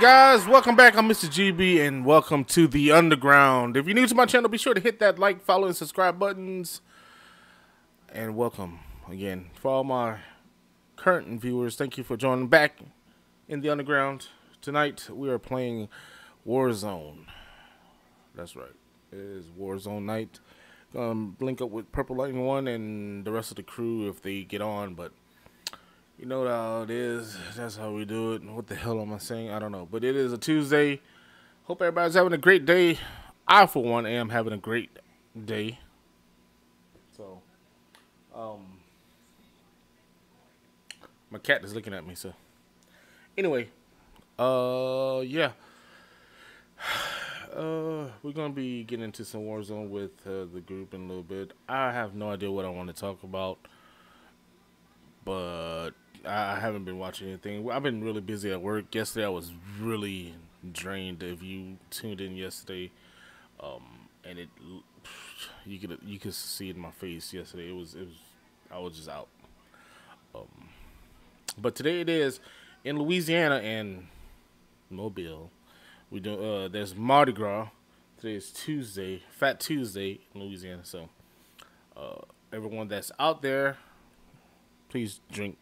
Guys, welcome back. I'm Mr. GB and welcome to the Underground. If you're new to my channel, be sure to hit that like, follow, and subscribe buttons. And welcome again. For all my current viewers, thank you for joining back in the Underground. Tonight we are playing Warzone. That's right. It is Warzone night. Gonna link up with Purple Lightning 1 and the rest of the crew if they get on, but you know how it is. That's how we do it. What the hell am I saying? I don't know. But it is a Tuesday. Hope everybody's having a great day. I, for one, am having a great day. So, um, my cat is looking at me. So, anyway, uh, yeah. Uh, we're gonna be getting into some Warzone with uh, the group in a little bit. I have no idea what I want to talk about, but I haven't been watching anything. I've been really busy at work. Yesterday I was really drained. If you tuned in yesterday, um, and it you could you could see in my face yesterday. It was it was I was just out. Um, but today it is in Louisiana and Mobile. We do uh there's Mardi Gras. Today is Tuesday, Fat Tuesday in Louisiana. So uh, everyone that's out there, please drink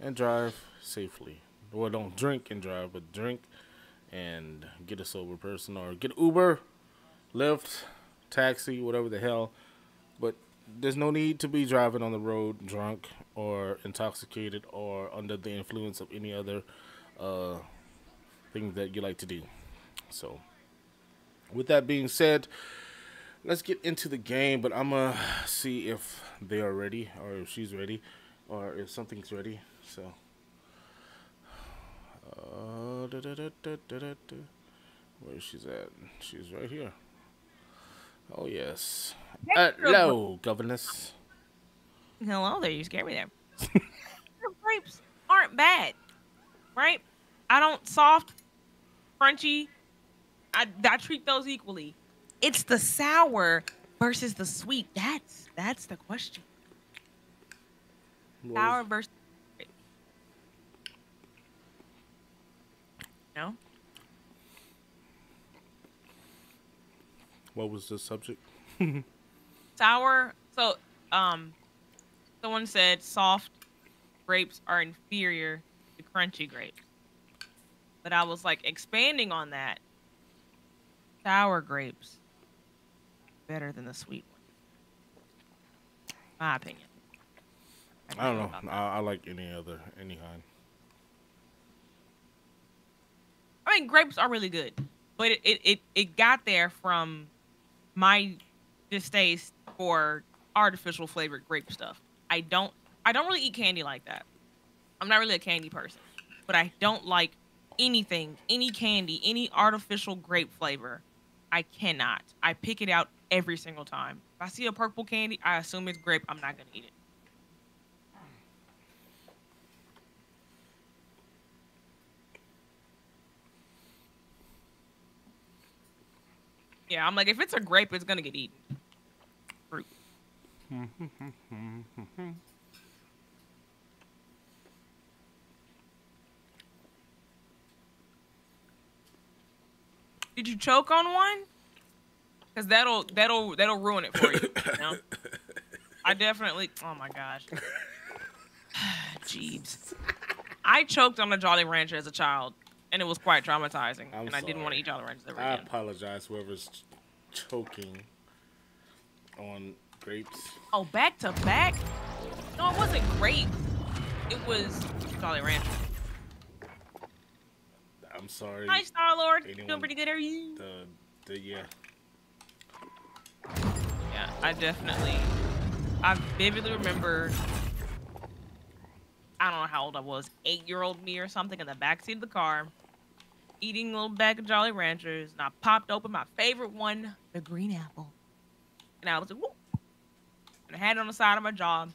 and drive safely. Well, don't drink and drive, but drink and get a sober person or get Uber, Lyft, taxi, whatever the hell. But there's no need to be driving on the road drunk or intoxicated or under the influence of any other uh, thing that you like to do. So, with that being said, let's get into the game. But I'm gonna see if they are ready or if she's ready or if something's ready. So, uh, da, da, da, where she's at? She's right here. Oh yes. Uh, hello, governess. Hello there. You scared me there. grapes aren't bad, right? I don't soft, crunchy. I, I treat those equally. It's the sour versus the sweet. That's that's the question. Sour versus No. What was the subject? Sour. So, um, someone said soft grapes are inferior to crunchy grapes. But I was like expanding on that. Sour grapes better than the sweet one. My opinion. I, I don't know. I, I like any other any kind. I mean, grapes are really good, but it, it, it, it got there from my distaste for artificial flavored grape stuff. I don't I don't really eat candy like that. I'm not really a candy person, but I don't like anything, any candy, any artificial grape flavor. I cannot. I pick it out every single time. If I see a purple candy, I assume it's grape. I'm not gonna eat it. Yeah, I'm like, if it's a grape, it's gonna get eaten. Fruit. Did you choke on one? Cause that'll that'll that'll ruin it for you. you know? I definitely. Oh my gosh. Jeebs. I choked on a Jolly Rancher as a child and it was quite traumatizing. I'm and sorry. I didn't want to eat Jolly Ranchers ever I again. apologize, whoever's ch choking on grapes. Oh, back to back? No, it wasn't grape. It was Jolly Rancher. I'm sorry. Hi, Star Lord. Doing pretty good, are you? The, the, yeah. Yeah, I definitely. I vividly remember I don't know how old I was, eight year old me or something in the backseat of the car, eating a little bag of Jolly Ranchers, and I popped open my favorite one, the green apple. And I was like, whoop. And I had it on the side of my jaw. And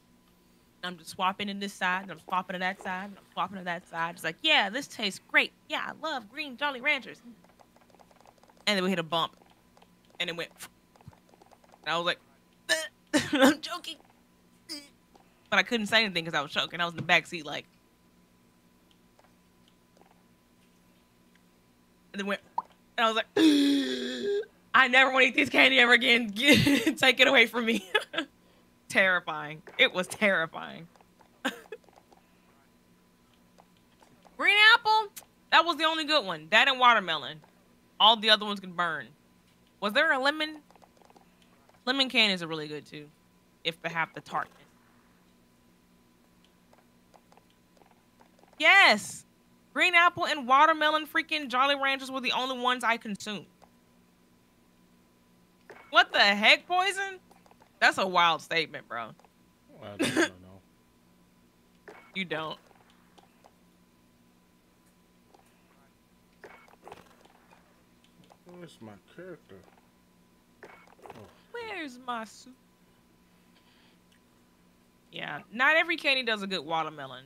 I'm just swapping in this side, and I'm swapping to that side, and I'm swapping to that side. It's like, yeah, this tastes great. Yeah, I love green Jolly Ranchers. And then we hit a bump. And it went. And I was like, I'm joking but I couldn't say anything because I was choking. I was in the back seat, like. and then went, and I was like, I never want to eat this candy ever again. Take it away from me. terrifying. It was terrifying. Green apple, that was the only good one. That and watermelon. All the other ones could burn. Was there a lemon? Lemon candies are really good too, if they have the tartness. Yes, green apple and watermelon freaking Jolly Ranchers were the only ones I consumed. What the heck, poison? That's a wild statement, bro. I don't know. You don't. Where's my character? Where's my soup? Yeah, not every candy does a good watermelon.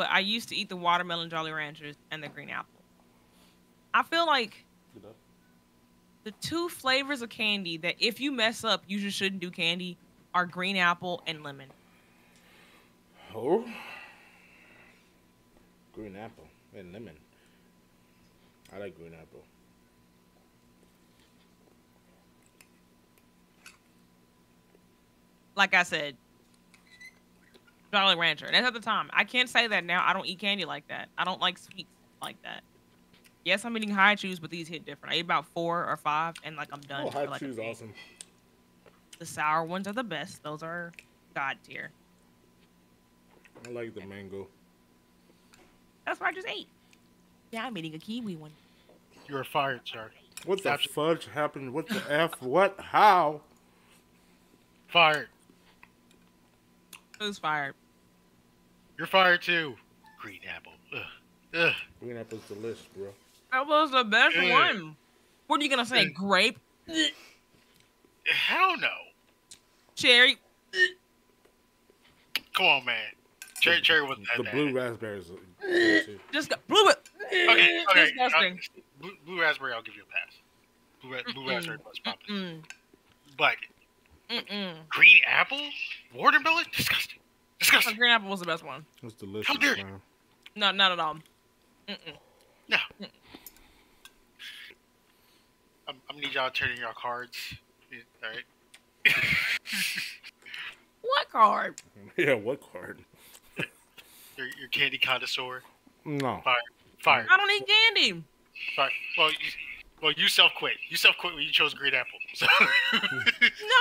But I used to eat the watermelon Jolly Ranchers and the green apple. I feel like the two flavors of candy that if you mess up, you just shouldn't do candy are green apple and lemon. Oh. Green apple and lemon. I like green apple. Like I said, Jolly Rancher. And that's at the time. I can't say that now. I don't eat candy like that. I don't like sweets like that. Yes, I'm eating Hi-Chews, but these hit different. I eat about four or five, and like I'm done. Oh, high like, a cheese day. awesome. The sour ones are the best. Those are god tier. I like the mango. That's what I just ate. Yeah, I'm eating a kiwi one. You're fired, sir. What the Abs- fudge happened? What the f? What? How? Fired. Who's fired? You're fired too. Green apple. Ugh. Ugh. Green apple's delicious, bro. That was the best Mm. one. What are you gonna say? Mm. Grape, Hell no. cherry. Come on, man. Cherry, cherry wasn't that The bad. blue raspberries. are good, too. Just got blew it. Okay, okay. Disgusting. uh, blue, blue raspberry, I'll give you a pass. Blue, ra- blue Mm-mm. raspberry was popping. Mm, But mm, green apple, watermelon, disgusting, mm. Disgusting. Green apple was the best one. It was delicious, How dare you. man. No, not at all. Mm-mm. No. I'm, I'm gonna need y'all turning your cards. Yeah, All right. What card? Yeah, what card? your, your candy connoisseur. No. Fire. Fire. I don't eat candy. Fire. Well, you, well, you self quit. You self quit when you chose green apple. So.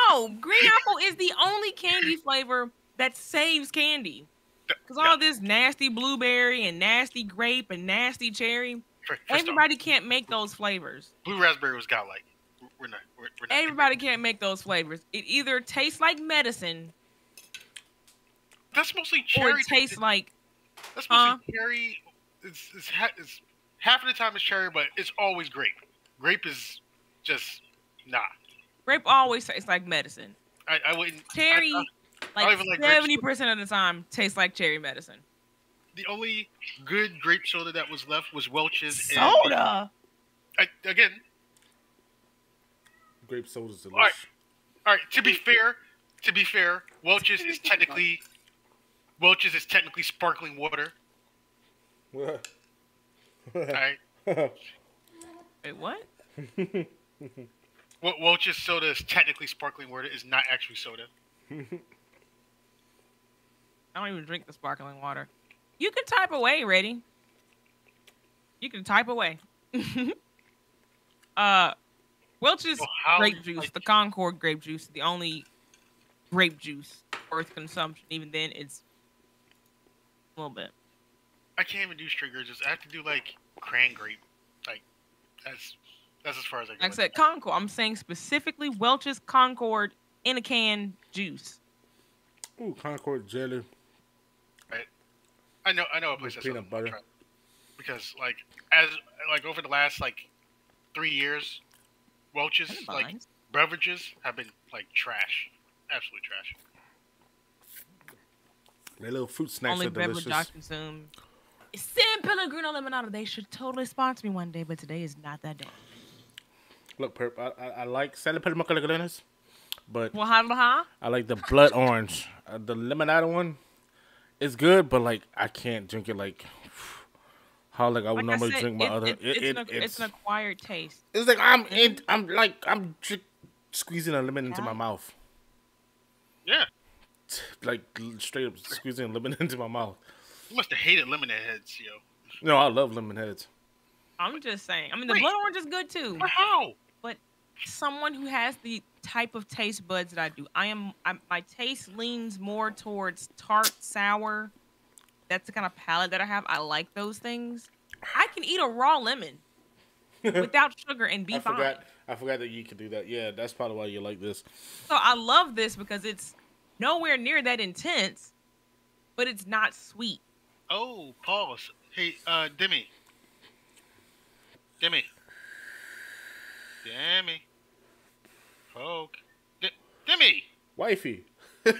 No, green apple is the only candy flavor that saves candy. Because all Yeah. this nasty blueberry and nasty grape and nasty cherry, First- first off, everybody can't make those flavors. blue raspberry was got like. We're not. We're, we're not Everybody can't make those flavors. It either tastes like medicine That's mostly cherry. or cherry. it tastes like That's mostly cherry. It's, it's, it's half of the time it's cherry, but it's always grape. Grape is just nah. grape. Always tastes like medicine. I, I wouldn't. Cherry, I- I like even like seventy percent of the time, tastes like cherry medicine. the only good grape soda that was left was Welch's. and- Soda. I, again, Grape soda's delicious. right. all right. To be fair, to be fair, Welch's is technically Welch's is technically sparkling water. What? All right. Wait, what? what Welch's soda is technically sparkling water. Is not actually soda. I don't even drink the sparkling water. You can type away, ready? You can type away. uh, Welch's So how grape juice, like- the Concord grape juice, the only grape juice worth consumption. Even then, it's a little bit. I can't even do string juice. I have to do like cran grape. Like that's that's as far as I go. Like I said. Concord. I'm saying specifically Welch's Concord in a can juice. Ooh, Concord jelly. I know I know a place with that's peanut sells butter. Because like as like over the last like three years, Welch's like beverages have been like trash, absolute trash. Their little fruit snacks Only are beverage delicious. I consume. is San Pellegrino Lemonade. They should totally sponsor me one day, but today is not that day. Look, Perp, I, I, I like Sally Pelmacalagranas, but Well, how, huh? I like the blood orange. Uh, the lemonade one is good, but like I can't drink it like How like I would Like I normally said, drink my it- other. it- it, it's, it- an, it's, it's an acquired taste. it's like I'm in, I'm like I'm dr- squeezing a lemon into my mouth, Yeah. like straight up squeezing a lemon into my mouth. You must have hated lemon heads, yo. No, I love lemon heads. I'm just saying. I mean, the Wait. blood orange is good too. How? But? Someone who has the type of taste buds that I do, I am. I'm, my taste leans more towards tart, sour. That's the kind of palate that I have. I like those things. I can eat a raw lemon without sugar and be I fine. forgot. I forgot that you could do that. Yeah, that's probably why you like this. So I love this because it's nowhere near that intense, but it's not sweet. Oh, pause. Hey, uh, Demi. Demi. Demi. Folk. D- Demi. Wifey. S-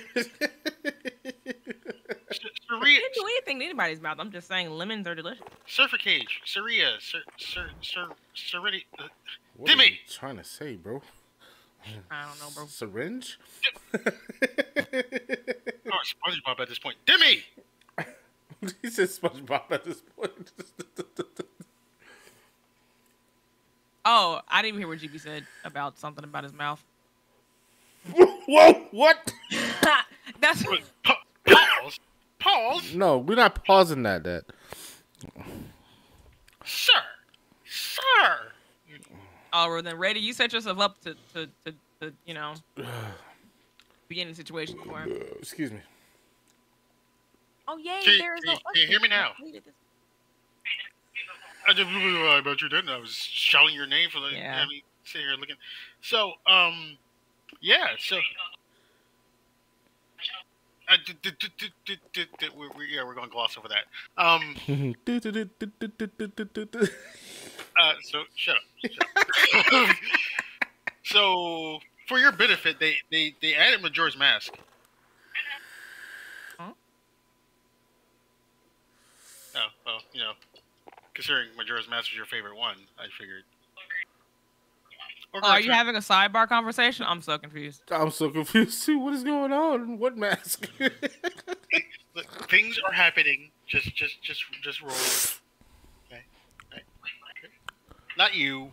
I Saria. didn't do anything to anybody's mouth. I'm just saying lemons are delicious. Surfer Cage. Saria. Sir. Sir. Sir. Serenity. Uh, What are Dimmy. you trying to say, bro? I don't know, bro. Syringe? oh, SpongeBob at this point. Demi. he said SpongeBob at this point. Oh, I didn't even hear what GB said about something about his mouth. Whoa! What? That's Pa- Pause. Pause. No, we're not pausing that. That Sir. Sir. All right, then Rady, you set yourself up to to to, to you know be in a situation where excuse me. oh yay, Can- there is can- no. can you hear me now? Completed this- I just I about you didn't. I was shouting your name for the Yeah. having sitting here looking. So um, yeah. So. Uh, we yeah, we're going to gloss over that. Um, uh, so shut up. Shut up. so for your benefit, they they they added Majora's Mask. Huh? Oh well, you know, considering Majora's Mask is your favorite one, I figured. Or Oh, are you having a sidebar conversation? I'm so confused. I'm so confused too. What is going on? What mask? Look, things are happening. Just, just, just, just roll. Okay. okay. okay. Not you.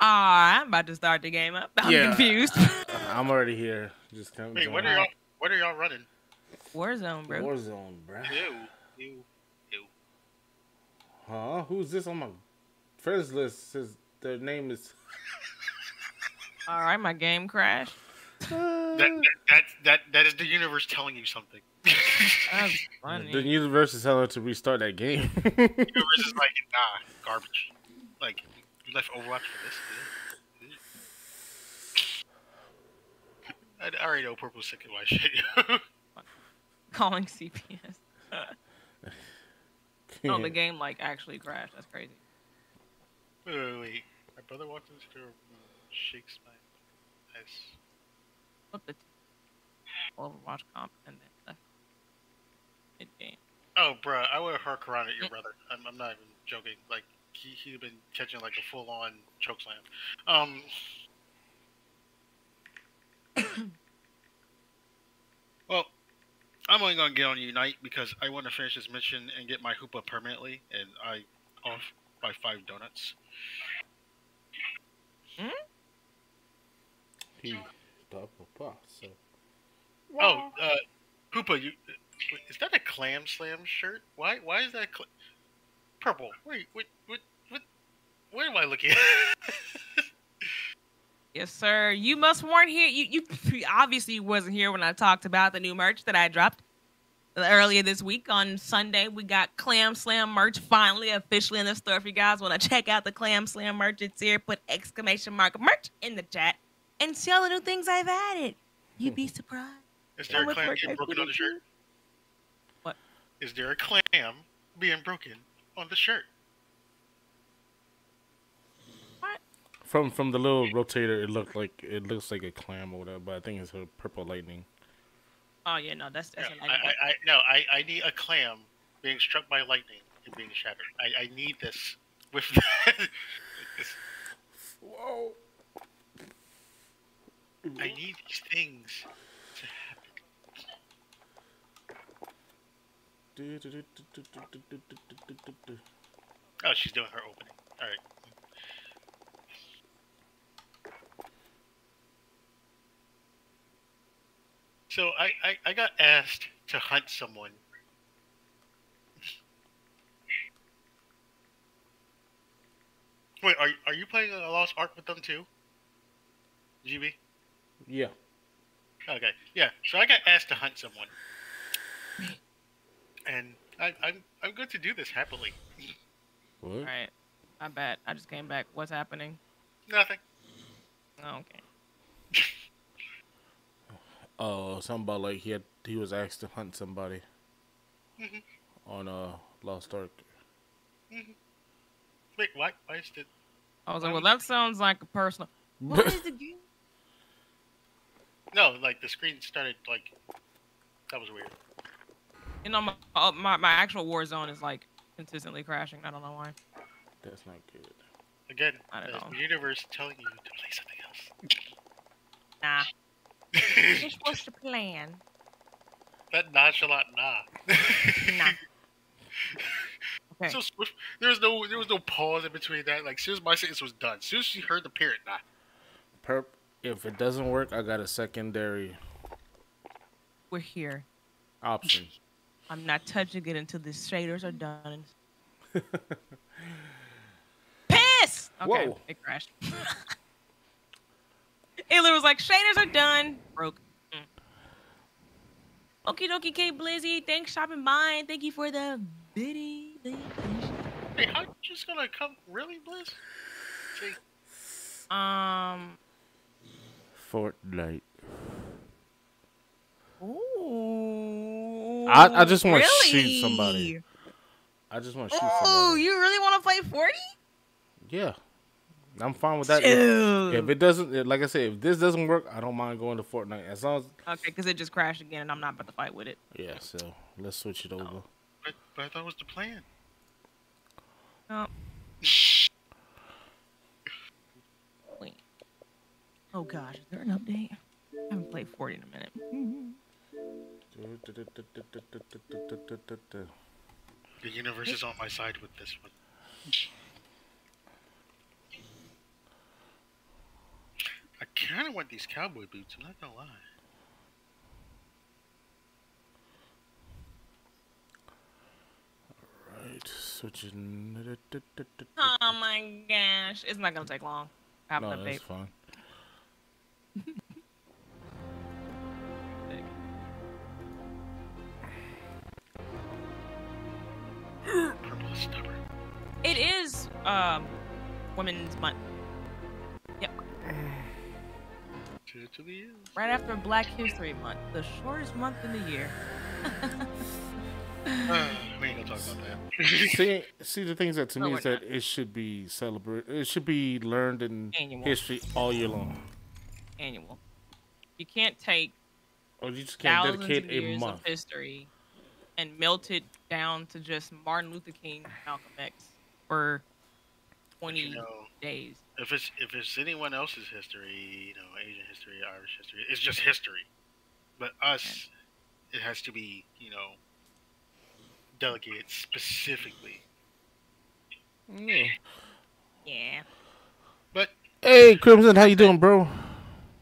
Ah, I'm about to start the game up. I'm Yeah. confused. I'm already here. Just come. Wait, join. what are y'all? What are y'all running? Warzone, bro. Warzone, bro. Ew, ew, ew. Huh? Who's this on my friends list? Says their name is. All right, my game crashed. That, that, that, that, that is the universe telling you something. the That's funny. the universe is telling her to restart that game. universe is like, nah, garbage. Like, you left Overwatch for this? I, I already know Purple's sick of my shit. Calling CPS. Oh, the game like actually crashed. That's crazy. wait, wait, wait. Brother walked the room and shakes my eyes. Flip the Overwatch comp and then left game. Oh, bruh, I would have around at your brother. I'm, I'm not even joking. Like, he, he'd have been catching, like, a full-on choke slam. Um... well, I'm only going to get on Unite because I want to finish this mission and get my Hoopa permanently, and I off by five donuts. He, blah, blah, blah, so. Oh, uh, Hoopa, you is that a Clam Slam shirt? Why Why is that... Cl- Purple. Wait, what, what, what... What am I looking at? Yes, sir. You must weren't here. You you obviously wasn't here when I talked about the new merch that I dropped earlier this week on Sunday. We got Clam Slam merch finally officially in the store. If you guys want to check out the Clam Slam merch, it's here. Put exclamation mark merch in the chat and see all the new things I've added. You'd be surprised. Is there a clam work being broken on the shirt? What? Is there a clam being broken on the shirt? What? From from the little rotator, it looked like it looks like a clam or whatever, but I think it's a purple lightning. Oh yeah, no, that's that's. No, I, I, I, no, I, I need a clam being struck by lightning and being shattered. I, I need this with this. Whoa! I need these things to happen. Oh, she's doing her opening. All right. So I, I, I got asked to hunt someone. Wait, are are you playing a Lost Ark with them too? GB? Yeah. Okay, yeah. So I got asked to hunt someone, and I, I'm I'm good to do this happily. What? All right. I bet. I just came back. What's happening? Nothing. Oh, okay. Uh, something about like he had he was asked to hunt somebody Mhm. on uh Lost Ark. Wait, why? Why is it? I was like, well, that sounds like a personal. What is the game? No, like the screen started like. That was weird. You know, my, uh, my my actual Warzone is like consistently crashing. I don't know why. That's not good. Again, I don't know. the universe telling you to play something else. Nah. Just what's the plan? that nonchalant nah. Nah. Okay. So swift. There was no there was no pause in between that. Like, as soon as my sentence was done, as soon as she heard the parrot, nah. Perp. If it doesn't work, I got a secondary We're here. option. I'm not touching it until the shaders are done. Piss! Okay, Whoa. it crashed. Ayla was like, shaders are done. Broke. Mm. Okie dokie, K Blizzy. Thanks, shopping by. Thank you for the biddy. Hey, how you just gonna come? Really, Bliss? See, Um. Fortnite. Ooh. I- I just wanna shoot somebody. I just want to shoot somebody. Oh, somebody. you really want to play 40? Yeah, I'm fine with that. If, if it doesn't, like I said, if this doesn't work, I don't mind going to Fortnite. As long as Okay, because it just crashed again, and I'm not about to fight with it. yeah. So let's switch it over. but, but I thought it was the plan. Oh. Wait. Oh gosh, is there an update? I haven't played 40 in a minute. The universe is on my side with this one. I kind of want these cowboy boots. I'm not gonna lie. Right, switching. Oh my gosh, it's not gonna take long. I have No, an update. that's fine. Purple is stubborn. It is um Women's Month. To, to the end. right after Black History Month, the shortest month in the year. Uh, we ain't gonna talk about that. see, see the things that to No, me we're is that it should be celebrated. It should be learned in Annual. history all year long. Annual. You can't take Or you just can't thousands dedicate of a years month. of history and melt it down to just Martin Luther King, Malcolm X for 20 you know, days. If it's if it's anyone else's history, you know, Asian history, Irish history, it's just history. But us, it has to be, you know, delegated specifically. Yeah. Yeah. But Hey, Crimson, how you doing, bro?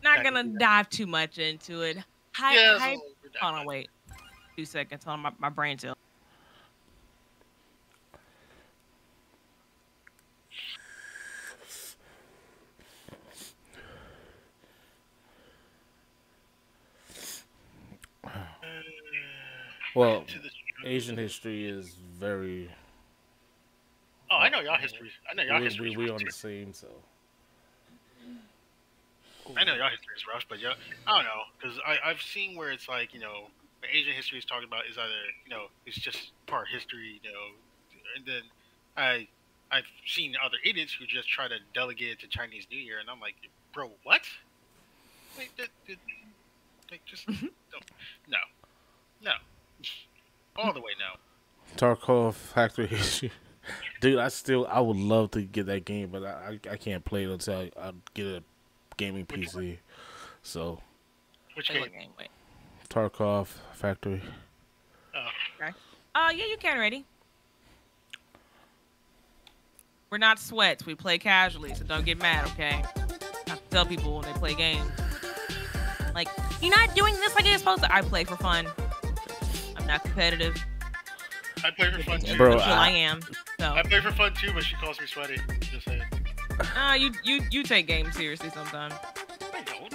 Not gonna dive too much into it. Hi, yeah, hi. so. Hold on, wait. Two seconds. Hold on, my, my brain's ill. Well, Asian history is very. Oh, I know y'all history. I know y'all We, history. we, we on the same, so. I know y'all history is rough, but y'all, I don't know, because I've seen where it's like, you know, the Asian history is talking about is either, you know, it's just part history, you know, and then I, I've seen other idiots who just try to delegate it to Chinese New Year, and I'm like, bro, what? Like, that, that, like just mm-hmm. don't, no, no, all the way no. Tarkov Factory history. Dude, I still I would love to get that game, but I I, I can't play it until I, I get a gaming Which PC. So Which Wait, game? what game? Wait. Tarkov Factory. Oh, Okay. Uh, yeah, you can ready. We're not sweats. We play casually, so don't get mad, okay? I tell people when they play games. Like, you're not doing this like you're supposed to. I play for fun. I'm not competitive. I play for fun too. Bro, Until I, I- am. So, I play for fun too, but she calls me sweaty. Just saying. uh, you you you take games seriously sometimes. I don't.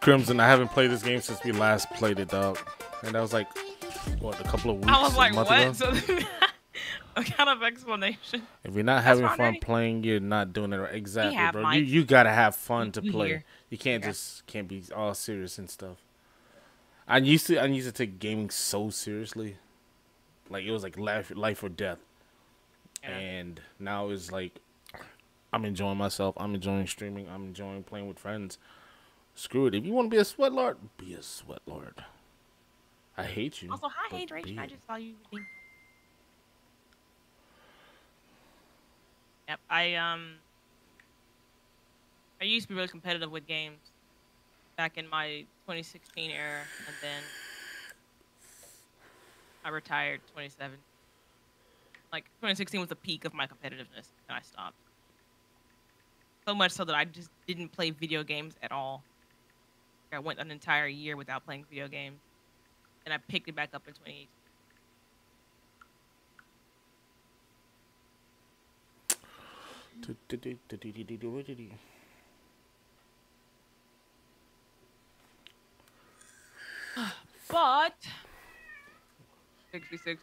Crimson, I haven't played this game since we last played it, dog. And that was like, what, a couple of weeks? I was a like, month what? ago? So, what kind of explanation? If you're not having fun Randy. playing, you're not doing it right. Exactly, have bro. You you gotta have fun to You play. hear. You can't Okay. just can't be all serious and stuff. I used to I used to take gaming so seriously, like it was like life life or death. Yeah. And now it's like I'm enjoying myself. I'm enjoying streaming. I'm enjoying playing with friends. Screw it. If you want to be a sweat lord, be a sweat lord. I hate you. Also, hi, Hydration. I just saw you. Yep, I um, I used to be really competitive with games back in my 2016 era, and then I retired 27. Like 2016 was the peak of my competitiveness, and I stopped. So much so that I just didn't play video games at all. I went an entire year without playing video games and I picked it back up in 2018. But 66%.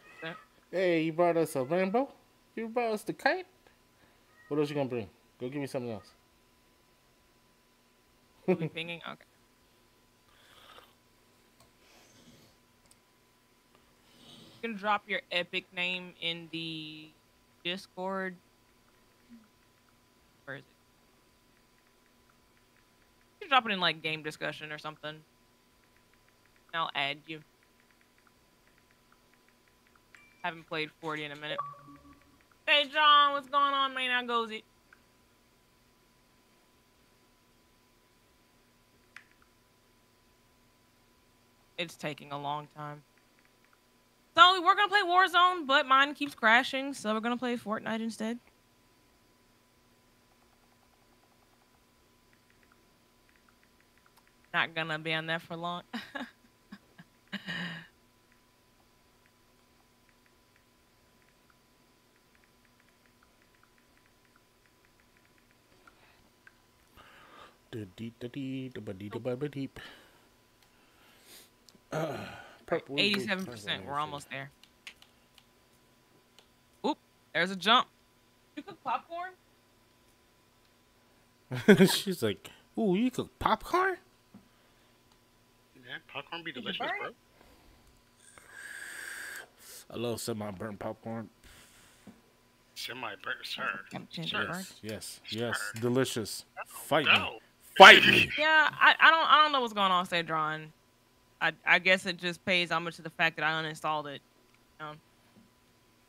Hey, you brought us a rainbow? You brought us the kite? What else you gonna bring? Go give me something else. Are? Okay. You can drop your epic name in the Discord. Where is it? You can drop it in like game discussion or something. I'll add you. Haven't played 40 in a minute. Hey John, what's going on, man? How goes it? It's taking a long time. So we're gonna play Warzone, but mine keeps crashing, so we're gonna play Fortnite instead. Not gonna be on that for long. Eighty-seven percent. We're almost there. Oop! There's a jump. You cook popcorn? She's like, "Ooh, you cook popcorn? Yeah, popcorn be delicious, bro. It? little semi-burnt popcorn. Semi burnt, sir. Yum, ginger Sure. burn. Yes, yes, yes, Sure. delicious. Fight me, fight me. Yeah, I, I don't I don't know what's going on, Cedron. I I guess it just pays homage to the fact that I uninstalled it.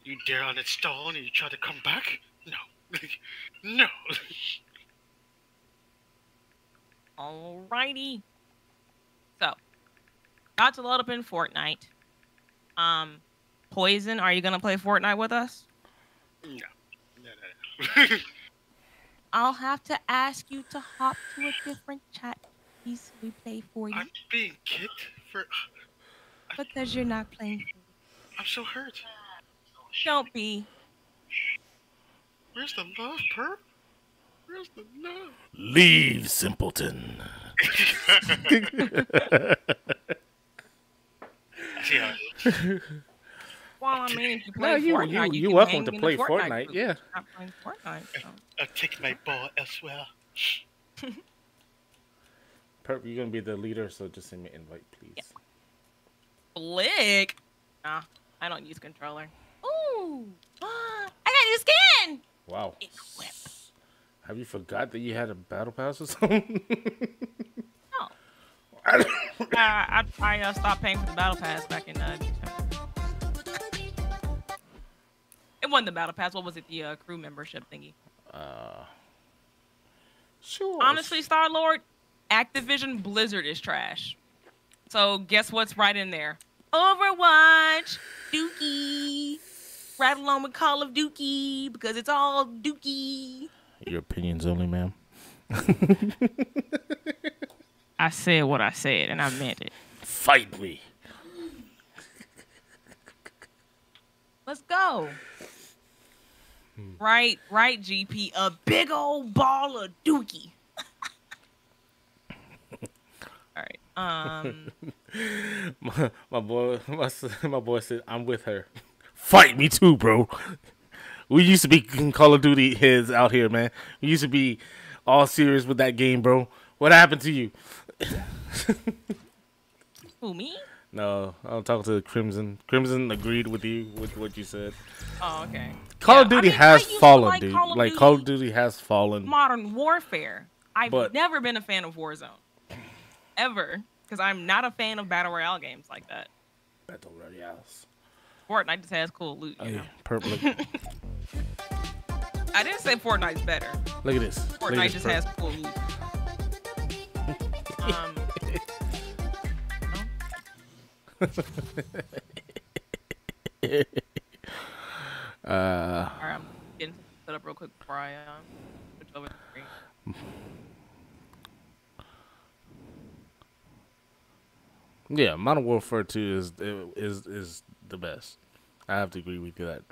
You dare uninstall and you try to come back? No. no. Alrighty. So, got to load up in Fortnite. Um, Poison, are you gonna play Fortnite with us? no. No, no, no. I'll have to ask you to hop to a different chat piece we play for you I'm being kicked for. Uh, because you're not playing. I'm so hurt. Don't be. Where's the love, perp? Where's the love? Leave, simpleton. See how it is. Well, I mean, if No, you Fortnite, you you you can welcome to play Fortnite Fortnite. Yeah. You're Not playing Fortnite. So. I'll take my ball elsewhere. Perp, you're gonna be the leader, so just send me an invite, please. Yeah. Flick. Nah, I don't use controller. Ooh, I got new skin. Wow. Equip. Have you forgot that you had a battle pass or something? No. Uh, I I uh, stopped paying for the battle pass back in uh, December. It wasn't the battle pass. What was it? The uh, crew membership thingy. uh, sure. Honestly, Star Lord, Activision Blizzard is trash. So guess what's right in there? Overwatch, Dookie. Right along with Call of Dookie because it's all Dookie. Your opinions only, ma'am. I said what I said and I meant it. Fight me. Let's go. Right, right, GP. A big old ball of Dookie. all right. Um. My, my boy, my, my boy said, "I'm with her." Fight me too, bro. We used to be Call of Duty heads out here, man. We used to be all serious with that game, bro. What happened to you? Who me? No, I'll talk to Crimson. Crimson agreed with you with what you said. Oh, okay. Call of Yeah, I Duty mean, has fallen, like dude. Call of like Call of Duty. Duty has fallen. Modern Warfare. I've But- never been a fan of Warzone, ever, because I'm not a fan of battle royale games like that. Battle Royales. Fortnite just has cool loot. Oh, You yeah. Purple. I didn't say Fortnite's better. look at this. Fortnite just has cool loot. Um, Uh, all right, I'm getting set up real quick before I um, switch over to the screen. yeah, Modern Warfare 2 is is is the best. I have to agree with you that.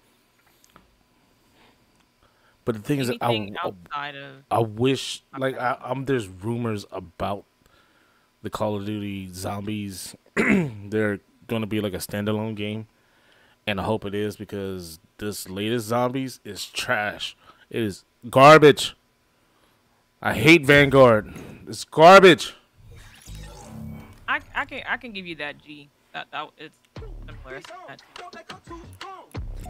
But the thing is, I, Anything outside of I wish like I, I'm there's rumors about the Call of Duty zombies. They're gonna be like a standalone game, and I hope it is because this latest zombies is trash. It is garbage. I hate Vanguard. It's garbage. I, I can I can give you that G. That that it's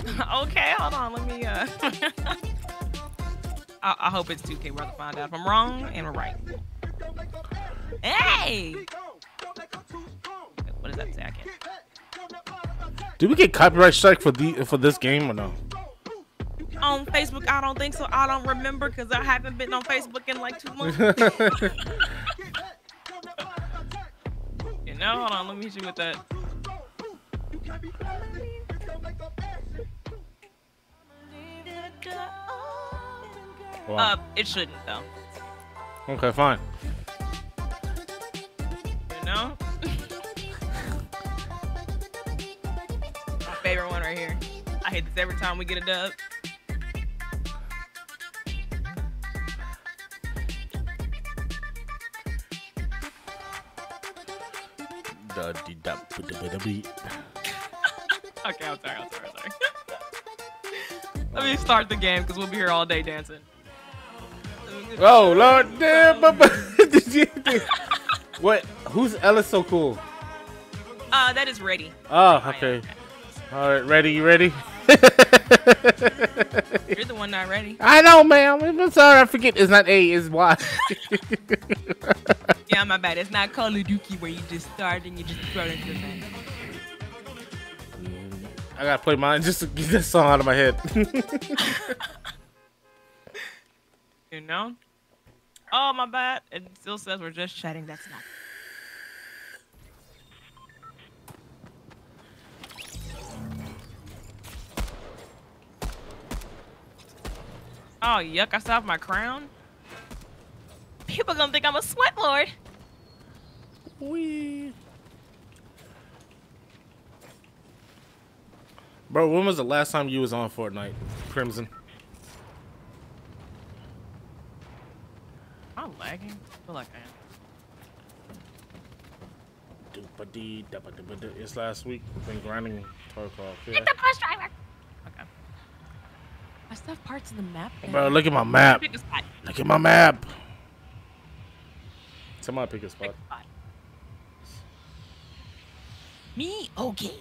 okay, hold on. Let me uh. I, I hope it's 2K. We're gonna find out if I'm wrong and right. Hey, what does that say? I can't. Did we get copyright strike for the for this game or no? On Facebook, I don't think so. I don't remember because I haven't been on Facebook in like two months. you know, hold on. Let me hit you with that. Wow. Uh, it shouldn't though. okay, fine. You know? My favorite one right here. I hit this every time we get a dub. Da- dee- da- bu- da- bu- da- bee. Okay, I'm sorry, I'm sorry, I'm sorry. Let me start the game because we'll be here all day dancing. Oh Lord, damn! bu- bu- Did you- what? Who's Ellis so cool? Uh, that is ready. Oh, okay. All right, ready? You ready? You're the one not ready. I know, ma'am. I'm sorry. I forget. It's not A. It's Y. Yeah, my bad. It's not Call of Duty where you just start and you just throw it into the thing. I gotta play mine just to get that song out of my head. You know? Oh, my bad. It still says we're just chatting. That's not. Oh, yuck. I still have my crown. People gonna think I'm a sweat lord. Wee. Bro, when was the last time you was on Fortnite, Crimson? I'm lagging. I feel like I am. Doop-a-dee, dubba-dubba-doo. It's last week. We've been grinding Tarkov. Yeah. the bus driver. I still have parts of the map. there. Bro, look at my map. Pick a spot. Look at my map. Somebody pick a Pick spot. a spot. Me? Okay.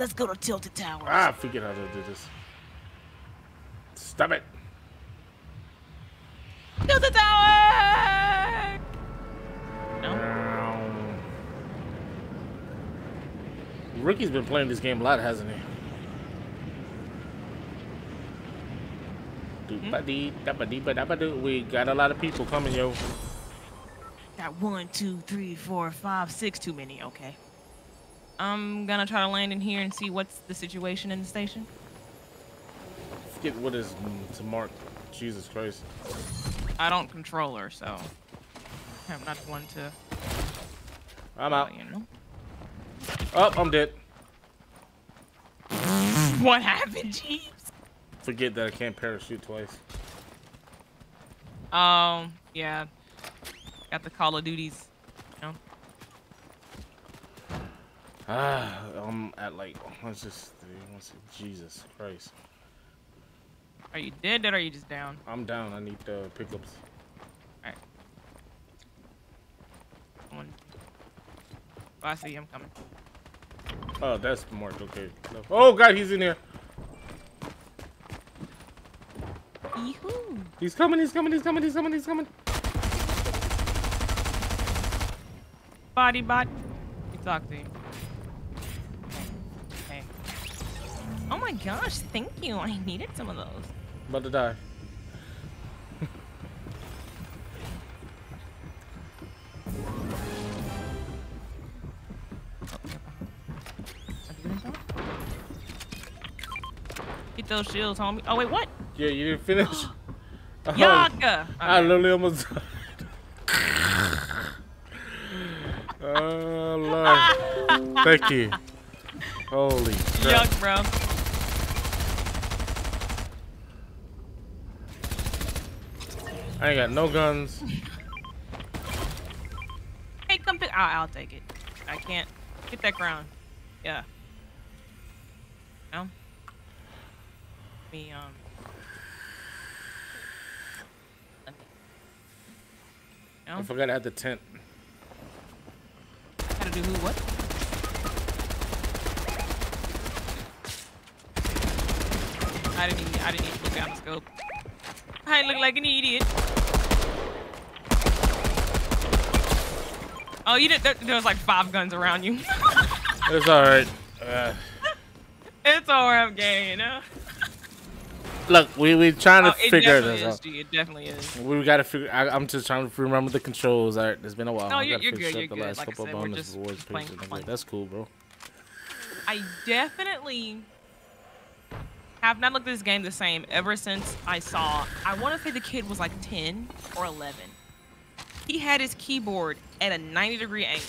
Let's go to Tilted Towers. Ah, I figured how to do this. Stop it. Tilted Tower! No? Rookie's been playing this game a lot, hasn't he? Doop-a-dee, dabba-dee-ba-dabba-doo. We got a lot of people coming, yo. Got one, two, three, four, five, six too many. Okay. I'm gonna try to land in here and see what's the situation in the station. Forget what is to Mark. Jesus Christ. I don't control her, so I'm not one to. I'm out. You know. Oh, I'm dead. what happened, Jeeves? Forget that I can't parachute twice. Um, yeah. Got the Call of Duties. You know? Ah, I'm at like, what's this? What's it? Jesus Christ. Are you dead, dead, or are you just down? I'm down. I need the pickups. Alright. Oh, I see. I'm coming. Oh, that's Mark. Okay. Oh God, he's in there. Yee-hoo. He's coming. He's coming. He's coming. He's coming. He's coming. Body, body. You talk to you. Okay. Oh my gosh, thank you. I needed some of those. About to die. Get those shields, homie. Oh wait, what? Yeah, you didn't finish. Oh, Yaga! I literally almost died. oh Lord. Thank you. Holy crap. Yuck, bro. I ain't got no guns. Hey, come pick. I'll, I'll take it. I can't get that ground. Yeah. No. Me um. let me- I forgot I had the tent. To do who? What? I didn't. Even, I didn't even look down the scope. I look like an idiot. Oh, you did. There, there was like five guns around you. It's all right. Uh, it's alright, game, you know. Look, we we trying to Oh, it figure this is, out. G. It definitely is. We gotta figure. I, I'm just trying to remember the controls. All right, it's been a while. No, I you're- you're good, you're the good. last Like I couple said, we're just playing pages. for Okay, fun. That's cool, bro. I definitely have not looked at this game the same ever since I saw. I want to say the kid was like 10 or 11. He had his keyboard at a 90 degree angle.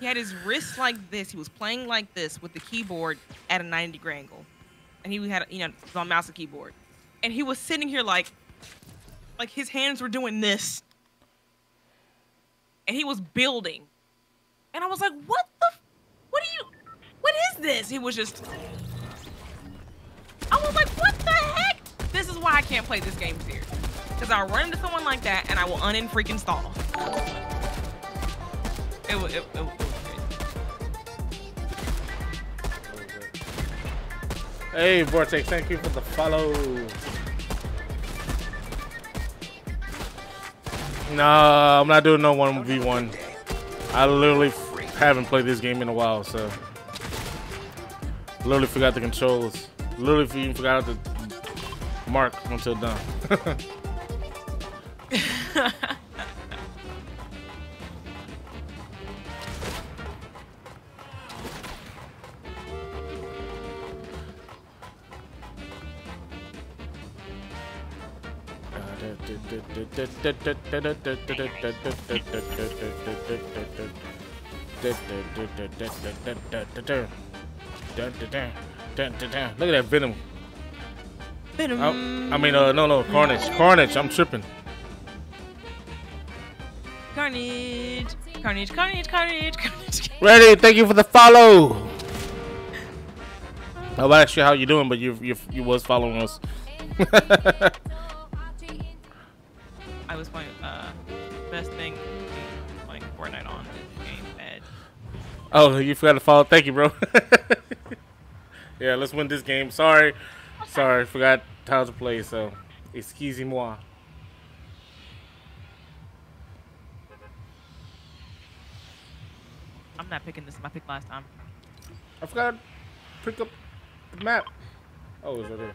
He had his wrist like this. He was playing like this with the keyboard at a 90 degree angle, and he had you know was on mouse and keyboard, and he was sitting here like, like his hands were doing this, and he was building, and I was like, what the, what are you, what is this? He was just. I was like, what the heck? This is why I can't play this game serious. Because I'll run into someone like that and I will un freaking stall. It it, it, Hey, Vortex, thank you for the follow. Nah, I'm not doing no 1v1. I literally haven't played this game in a while, so. Literally forgot the controls. Literally even forgot to mark until done. Look at that venom. Venom. Oh, I mean, uh, no, no, carnage, carnage. I'm tripping. Carnage. Carnage, carnage, carnage, carnage. Ready? Thank you for the follow. I'm not sure how you doing, but you you you was following us. I was playing, uh, best thing playing Fortnite on this game bad. oh, you forgot to follow. Thank you, bro. yeah, let's win this game. Sorry, sorry, forgot how to play. So, excusez-moi. I'm not picking this. I picked last time. I forgot to pick up the map. Oh, it's right there.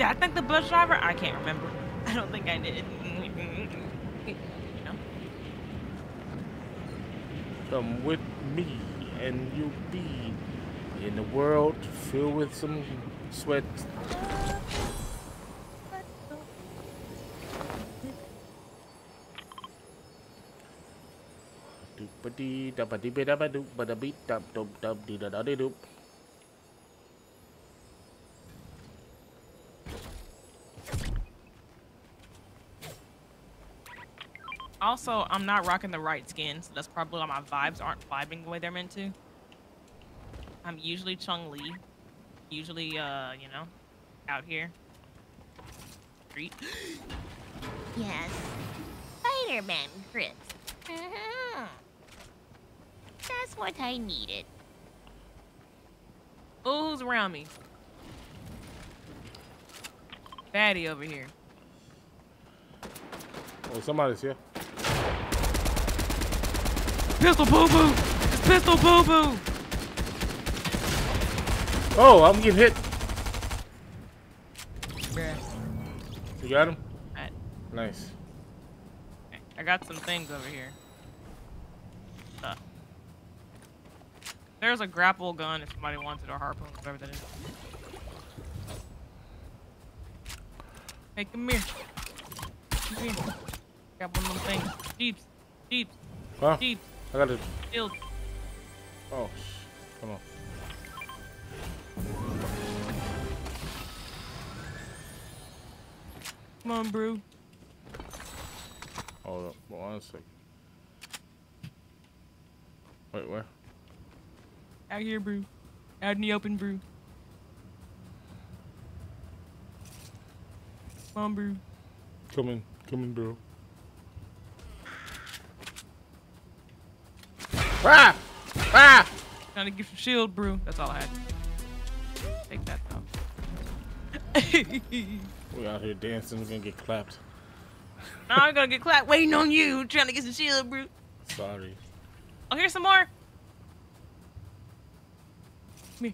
I think the bus driver? I can't remember. I don't think I did. No? Come with me, and you'll be in a world filled with some sweat. Doop-a-dee, dabba-dee-ba-dabba-doop, ba-da-beep, dub, dub, dub, dee-da-da-dee-doop. Also, I'm not rocking the right skin, so that's probably why my vibes aren't vibing the way they're meant to. I'm usually Chun-Li. Usually, uh, you know, out here. Street. Yes. Spider-Man Chris. Uh-huh. That's what I needed. Oh, who's around me? Fatty over here. Oh, somebody's here. Pistol boo boo! It's pistol boo boo! Oh, I'm getting hit. Bruh. You got him? Alright. Nice. Okay, I got some things over here. Uh, there's a grapple gun if somebody wants it, or harpoon, whatever that is. Hey, come here. Come here. Got one of them things. Jeeps. Jeeps. Huh? Jeeps. I got it. Shield. Oh, sh- come on. Come on, brew. Hold up. One second. Wait, where? Out here, brew. Out in the open, brew. Come on, brew. Coming. Coming, bro. Ah! Ah! Trying to get some shield, brew. That's all I had. Take that, though. We out here dancing. We're gonna get clapped. now I'm gonna get clapped waiting on you, trying to get some shield, brew. Sorry. Oh, here's some more. Come here.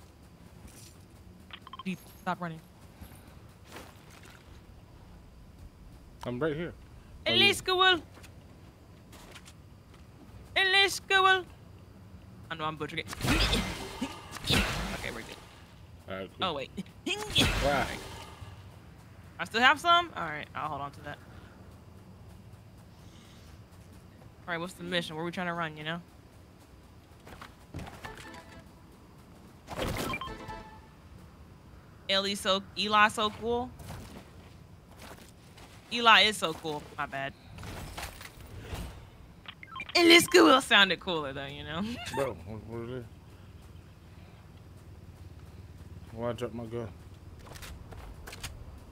Deep. Stop running. I'm right here. Oh, At you- least go. At least go. I know I'm butchering it. okay, we're good. Right. Cool. Oh wait. Wow. I still have some? Alright, I'll hold on to that. Alright, what's the mission? Where are we trying to run, you know? Eli so Eli so cool. Eli is so cool. My bad. Eli's cool sounded cooler though, you know. Bro, what, is it? Why I drop my gun?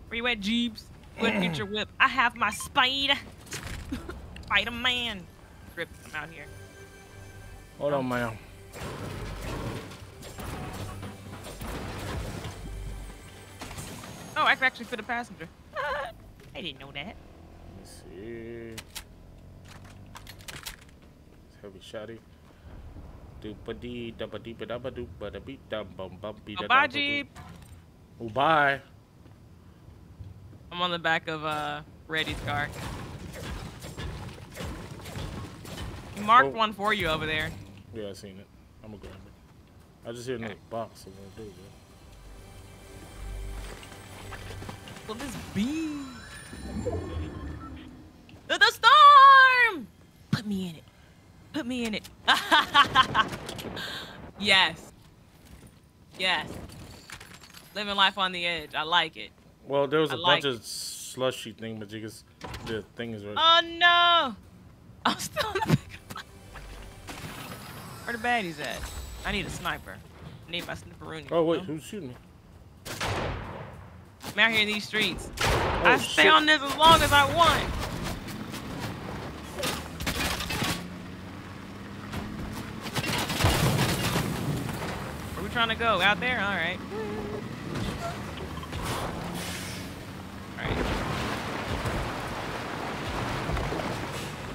Where you at, Jeeps? Go ahead and get your whip. I have my spider. Spider Man. Rip, I'm out here. Hold on, man. Oh, I can actually fit a passenger. I didn't know that. Let me see. Heavy shotty. Doopa dee, dabba dee, ba dabba doop, ba da beep, dum bum bum be da bye. Jeep. Oh, bye. I'm on the back of uh, Reddy's car. He marked Oh. one for you over there. Yeah, I seen it. I'm gonna grab it. I just hear another box. I'm gonna do it. Will this be? The storm! Put me in it. Put me in it. yes. Yes. Living life on the edge. I like it. Well, there was I a like bunch of slushy thing, but because the thing is right. Oh no! I'm still in the back Where the baddies at? I need a sniper. I need my sniperoonie. oh wait, you know? who's shooting me? I'm out here in these streets. Oh, I stay shit. on this as long as I want. Trying to go? Out there? All right. All right.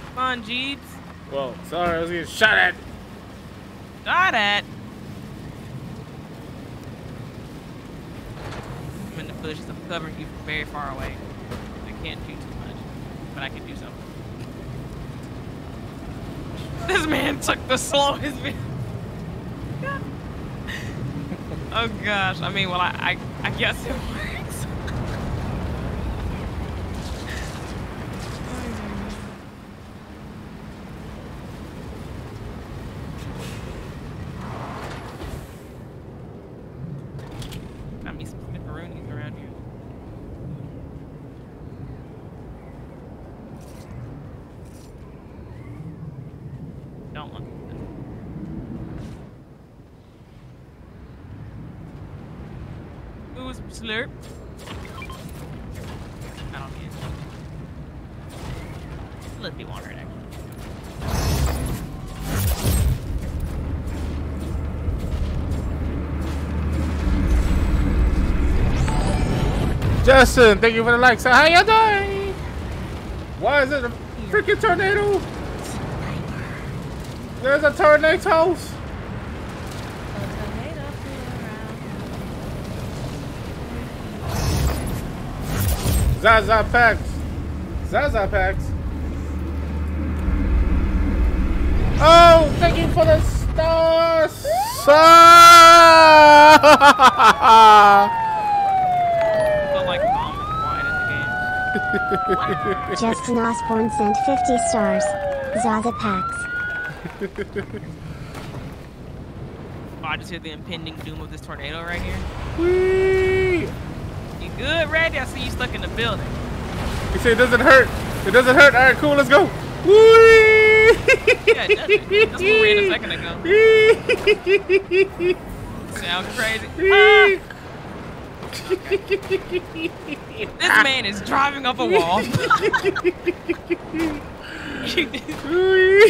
Come on, Jeeps. Well, sorry, I was getting shot at. Got it. I'm in the bushes. I'm covering you from very far away. I can't do too much, but I can do something. This man took the slowest. vi- oh gosh. I mean, well, I, I, I guess it. Justin, thank you for the likes. So how you doing? Why is it a freaking tornado? There's a tornado. Zaza packs. Zaza packs. Oh, thank you for the stars. Felt like mom was quiet in the game. Justin Osborne sent 50 stars. Zaza packs. Oh, I just hear the impending doom of this tornado right here. Whee! You good, Randy? I see you stuck in the building. You say it doesn't hurt. It doesn't hurt. All right, cool. Let's go. Whee! Yeah, it doesn't. That's what we ran a second ago. ago. Sound crazy? Ah, this man is driving up a wall.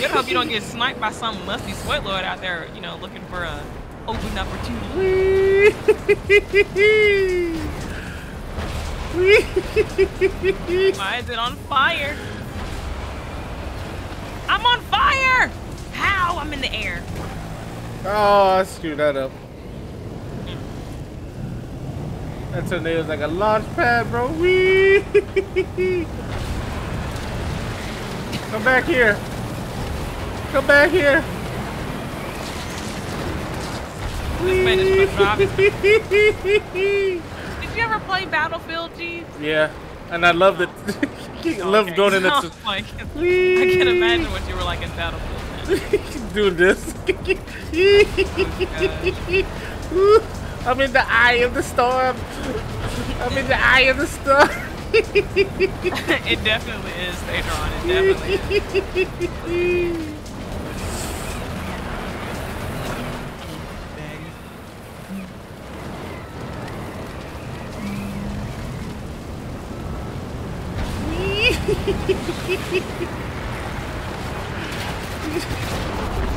better hope you don't get sniped by some musty sweat lord out there, you know, looking for a open opportunity. Why is it on fire? I'm on fire! How? I'm in the air. oh, I screwed that up. That tornado's like a launch pad, bro. Whee! Come back here. Come back here. This man is gonna drive his Whee! Did you ever play Battlefield, G? Yeah, and I loved it. I loved Okay. going in So, the. Oh I can't imagine what you were like in Battlefield. Doing this. Oh I'm in the eye of the storm. I'm in the eye of the storm. it definitely is, Adron. It definitely is.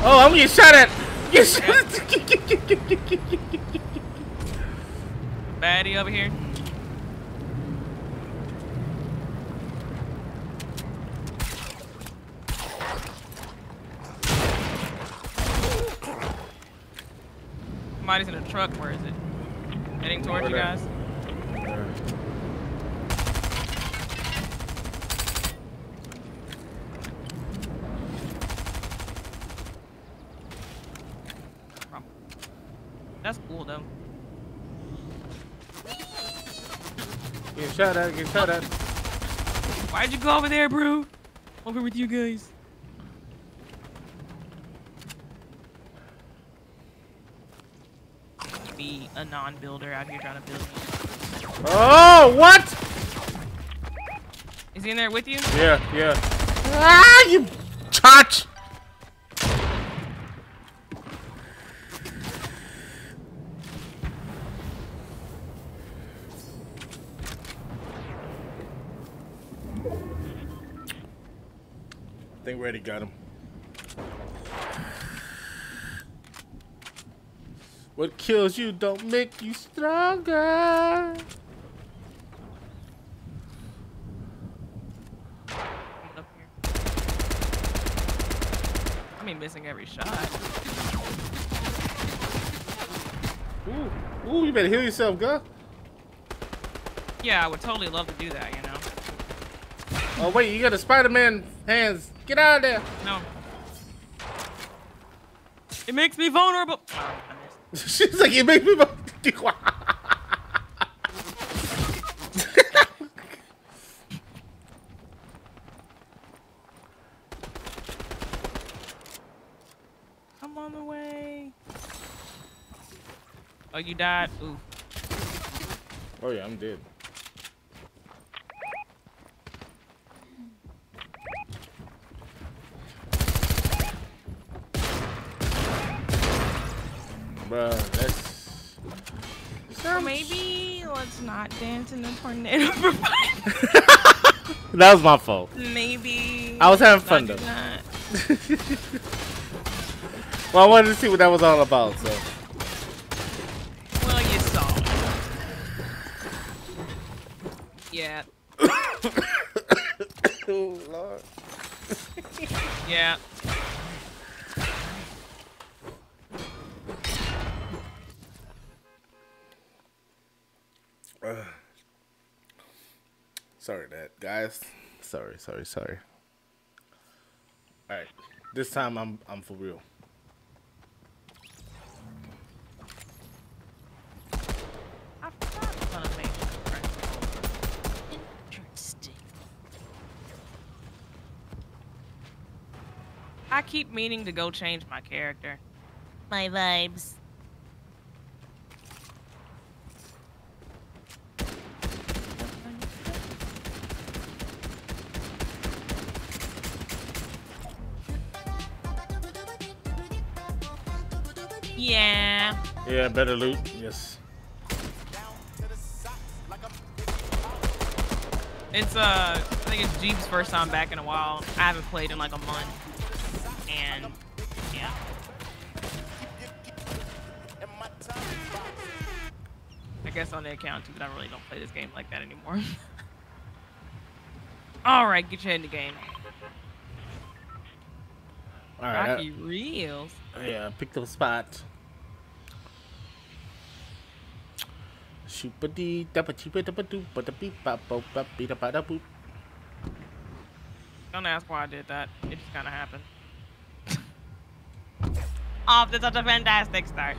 oh, I'm getting shot at. Get shot at. Baddie over here. Somebody's in a truck. Where is it? Heading towards you guys. That's cool though. Get shot at. Get shot at. Why'd you go over there, bro? Over with you guys. Be a non-builder out here trying to build. Oh, what? Is he in there with you? Yeah, yeah. Ah, you touch. Think we already got him. What kills you don't make you stronger. He's up here. I mean, missing every shot. Ooh, ooh, you better heal yourself, girl. Yeah, I would totally love to do that, you know? Oh wait, you got a Spider-Man hands. Get out of there. No. It makes me vulnerable. I missed. She's like, it makes me. vulnerable. I'm on the way. Oh, you died. Ooh. oh yeah, I'm dead. Bruh, that's Or maybe let's not dance in the tornado for fun. that was my fault. Maybe. I was having fun, though. Well, I wanted to see what that was all about. So Well, you saw. Yeah. oh lord. Yeah. Sorry, that guys. Sorry, sorry, sorry. All right, this time I'm I'm for real. I. Interesting. I keep meaning to go change my character. My vibes. Yeah. Yeah, better loot. Yes. It's uh I think it's Jeep's first time back in a while. I haven't played in like a month. And yeah. I guess on the account too, but I really don't play this game like that anymore. Alright, get your head in the game. All right. Rocky Reels. Yeah, I picked up a spot. Shoopity dappa cheepa dappa doop ba da beep ba bo ba be da ba da boop. Don't ask why I did that. It just kinda happened. Off to such a fantastic start.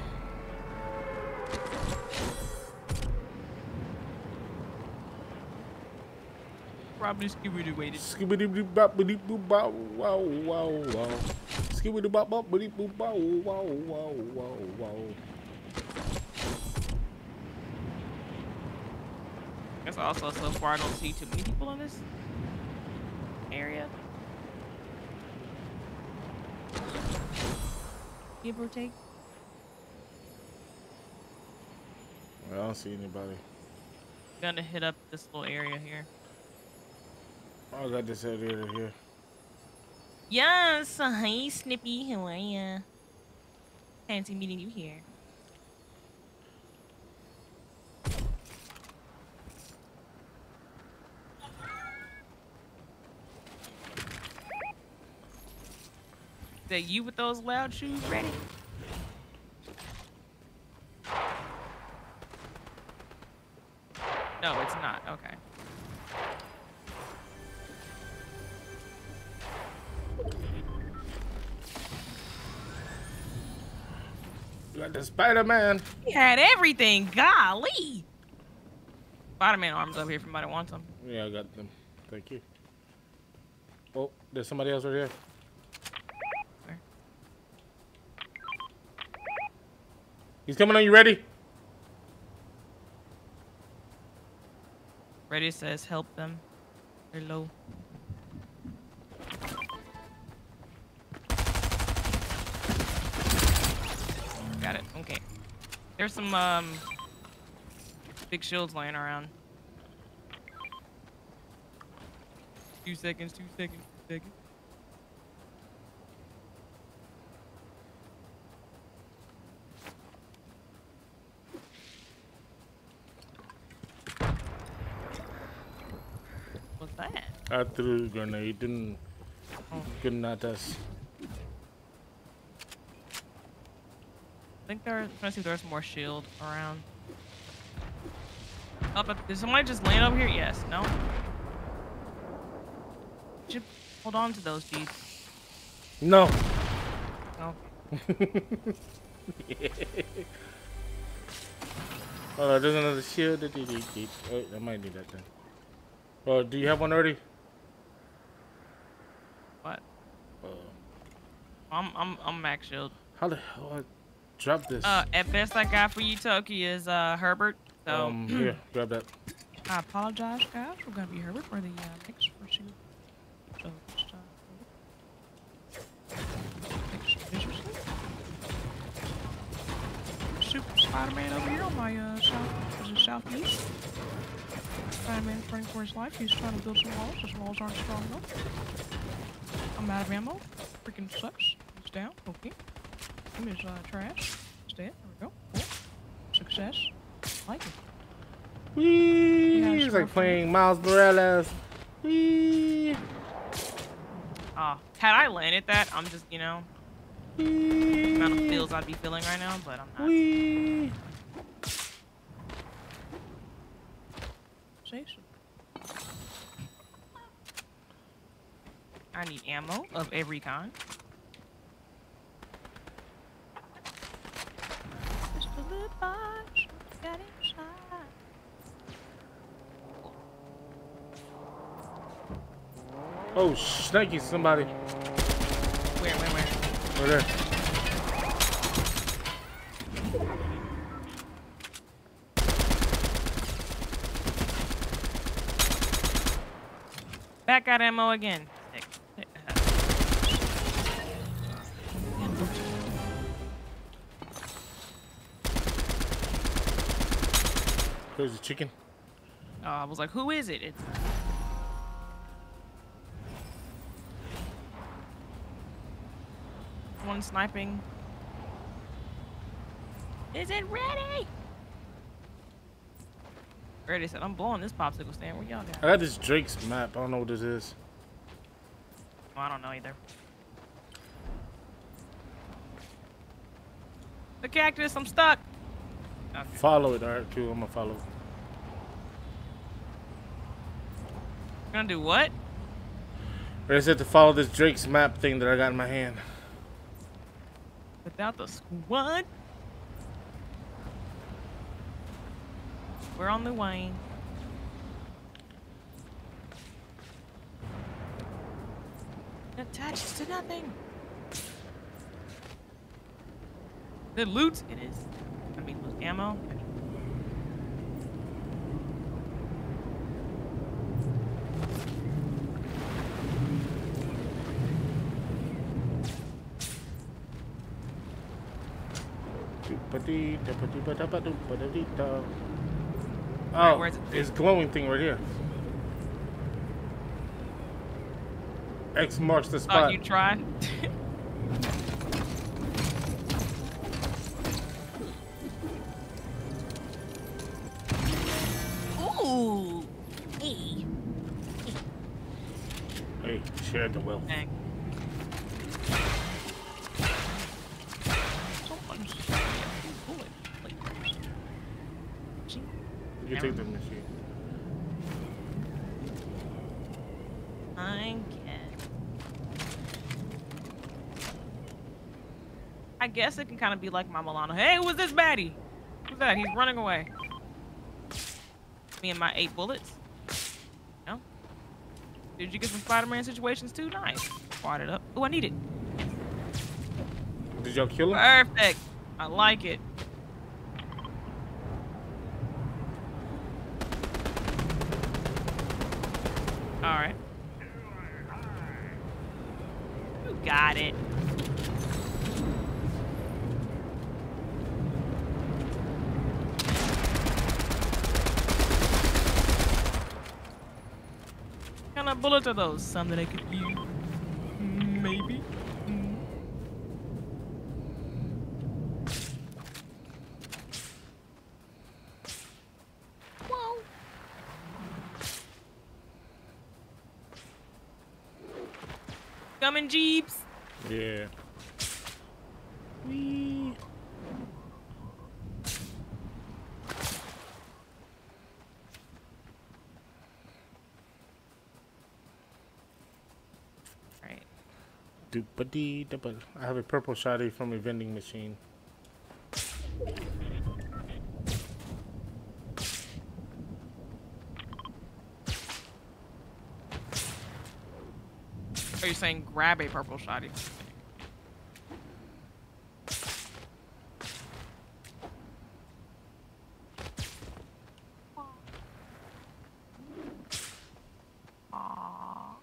Wow wow wow. Wow wow wow wow. Guess also so far I don't see too many people in this area. Give or take. I don't see anybody. Gonna hit up this little area here. I got this area here. Yes, hi Snippy, how are ya? Fancy meeting you here. That you with those loud shoes ready? You the Spider Man. He had everything. Golly. Spider-Man arms over here if anybody wants them. Yeah, I got them. Thank you. Oh, there's somebody else right here. Where? He's coming on. You ready? Ready says help them. They're low. There's some um big shields laying around. Two seconds, two seconds, two seconds. What's that? I threw a grenade and could not us. Think there. I'm trying to see if there's more shield around. Oh, but did somebody just land over here? Yes. No. Should hold on to those jeeps. No. No. Oh, there's another shield. that you need. Oh, I might need that thing. Oh, do you have one already? What? Uh, I'm I'm I'm max shield. how the hell drop this? Uh, at best I got for you, Toki, is uh Herbert. So um, here, grab that. I apologize, guys. We're gonna be Herbert for the uh, next for you. So just uh, expeditiously. Super Spider-Man over here on my uh south, is it southeast? Spider-Man running for his life. He's trying to build some walls. His walls aren't strong enough. I'm out of ammo. Freaking sucks. He's down. Okay. Him is uh, trash. He's dead. There we go. Cool. Success. Like it. Whee! Yeah, it's like playing Miles Morales. Whee! Ah, had I landed that, I'm just, you know, the amount of Whee! feels I'd be feeling right now, but I'm not. Whee! Say. I need ammo of every kind. Little box got inside. Oh, snaky somebody. Where, where, where? Over there. Back got ammo again. There's a chicken. Oh, I was like, who is it? It's one sniping. Is it ready? Ready said, I'm blowing this popsicle stand. Where y'all I got? got this Drake's map. I don't know what this is. Oh, I don't know either. The cactus, I'm stuck. Okay. Follow it, alright, cool. I'm gonna follow. Gonna do what? I said to follow this Drake's map thing that I got in my hand. Without the squad? We're on the way. It attaches to nothing. The loot? It is. I mean, loot ammo. Oh, where's it? it's glowing thing right here. X marks the Oh, spot. you tried? Ooh. Hey. Hey, share the wealth. Dang. Someone's bullet flavors. See? You can take the machine. I get. I guess it can kind of be like my Milano. Hey, who's this baddie? Who's that? He's running away. Me and my eight bullets. No. Did you get some Spider-Man situations too? Nice. Quad it up. Oh, I need it. Did y'all kill him? Perfect. I like it. All right. You got it. What are those? Some that I could use? Mm, Maybe. Mm. Whoa. Coming jeeps. Yeah. Whee. Doopity doopa. I have a purple shotty from a vending machine. Are you saying grab a purple shotty? Aw.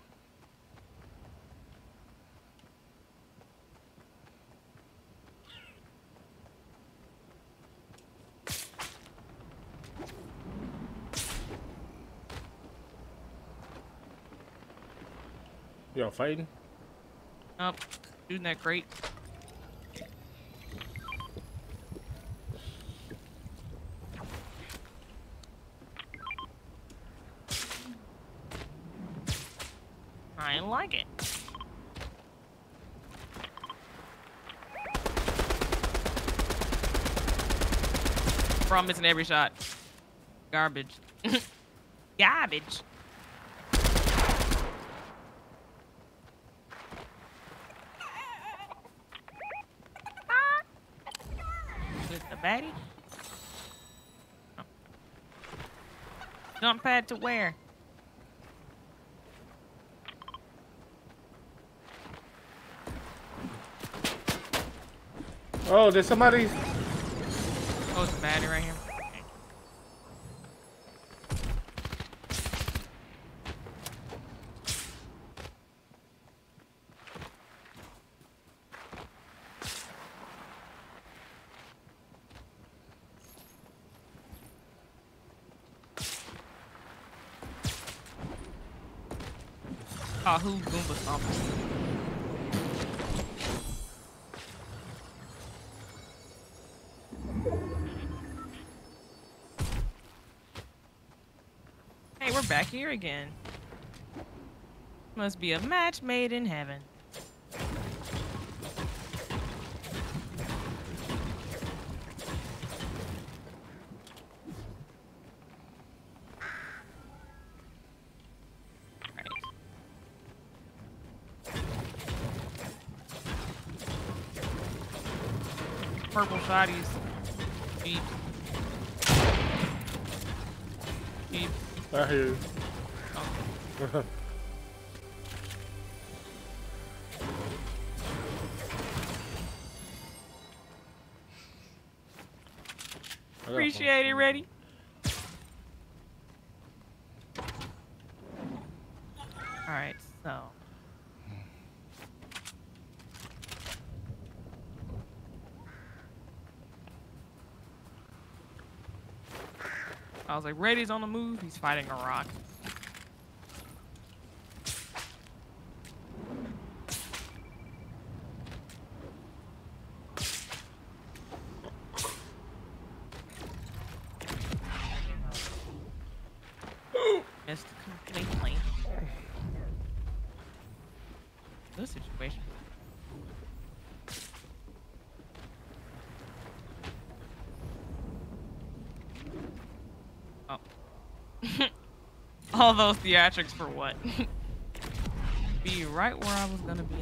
Y'all fighting? Oh, shooting that crate. I like it. From missing every shot. Garbage. Garbage. Oh. Jump pad to where? Oh, there's somebody. Oh, it's a baddie right here. Goomba Stompers? Hey, we're back here again. Must be a match made in heaven. Right. Shotties. Jeep. Jeep. I hear you. Oh. like, Ready's on the move. He's fighting a rock. Missed completely. This situation. Oh. All those theatrics for what? be right where I was gonna be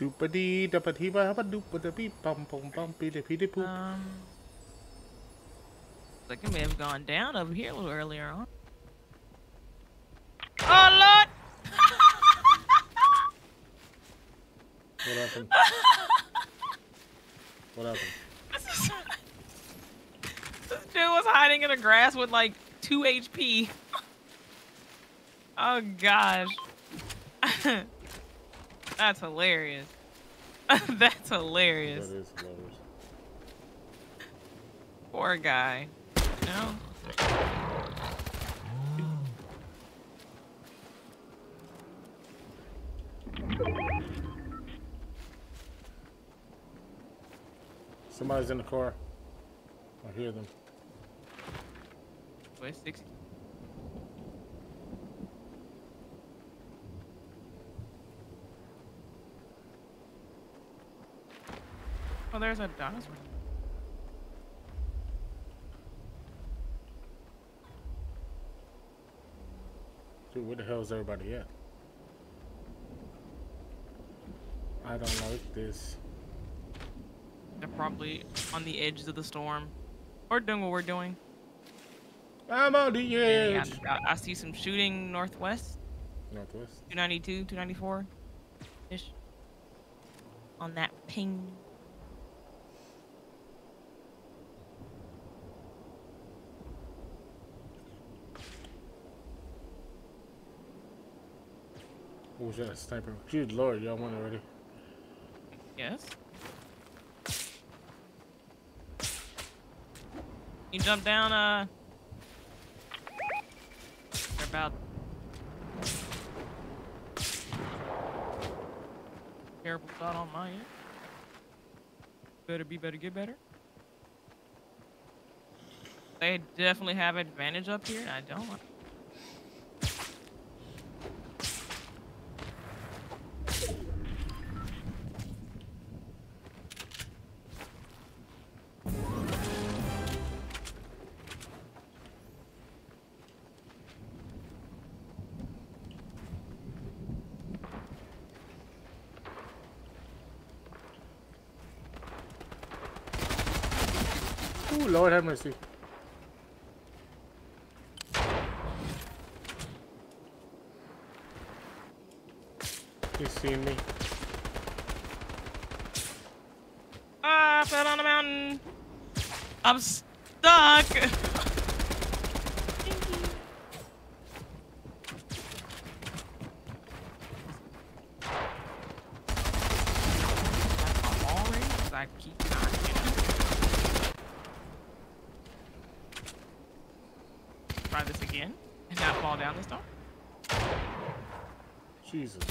Shoopa dee da ba dee ba ba doopa da bee bum bum bum bee da bee poop. Um, like it may have gone down over here a little earlier on. Oh lord! what happened? what happened? This, this dude was hiding in the grass with like 2 HP. oh gosh. That's hilarious. That's hilarious. That is hilarious. Poor guy. No. Somebody's in the car. I hear them. Wait, 60. There's a dinosaur. Dude, where the hell is everybody at? I don't like this. They're probably on the edges of the storm. Or doing what we're doing. I'm on the Yeah, edge. I, I see some shooting northwest. Northwest. 292, 294 ish. On that ping. Was that sniper? Good lord, y'all won already. Yes. You jump down, uh. They're about. Terrible thought on my end. Better be better, get better. They definitely have advantage up here, I don't. Ooh, Lord have mercy. He's seen me. Ah, I fell on the mountain. I'm stuck. I keep not getting. Try this again and not fall down this time. Jesus.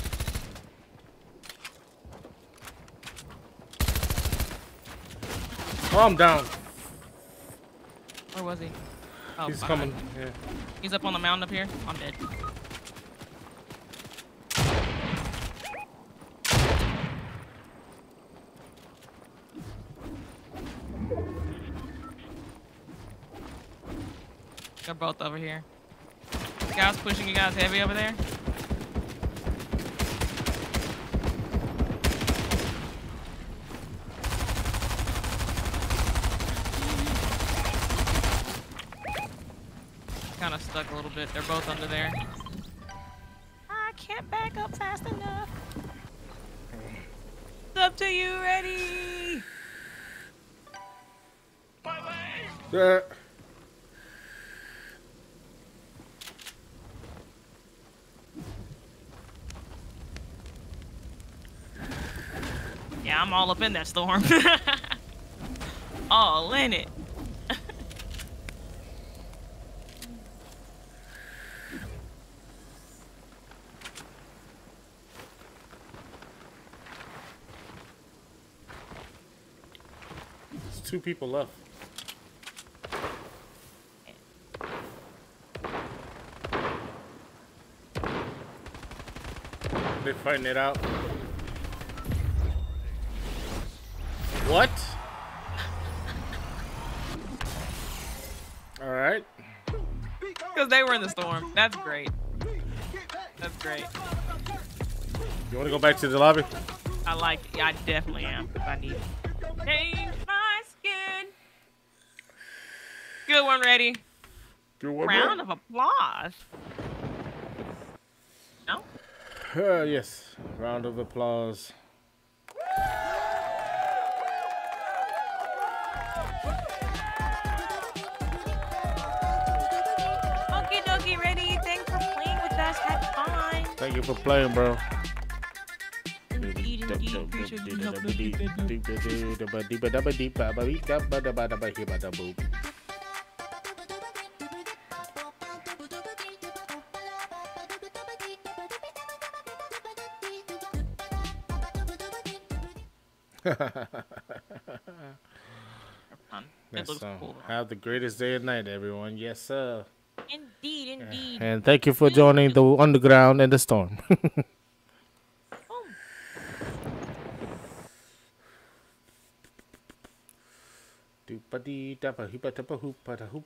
Oh, I'm down. Where was he? Oh, He's coming. Yeah. He's up on the mountain up here. I'm dead. They're both over here. Guy's pushing you guys heavy over there. Kind of stuck a little bit. They're both under there. I can't back up fast enough. It's up to you, ready? Yeah. Yeah, I'm all up in that storm. all in it. Two people left. They're fighting it out. What? All right. Because they were in the storm. That's great. That's great. You want to go back to the lobby? I like I definitely am. If I need it. one ready. One Round more? of applause. No? Uh, yes. Round of applause. Okie dokie, ready. Thanks for playing with us. Have fun. Thank you for playing, bro. Yes, looks so cool. have the greatest day of night, everyone. Yes, sir. Indeed, indeed. And thank you for joining the underground and the storm. Boom.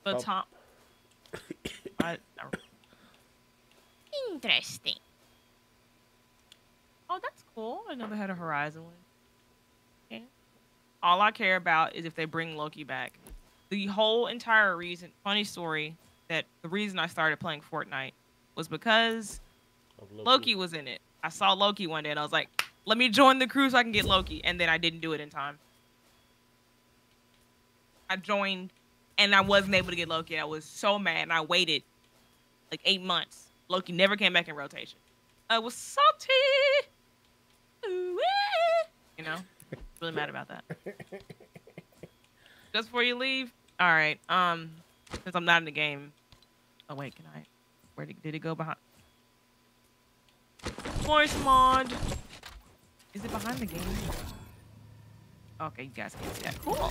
The top. I, I- Interesting. oh, that's cool. I never had a Horizon one. All I care about is if they bring Loki back. The whole entire reason, funny story, that the reason I started playing Fortnite was because Loki was in it. I saw Loki one day and I was like, let me join the crew so I can get Loki. And then I didn't do it in time. I joined and I wasn't able to get Loki. I was so mad and I waited like eight months. Loki never came back in rotation. I was salty. Ooh-wee. You know, really mad about that. Just before you leave, all right. Um, since I'm not in the game. Oh wait, can I? Where did, did it go behind? Voice mod. Is it behind the game? Okay, you guys can't see that. Cool.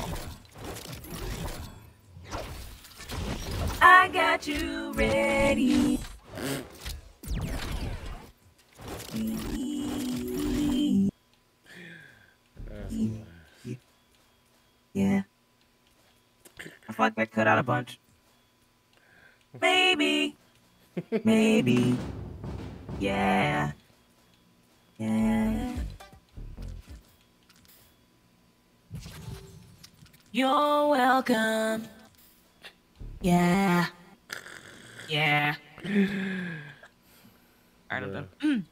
I got you ready. Yeah. I feel like that cut out a bunch. Maybe. Maybe. Yeah. Yeah. You're welcome. Yeah. Yeah. All right, I'm done. Mm.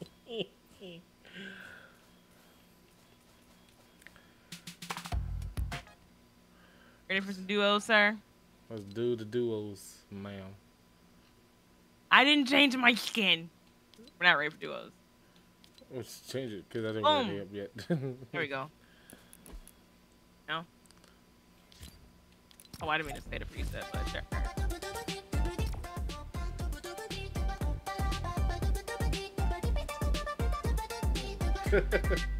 Ready for some duos, sir? Let's do the duos, ma'am. I didn't change my skin. We're not ready for duos. Let's change it because I didn't Boom. get it up yet. Here we go. No? Oh, I didn't mean to say the preset, but sure. Alright.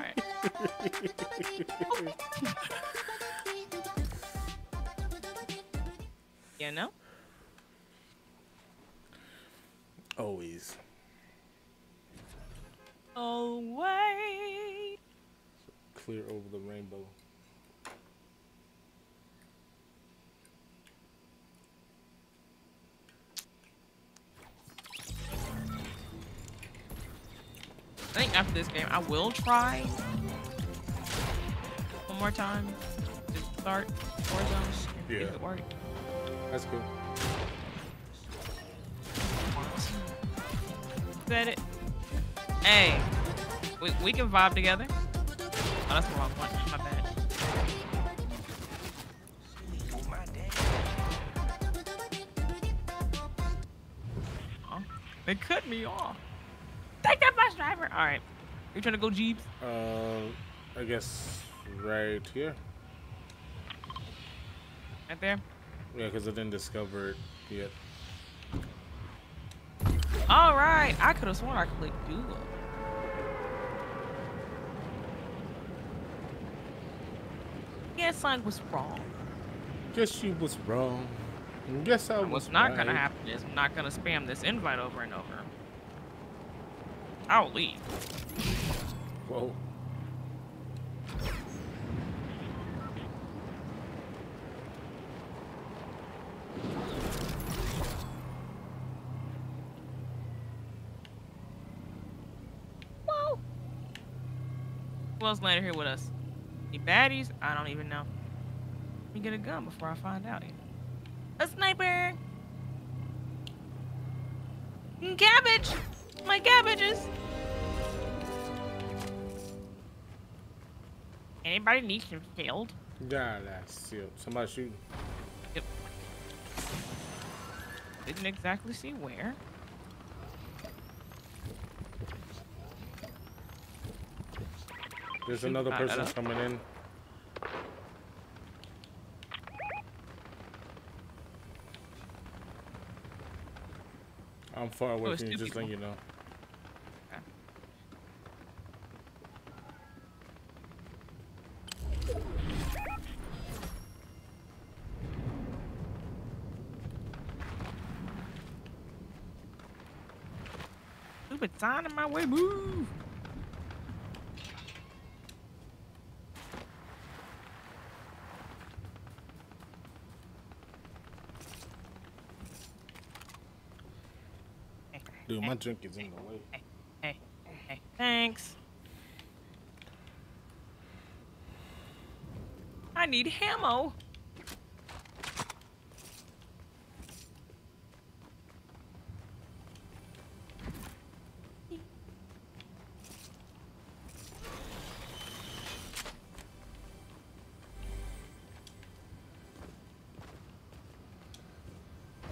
after this game, I will try one more time to start Warzone. and see Yeah. If it works. That's cool. Said it. Hey, we, we can vibe together. Oh, that's the wrong one. My bad. Oh, they cut me off. Driver. All right. You trying to go Jeeps? Uh, I guess right here. Right there. Yeah, because I didn't discover it yet. All right. I could have sworn I clicked duo. Guess I was wrong. Guess you was wrong. Guess I was What's not gonna happen is I'm not gonna spam this invite over and over. I'll leave. Whoa. Whoa. Who else landed here with us? Any baddies? I don't even know. Let me get a gun before I find out. A sniper. Cabbage. My cabbages. Anybody need some killed? Yeah, that's it. Somebody shooting. Yep. Didn't exactly see where. There's another person coming in. I'm far away Oh, from you, just letting you know. Sign in my way. Move. Dude, my drink is in the way. Hey, hey, thanks. I need ammo.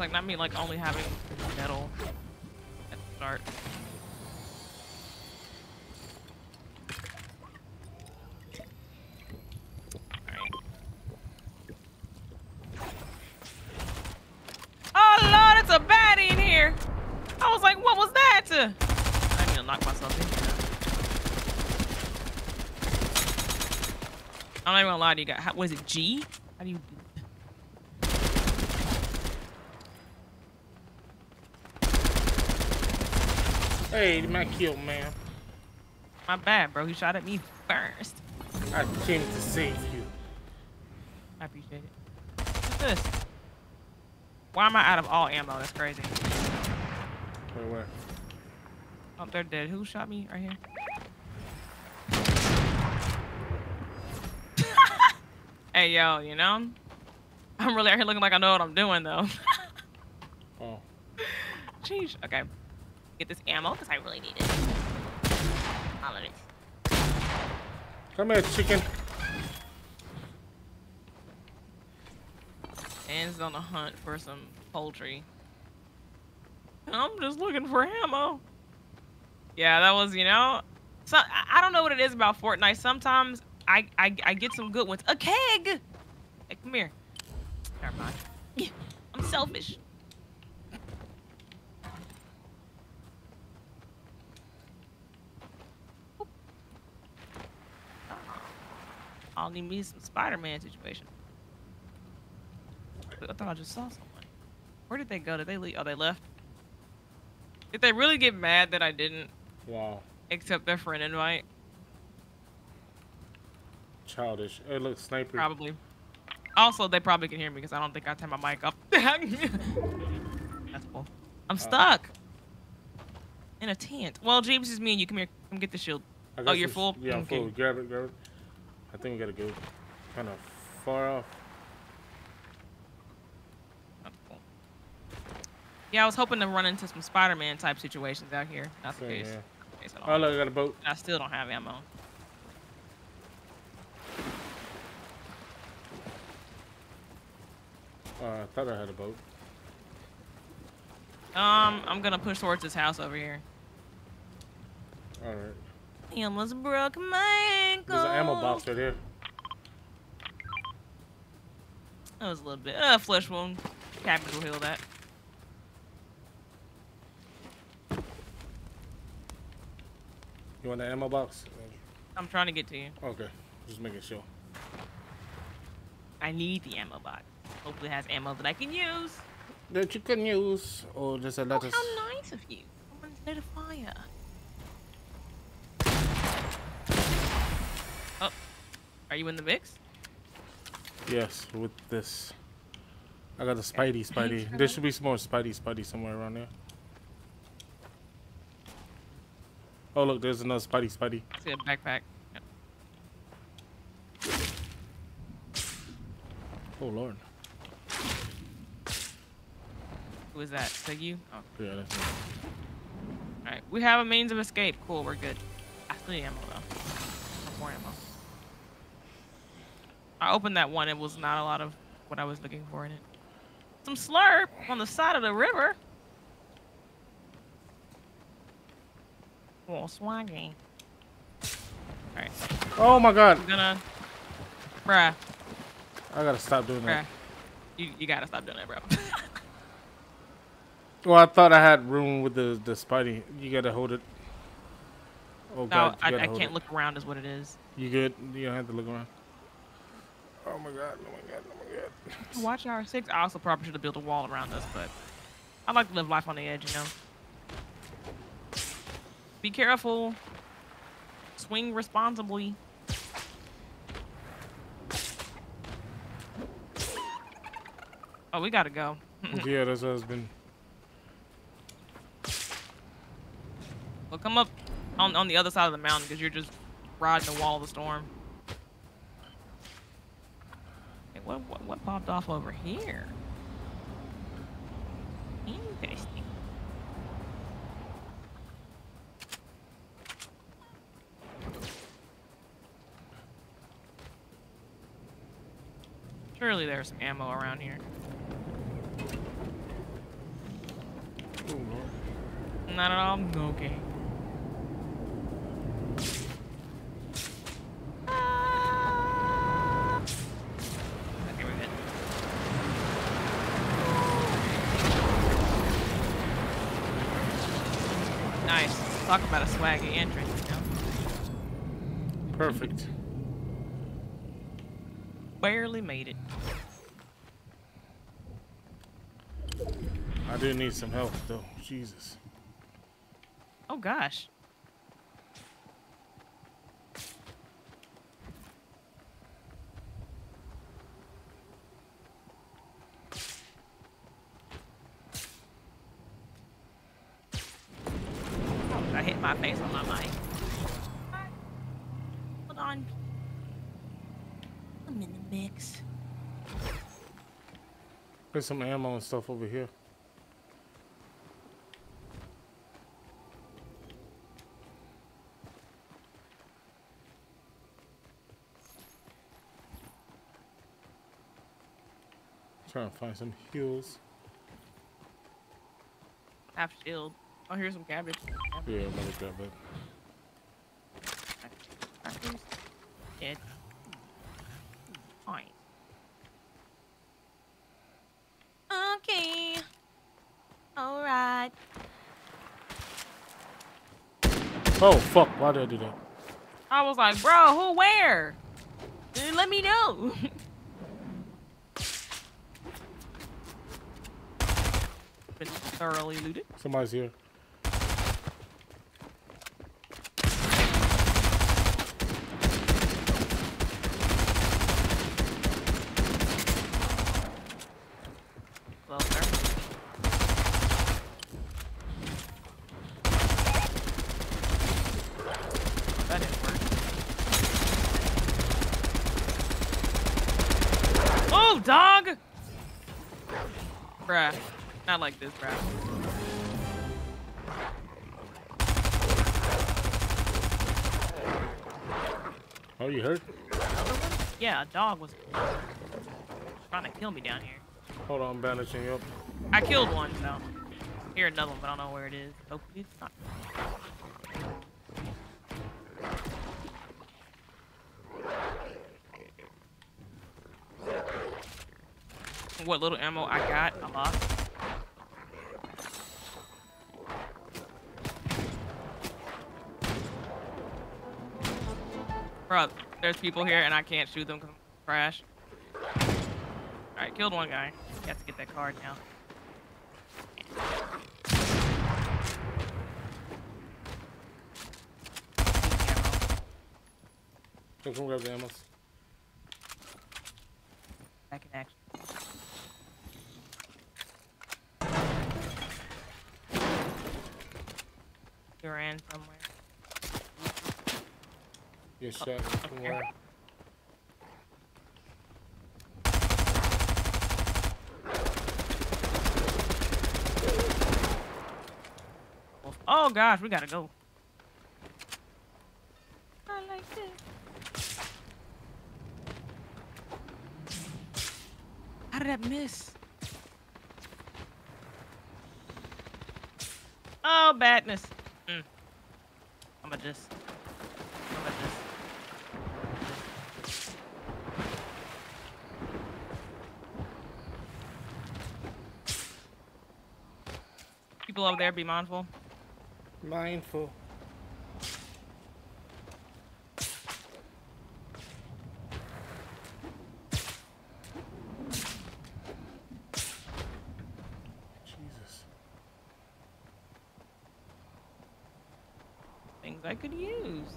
Like not me like only having metal at the start. Alright. Oh lord, it's a baddie in here! I was like, what was that? I need to knock myself in here. I'm not even gonna lie to you guys. How, was it G? How do you do Hey, my kill, man. My bad, bro. He shot at me first. I came to save you. I appreciate it. What's this? Why am I out of all ammo? That's crazy. Where, where? Oh, they're dead. Who shot me? Right here. hey, yo, you know? I'm really out here looking like I know what I'm doing, though. Oh. Jeez. Okay. Get this ammo, because I really need it. All of it. Come here, chicken. Anne's on a hunt for some poultry. I'm just looking for ammo. Yeah, that was, you know, so I, I don't know what it is about Fortnite. Sometimes I, I I get some good ones. A keg. Hey, come here. Never mind. I'm selfish. I'll need me some Spider-Man situation. I thought I just saw someone. Where did they go? Did they leave? Oh, they left. Did they really get mad that I didn't Wow. accept their friend invite? Childish. Hey, look, sniper. Probably. Also, they probably can hear me because I don't think I turned my mic up. That's cool. I'm uh, stuck in a tent. Well, James is me and you. Come here. Come get the shield. Oh, you're full? Yeah, I'm Okay. full. Grab it, grab it. I think we gotta go kind of far off. Cool. Yeah, I was hoping to run into some Spider-Man type situations out here. Not the case. here. Case Oh, look, I got a boat. I still don't have ammo. Uh, I thought I had a boat. Um, I'm gonna push towards this house over here. All right. He almost broke my ankle. There's an ammo box right here. That was a little bit. Uh, flesh wound. Cabbage will heal that. You want the ammo box? I'm trying to get to you. Okay, just making sure. I need the ammo box. Hopefully it has ammo that I can use. That you can use, or just a Oh, let us. how nice of you. Someone's lit a fire. Are you in the mix? Yes, with this. I got the Spidey, Spidey. There should be some more Spidey, Spidey somewhere around there. Oh look, there's another Spidey, Spidey. See a backpack. Yep. Oh lord. Who is that? Is that you? Oh, Yeah, that's me. Alright, we have a means of escape. Cool, we're good. I still need ammo though. More ammo. I opened that one. It was not a lot of what I was looking for in it. Some slurp on the side of the river. Oh, swaggy. Alright, Oh my god. I'm gonna. Bruh, I gotta stop doing bruh. that. You, you gotta stop doing that, bro. Well, I thought I had room with the the Spidey. You gotta hold it. Oh god, I, I can't it. look around, is what it is. You good? You don't have to look around. Oh my god! Oh my god! Oh my god! Watch our six. I also probably should have built a wall around us, but I like to live life on the edge, you know. Be careful. Swing responsibly. Oh, we gotta go. yeah, that's been. Well, come up on on the other side of the mountain because you're just riding the wall of the storm. Hey, what, what what popped off over here? Interesting. Surely there's some ammo around here. Oh, Not at all. Okay. Ah. Okay, we're good. Nice. Talk about a swaggy entrance, you know? Perfect. Barely made it. I do need some help though. Jesus. Oh gosh. Oh, I hit my face on my mic. Hold on. I'm in the mix. There's some ammo and stuff over here. Trying to find some heals. Half shield. Oh, here's some cabbage. Yeah, I'm gonna grab it. Dead. Fine. Okay. Alright. Oh fuck! Why did I do that? I was like, bro, who where? Uh, Let me know. Been thoroughly looted. Somebody's here. Well, sir. That didn't work. Oh, dog! Bruh. Not like this, bruh. Oh, you hurt? Yeah, a dog was trying to kill me down here. Hold on, I'm bandaging you up. I killed one, so. Hear another one, but I don't know where it is. Hopefully it's not. What little ammo I got, I lost. There's people here and I can't shoot them because I'm trash. Alright, killed one guy. Got to get that card now. So come grab the ammo. Back in action. You ran somewhere. Get shot from where? Well, Oh gosh, we gotta go. I like this. How did that miss? Oh, badness. Mm. I'ma just. I'ma just. People over there be mindful. Mindful. Jesus. Things I could use.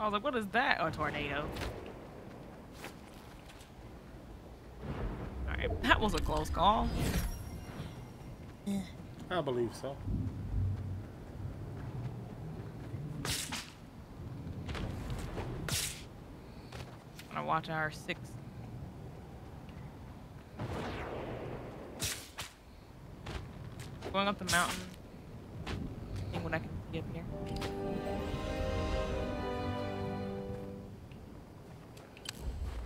I was like, what is that? A tornado. Alright, that was a close call. I believe so. I'm gonna watch our six. Going up the mountain. Seeing what I can see up here.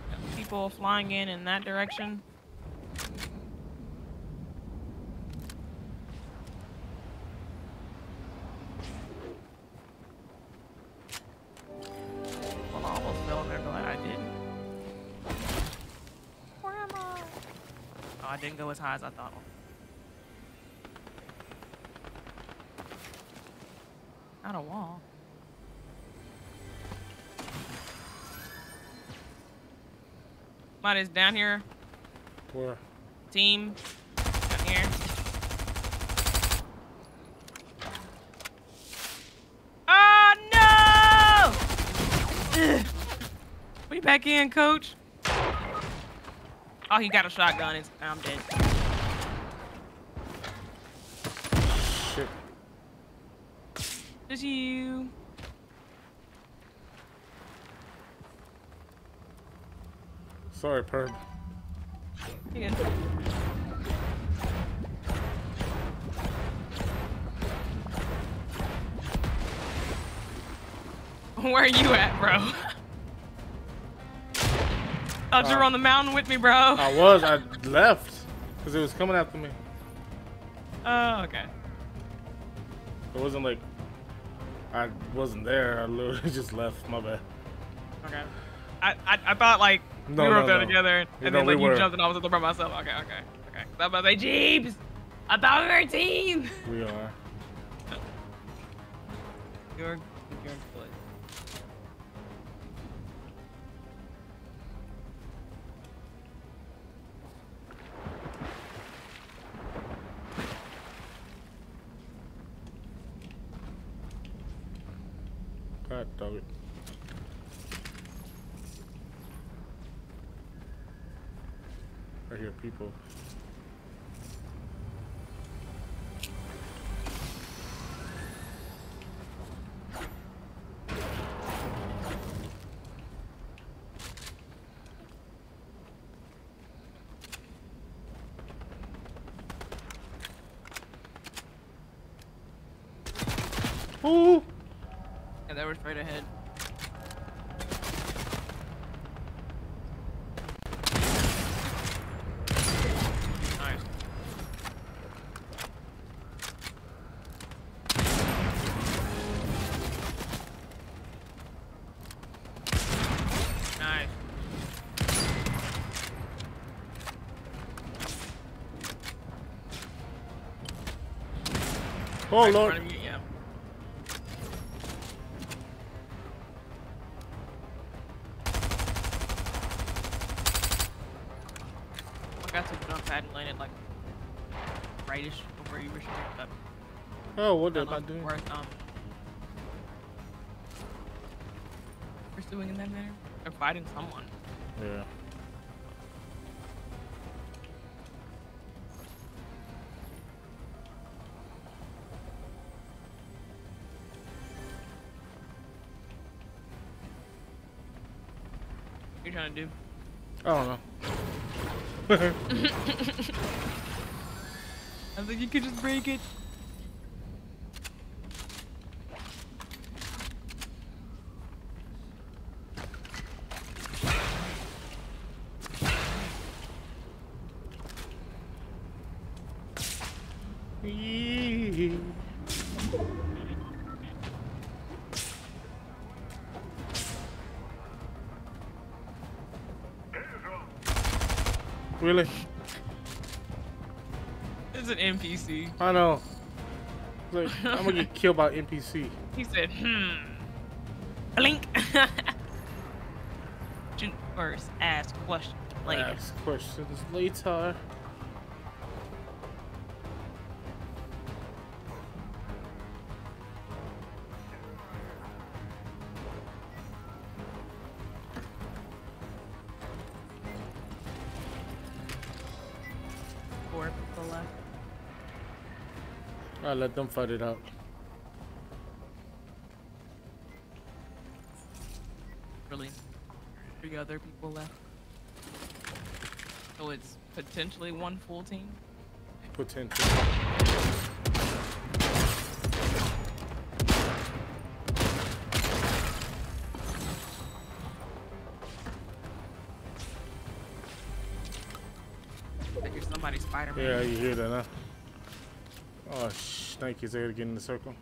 Got People flying in in that direction. As high as I thought. Not a wall. Is down here. Where? Team. Down here. Oh no! Ugh. We back in, coach. Oh, he got a shotgun. It's, I'm dead. Shit. Just you. Sorry. You good. Where are you at, bro? Thought you were on the mountain with me, bro. I was. I left because it was coming after me. Oh, okay. It wasn't like I wasn't there. I literally just left. My bad. Okay. I, I, I thought like No, we were no, up there no. together, and You then know, like we you were. jumped and I was at the front myself. Okay, okay, okay. I about say, Jeeps. I thought we were a team. We are. Were straight ahead. Nice. Nice. Oh lord! Oh, what am I doing? worth um pursuing in that manner. They're fighting someone. Yeah. What are trying to do? I don't know. I think you could just break it. I know. Like, I'm gonna get killed by NPC. He said, hmm. Blink. Shoot first, ask questions later. Ask questions later. Let them fight it out. Really, three other people left. So it's potentially one full team. Potential. Like you're somebody's Spider-Man. Yeah, you hear that, huh? Snake is there to get in the circle.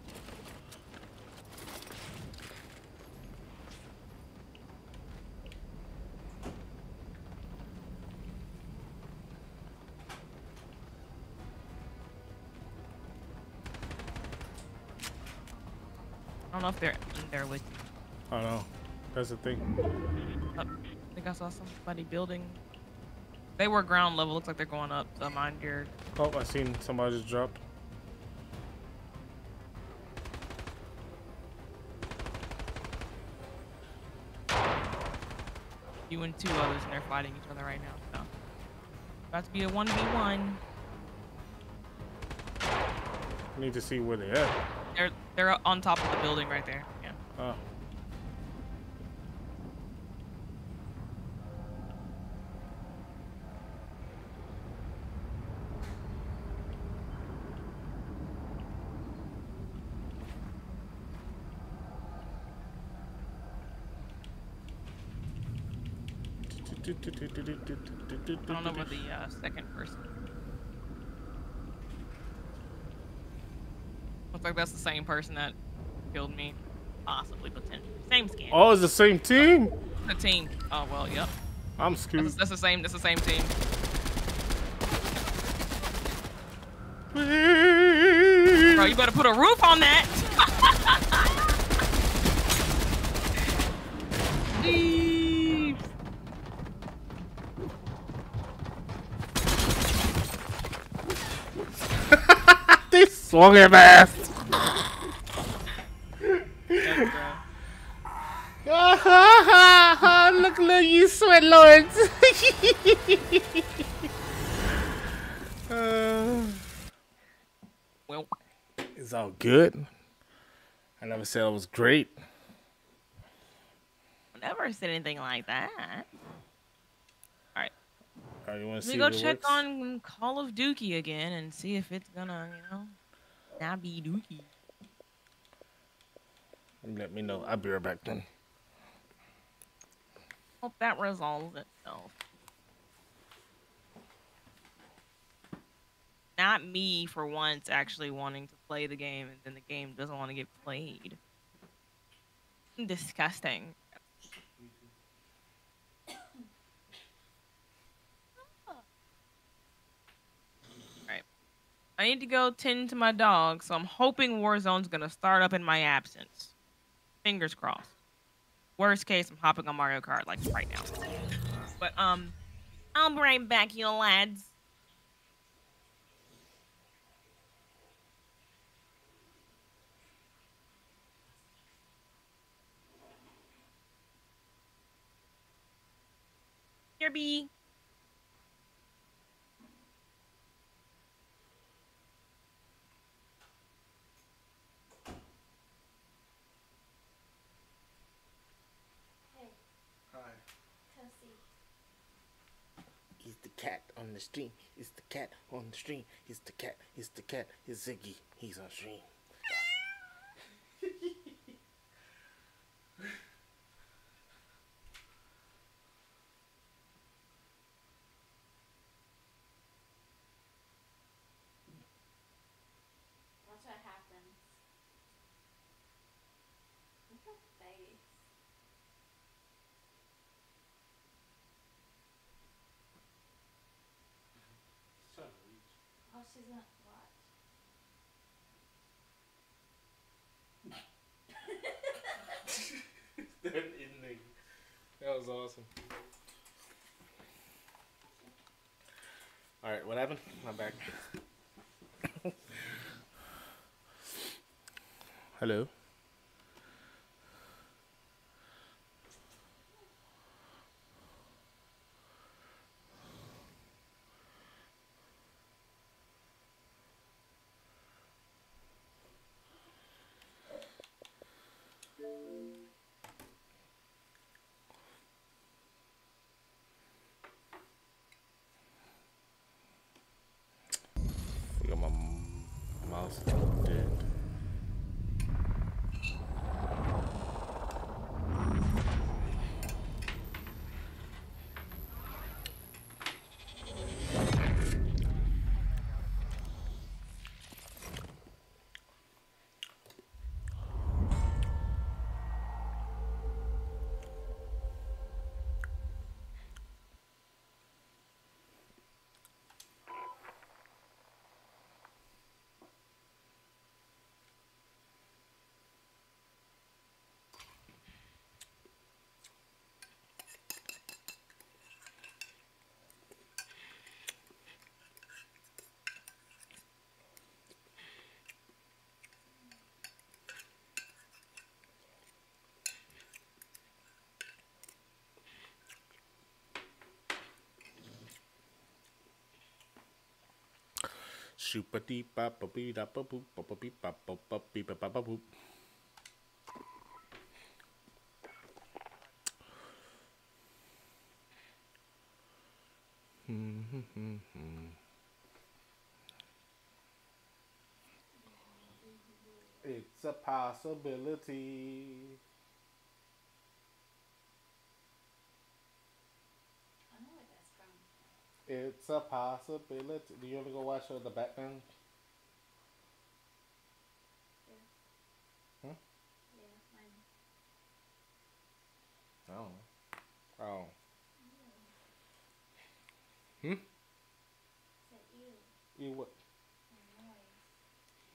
I don't know if they're in there with you. I know. That's the thing. Oh, I think I saw somebody building. They were ground level. Looks like they're going up. So mind your. Oh, I seen somebody just drop. You and two others, and they're fighting each other right now. So about to be a one v one. Need to see where they at. They're they're on top of the building right there. Yeah. Oh. I don't know where the uh, second person. Looks like that's the same person that killed me. Possibly, potentially. Same skin. Oh, it's the same team? The team. Oh well, yep. I'm That's, screwed. that's the same. That's the same team. Bro, you better put a roof on that. Jeez. they swung him ass. Look, look, you sweat lords. uh, Well, it's all good. I never said it was great. never said anything like that. All right. All right, you want to Let see me go check works? on Call of Dookie again and see if it's gonna, you know, not be Dookie. Let me know. I'll be right back then. Hope that resolves itself. Not me, for once, actually wanting to play the game and then the game doesn't want to get played. Disgusting. I need to go tend to my dog, so I'm hoping Warzone's gonna start up in my absence. Fingers crossed. Worst case, I'm hopping on Mario Kart like right now. But um, I'll be right back, you lads. Kirby. He's the cat on the stream. It's the cat on the stream. It's the cat. It's the cat. It's Ziggy. He's on stream. She's not watch. That was awesome. All right, what happened? I'm back. Hello. Forgot my m- mouse is dead. Shoopa dee ba ba bee da ba boop ba ba bee ba ba ba bee ba ba ba boop. Hmm, hmm, hmm, hmm. It's a possibility. I know what that's from. It's a possibility. Do you ever go watch uh, the Batman? Yeah. I don't know. Oh. Hmm? Is you? You what?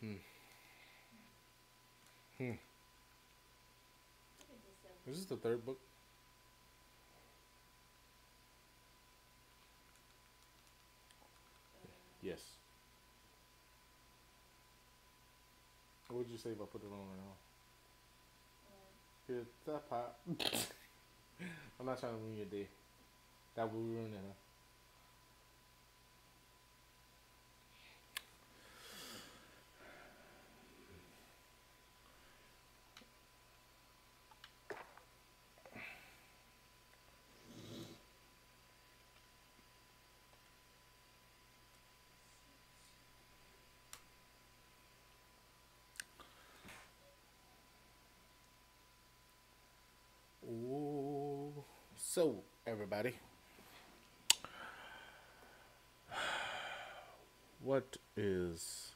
Hmm. Hmm. This Is this the third book? Yes. What would you say if I put it on right now? Uh, it's a pop. I'm not trying to ruin your day. That will ruin it, huh? Ooh. So, everybody. What is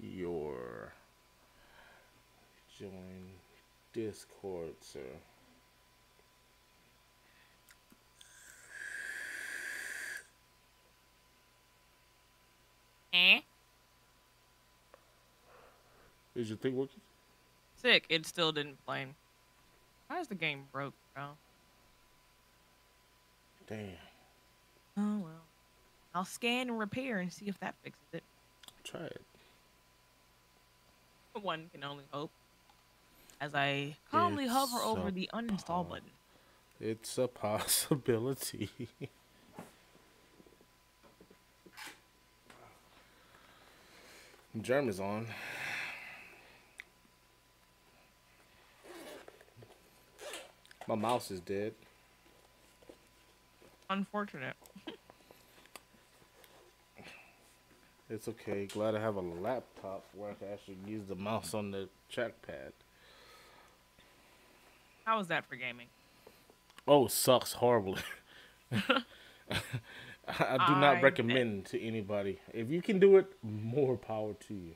your join Discord, sir? Eh? Is your thing working? Sick. It still didn't play. Why is the game broke, bro? Damn. Oh well. I'll scan and repair and see if that fixes it. Try it. One can only hope. As I calmly hover over the uninstall button. It's a possibility. Germ is on. My mouse is dead. Unfortunate. It's okay. Glad I have a laptop where I can actually use the mouse on the trackpad. How was that for gaming? Oh, sucks horribly. I do I not bet. recommend to anybody. If you can do it, more power to you.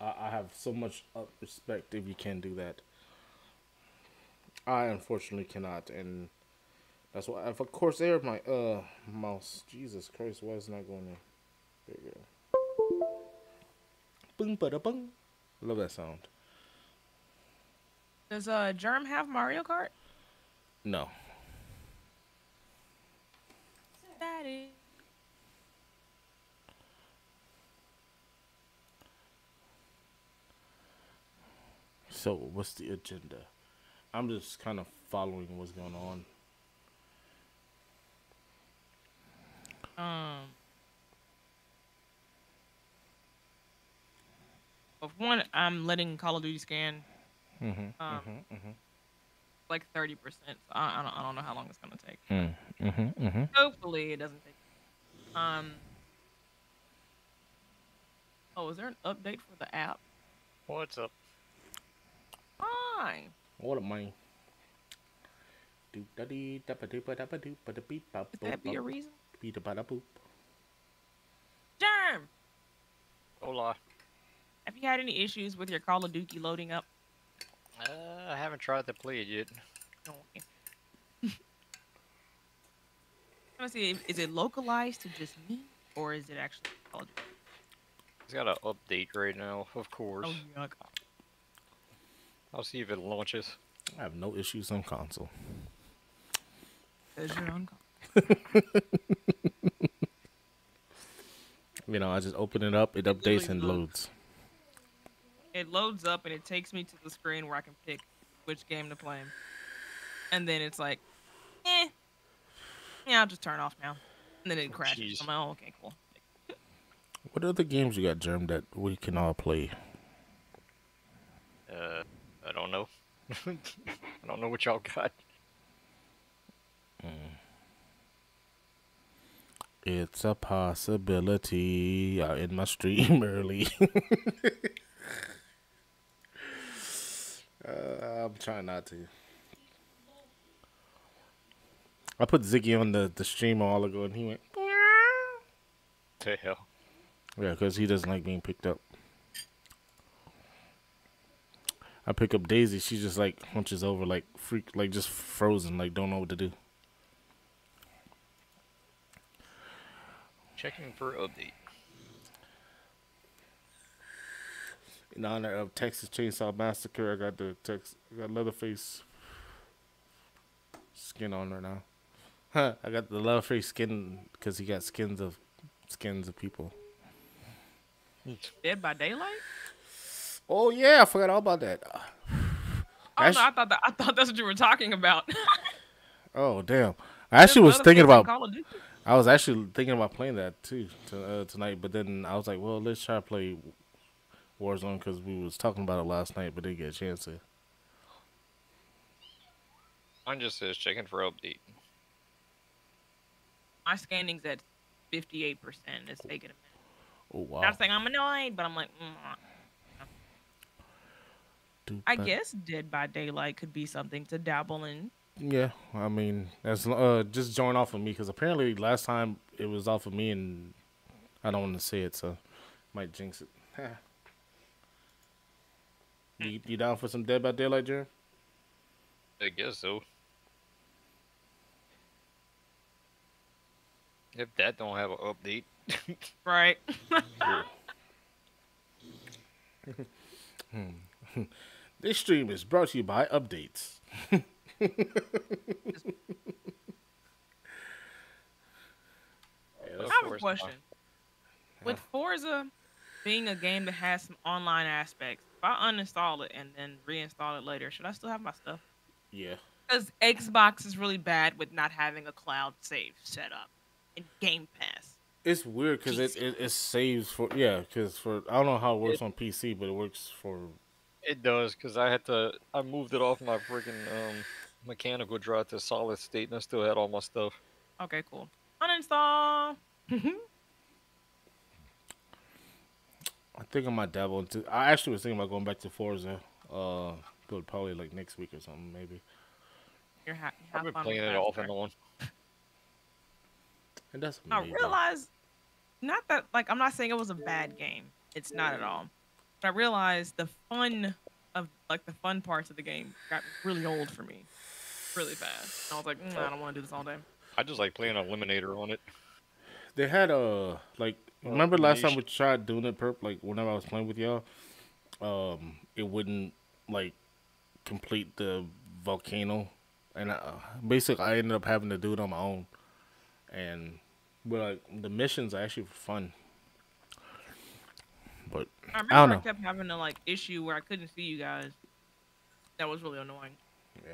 I, I have so much respect if you can do that. I unfortunately cannot, and that's why I have a Corsair my uh mouse. Jesus Christ, why is it not going there? There you go. Boom, bada, boom. Love that sound. Does uh Germ have Mario Kart? No, Daddy. So, what's the agenda? I'm just kind of following what's going on. Um. Of one, I'm letting Call of Duty scan Mm-hmm. Um, mm-hmm, like 30%. So I, I, don't, I don't know how long it's going to take. mm-hmm. Mm-hmm. Mm-hmm. Hopefully, it doesn't take. Um. Oh, is there an update for the app? What's up? Hi. What am I? Do da dee da ba do ba da ba do ba da beep ba Could boop that be a reason? beep da ba da boop. Germ, Hola. have you had any issues with your Call of Duty loading up? Uh, I haven't tried to play it yet. No. okay. Let me see. Is it localized to just me, or is it actually Call of Duty? It's got an update right now, of course. Oh, yuck. I'll see if it launches. I have no issues on console. Because you're on. You know, I just open it up, it updates and loads. It loads up and it takes me to the screen where I can pick which game to play. And then it's like, eh, yeah, I'll just turn off now. And then it crashes. jeez. I'm like, oh, okay, cool. What other games you got, Germ, that we can all play? Uh, I don't know. I don't know what y'all got. It's a possibility. I in my stream early. uh, I'm trying not to. I put Ziggy on the, the stream a while ago, and he went, To hell. yeah, because he doesn't like being picked up. I pick up Daisy. She just like hunches over, like freak, like just frozen, like don't know what to do. Checking for update. In honor of Texas Chainsaw Massacre, I got the Tex, I got Leatherface skin on right now. Huh? I got the Leatherface skin because he got skins of skins of people. Dead by Daylight? Oh yeah, I forgot all about that. Oh, no, I thought that, I thought that's what you were talking about. Oh damn! I actually was thinking about. Call of Duty. I was actually thinking about playing that too to, uh, tonight, but then I was like, well, let's try to play Warzone because we was talking about it last night, but didn't get a chance to. Mine just says checking for update. My scanning's at 58%. It's taking a minute. Oh wow! Not saying I'm annoyed, but I'm like, mm. Dude, I but- guess Dead by Daylight could be something to dabble in. Yeah, I mean, that's uh just join off of me because apparently last time it was off of me and I don't want to say it, so might jinx it. you, you down for some Dead by Daylight, Jerry? I guess so. If that don't have an update, Right. This stream is brought to you by updates. Yeah, I have a course not. question. With Forza being a game that has some online aspects, if I uninstall it and then reinstall it later, should I still have my stuff? yeah. Because Xbox is really bad with not having a cloud save set up in Game Pass. It's weird because it, it it saves for yeah because for I don't know how it works It- on PC, but it works for it does because I had to. I moved it off my freaking um, mechanical drive to solid state, and I still had all my stuff. Okay, cool. Uninstall. I think I might dabble into. I actually was thinking about going back to Forza. Uh, but probably like next week or something, maybe. You're ha- I've have been playing it that, off and on. And that's I me. though. realized, not that like I'm not saying it was a bad game. It's not at all. But I realized the fun of like the fun parts of the game got really old for me, really fast. And I was like, mm, I don't want to do this all day. I just like playing Eliminator on it. They had uh like Well, remember last time we tried doing it perp like whenever I was playing with y'all, um it wouldn't like complete the volcano, and uh, basically I ended up having to do it on my own, and but like the missions are actually fun. But I remember I I, don't know. kept having a like issue where I couldn't see you guys. That was really annoying. yeah,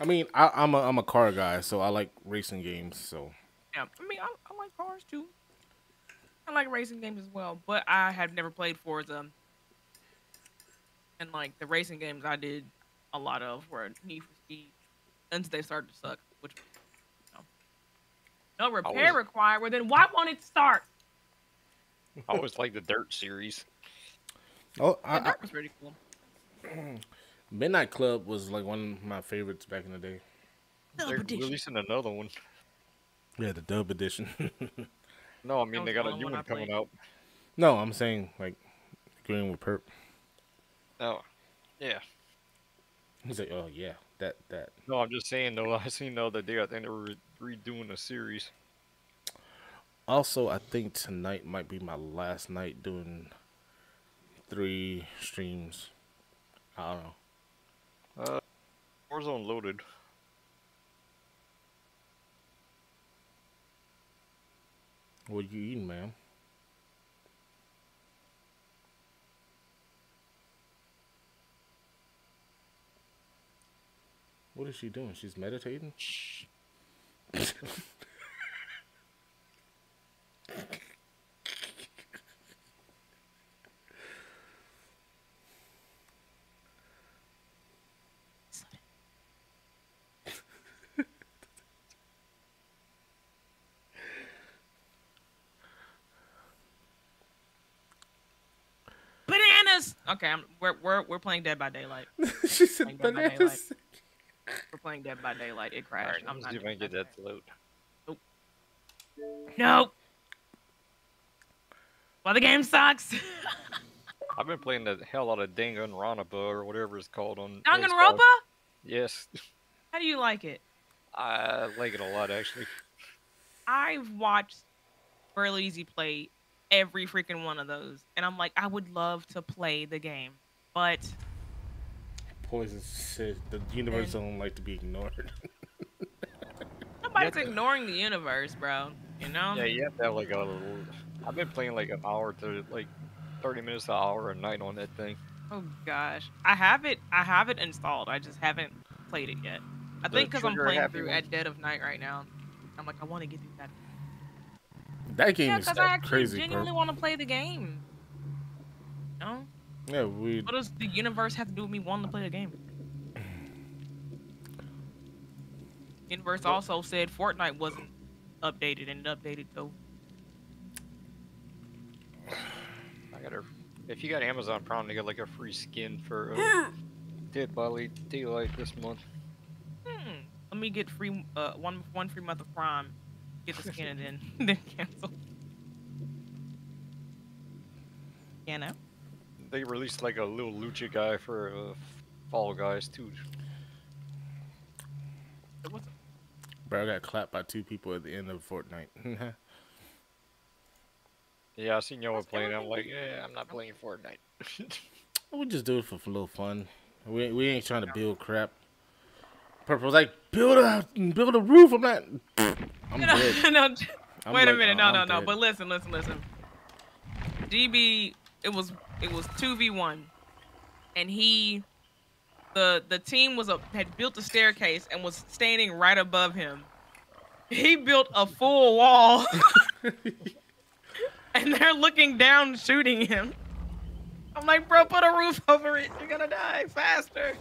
I mean I, I'm a I'm a car guy, so I like racing games. So Yeah, I mean, I, I like cars too. I like racing games as well, but I have never played Forza. And like the racing games I did a lot of were Need for Speed until they started to suck, which you know. no repair was- required. Well, then why won't it start? I always like the Dirt series. oh I, I, dirt was pretty cool. Midnight Club was like one of my favorites back in the day. They're releasing another one. Yeah, the dub edition. No, I mean was they the got a new one one coming out. no, I'm saying like Green with Perp. Oh, yeah. He's like, oh yeah, that that. No, I'm just saying though. I seen the other day. I think they were re- redoing the series. Also, I think tonight might be my last night doing three streams. I don't know. Uh, Warzone loaded. What are you eating, man? What is she doing? She's meditating. Bananas. Okay, I'm, we're we're we're playing Dead by Daylight. she said Like Dead by Daylight. bananas. We're playing Dead by Daylight. It crashed. right, I'm let's not see if I can get that to Nope. Nope. Well, the game sucks. I've been playing the hell out of Danganronpa or whatever it's called on. Danganronpa? Yes, How do you like it? I like it a lot actually. I've watched Real Easy play every freaking one of those, and I'm like, I would love to play the game, but Poison said the universe don't like to be ignored. nobody's ignoring the universe, bro. You know? Yeah, you have to have like a little. I've been playing like an hour to like 30 minutes to an hour a night on that thing. Oh gosh, I have it. I have it installed. I just haven't played it yet. I The think because I'm playing through one? at dead of night right now. I'm like, I want to get through that. That game Yeah, is because I actually crazy. genuinely want to play the game. No, Yeah, we what does the universe have to do with me wanting to play the game? Universe also said Fortnite wasn't updated, and it updated though. I got a. If you got Amazon Prime, they got like a free skin for uh, Dead by Daylight this month. Hmm. Let me get free uh one one free month of Prime, get the skin, and then then cancel. You know. They released like a little lucha guy for uh, Fall Guys too. What's bro, I got clapped by two people at the end of Fortnite. Yeah, I seen y'all were playing. I'm like, yeah, I'm not playing Fortnite. we just do it for a little fun. We we ain't trying to build crap. Purple was like, build a build a roof. I'm not. I'm no, dead. no, I'm wait a like, minute. oh, No, I'm no, no. dead. But listen, listen, listen. DB, it was it was two v one, and he, the the team was a had built a staircase and was standing right above him. He built a full wall, and they're looking down, shooting him. I'm like, bro, put a roof over it. You're gonna die faster.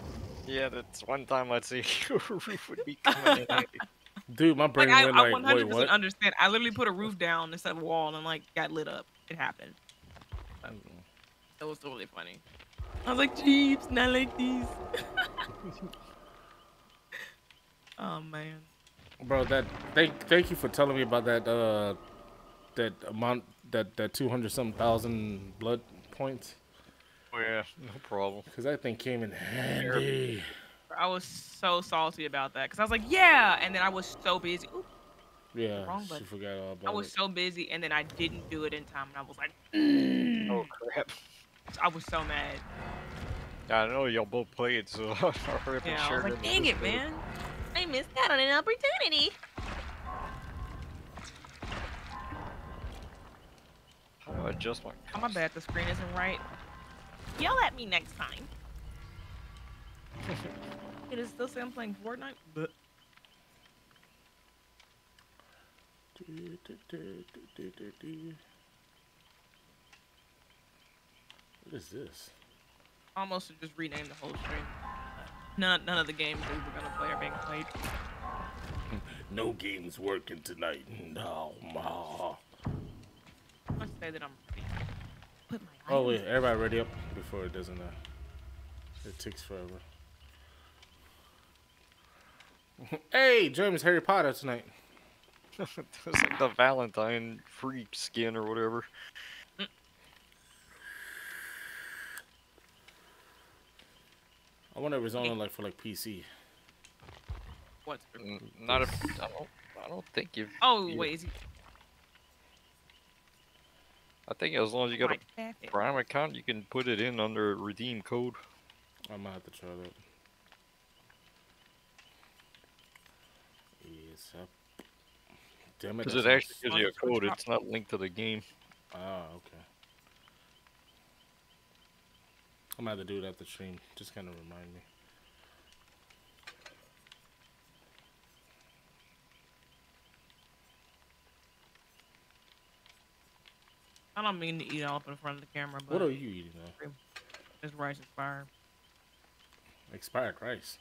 yeah, that's one time I'd say a roof would be coming. Dude, my brain Like I, went I like, 100 wait, percent what? understand. I literally put a roof down instead of a wall and like got lit up. It happened. It was totally funny. I was like, Jeeps, not like these. oh man. Bro, that thank thank you for telling me about that uh that amount that that two hundred something thousand blood points Oh yeah, no problem. because that thing came in handy. I was so salty about that because I was like, yeah, and then I was so busy. Ooh, Yeah, Wrong she button. forgot all about I was it. so busy, and then I didn't do it in time, and I was like, Oh mm. crap. I was so mad. I know y'all both played, so I hurry up and Yeah, I share was like, dang it, man. I missed out on an opportunity. How do I adjust my? Oh, my bad. The screen isn't right. Yell at me next time. it is still say I'm playing Fortnite. But do, do, do. What is this? almost to just rename the whole stream. None, none of the games we were gonna play are being played. No games working tonight. No, ma. Let's say that I'm ready. Put my Oh wait, everybody ready up before it doesn't. Uh, it takes forever. hey, James Harry Potter tonight. it's like the Valentine free skin or whatever. I wonder if it's only like for like PC. What? Not if I don't. I don't think you. Oh Yeah. wait, is he I think as long as you got a? Prime account, you can put it in under redeem code. I might have to try that. Yes, up. Damn it. Because it actually gives you a Switch- switch code. It's not linked to the game. Ah, okay. I'm gonna have to do it after stream. Just kind of remind me. I don't mean to eat all up in front of the camera, but What are you eating though? this rice is fire. Expired rice.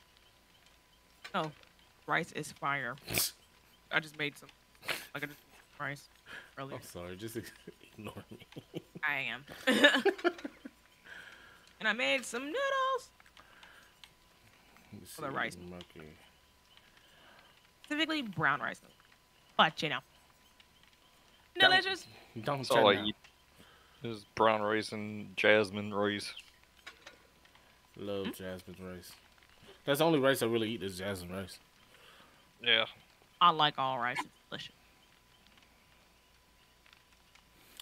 No, rice is fire. I just made some. Like I just made rice earlier. I'm sorry, just ignore me. I am. and I made some noodles. For the rice. Okay. Specifically brown rice. But you know. Don't- Don't That's all I eat. Is brown rice and jasmine rice. Love jasmine rice. That's the only rice I really eat is jasmine rice. Yeah. I like all rice. It's delicious.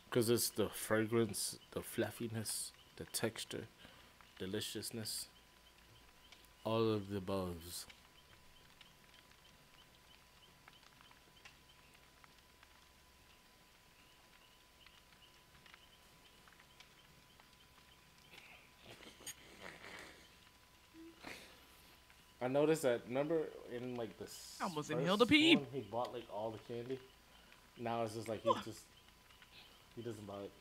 Because it's the fragrance, the fluffiness, the texture, deliciousness. All of the above. I noticed that. Remember in like the I almost first inhaled a pee. one, he bought like all the candy. Now it's just like he just he doesn't buy it.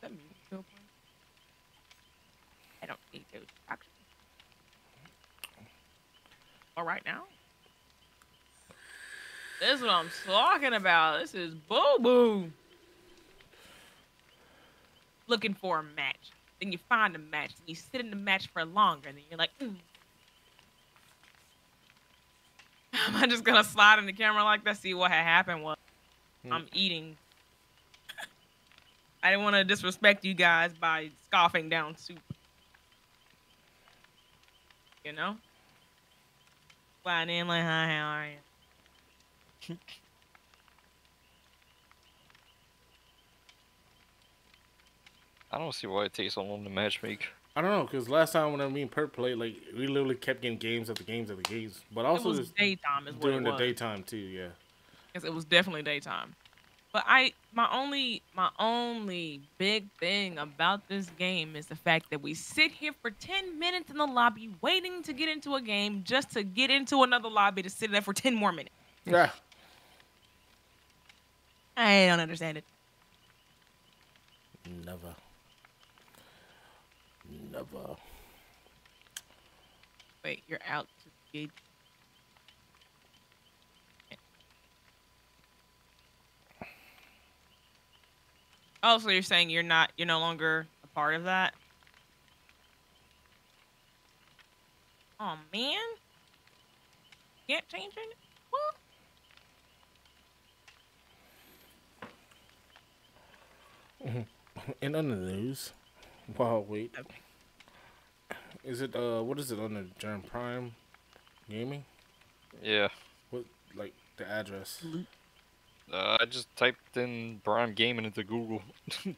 That music still playing? I don't need those actually. All right now. This is what I'm talking about. This is boo boo. Looking for a match. Then you find a match. And you sit in the match for longer. And then you're like, mm. Am I just gonna slide in the camera like that? See what had happened was Hmm. I'm eating. I didn't want to disrespect you guys by scoffing down soup. You know? Sliding in like, hi, how are you? I don't see why it takes so long to match make. I don't know, because last time when I mean Perp played, like we literally kept getting games at the games at the games. But It also was just daytime, is what during it the was. daytime too, yeah. Yes, it was definitely daytime. But I, my only, my only big thing about this game is the fact that we sit here for ten minutes in the lobby waiting to get into a game just to get into another lobby to sit there for ten more minutes. Yeah. I don't understand it. Never. Never. Wait, you're out to the gate. Oh, so you're saying you're not, you're no longer a part of that? Oh man, can't change it. What? And on the news, wow, wait, is it uh, what is it on the Germ Prime Gaming? Yeah. What like the address? Uh, I just typed in Prime Gaming into Google.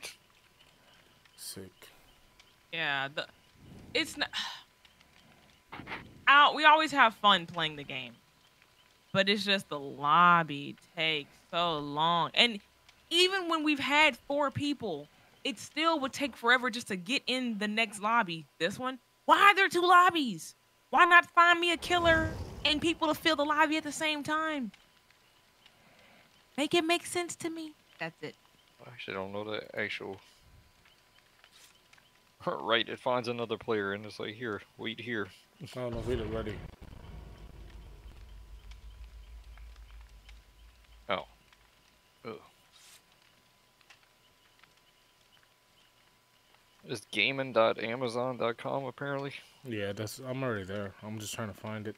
Sick. Yeah, the it's not. Out, we always have fun playing the game, but it's just the lobby takes so long, and even when we've had four people, it still would take forever just to get in the next lobby. This one, why are there two lobbies? Why not find me a killer and people to fill the lobby at the same time? Make it make sense to me. That's it. I actually don't know the actual. Right, it finds another player and it's like, here, wait here. I don't know if we're ready. It's gaming.amazon.com apparently. Yeah, that's I'm already there. I'm just trying to find it.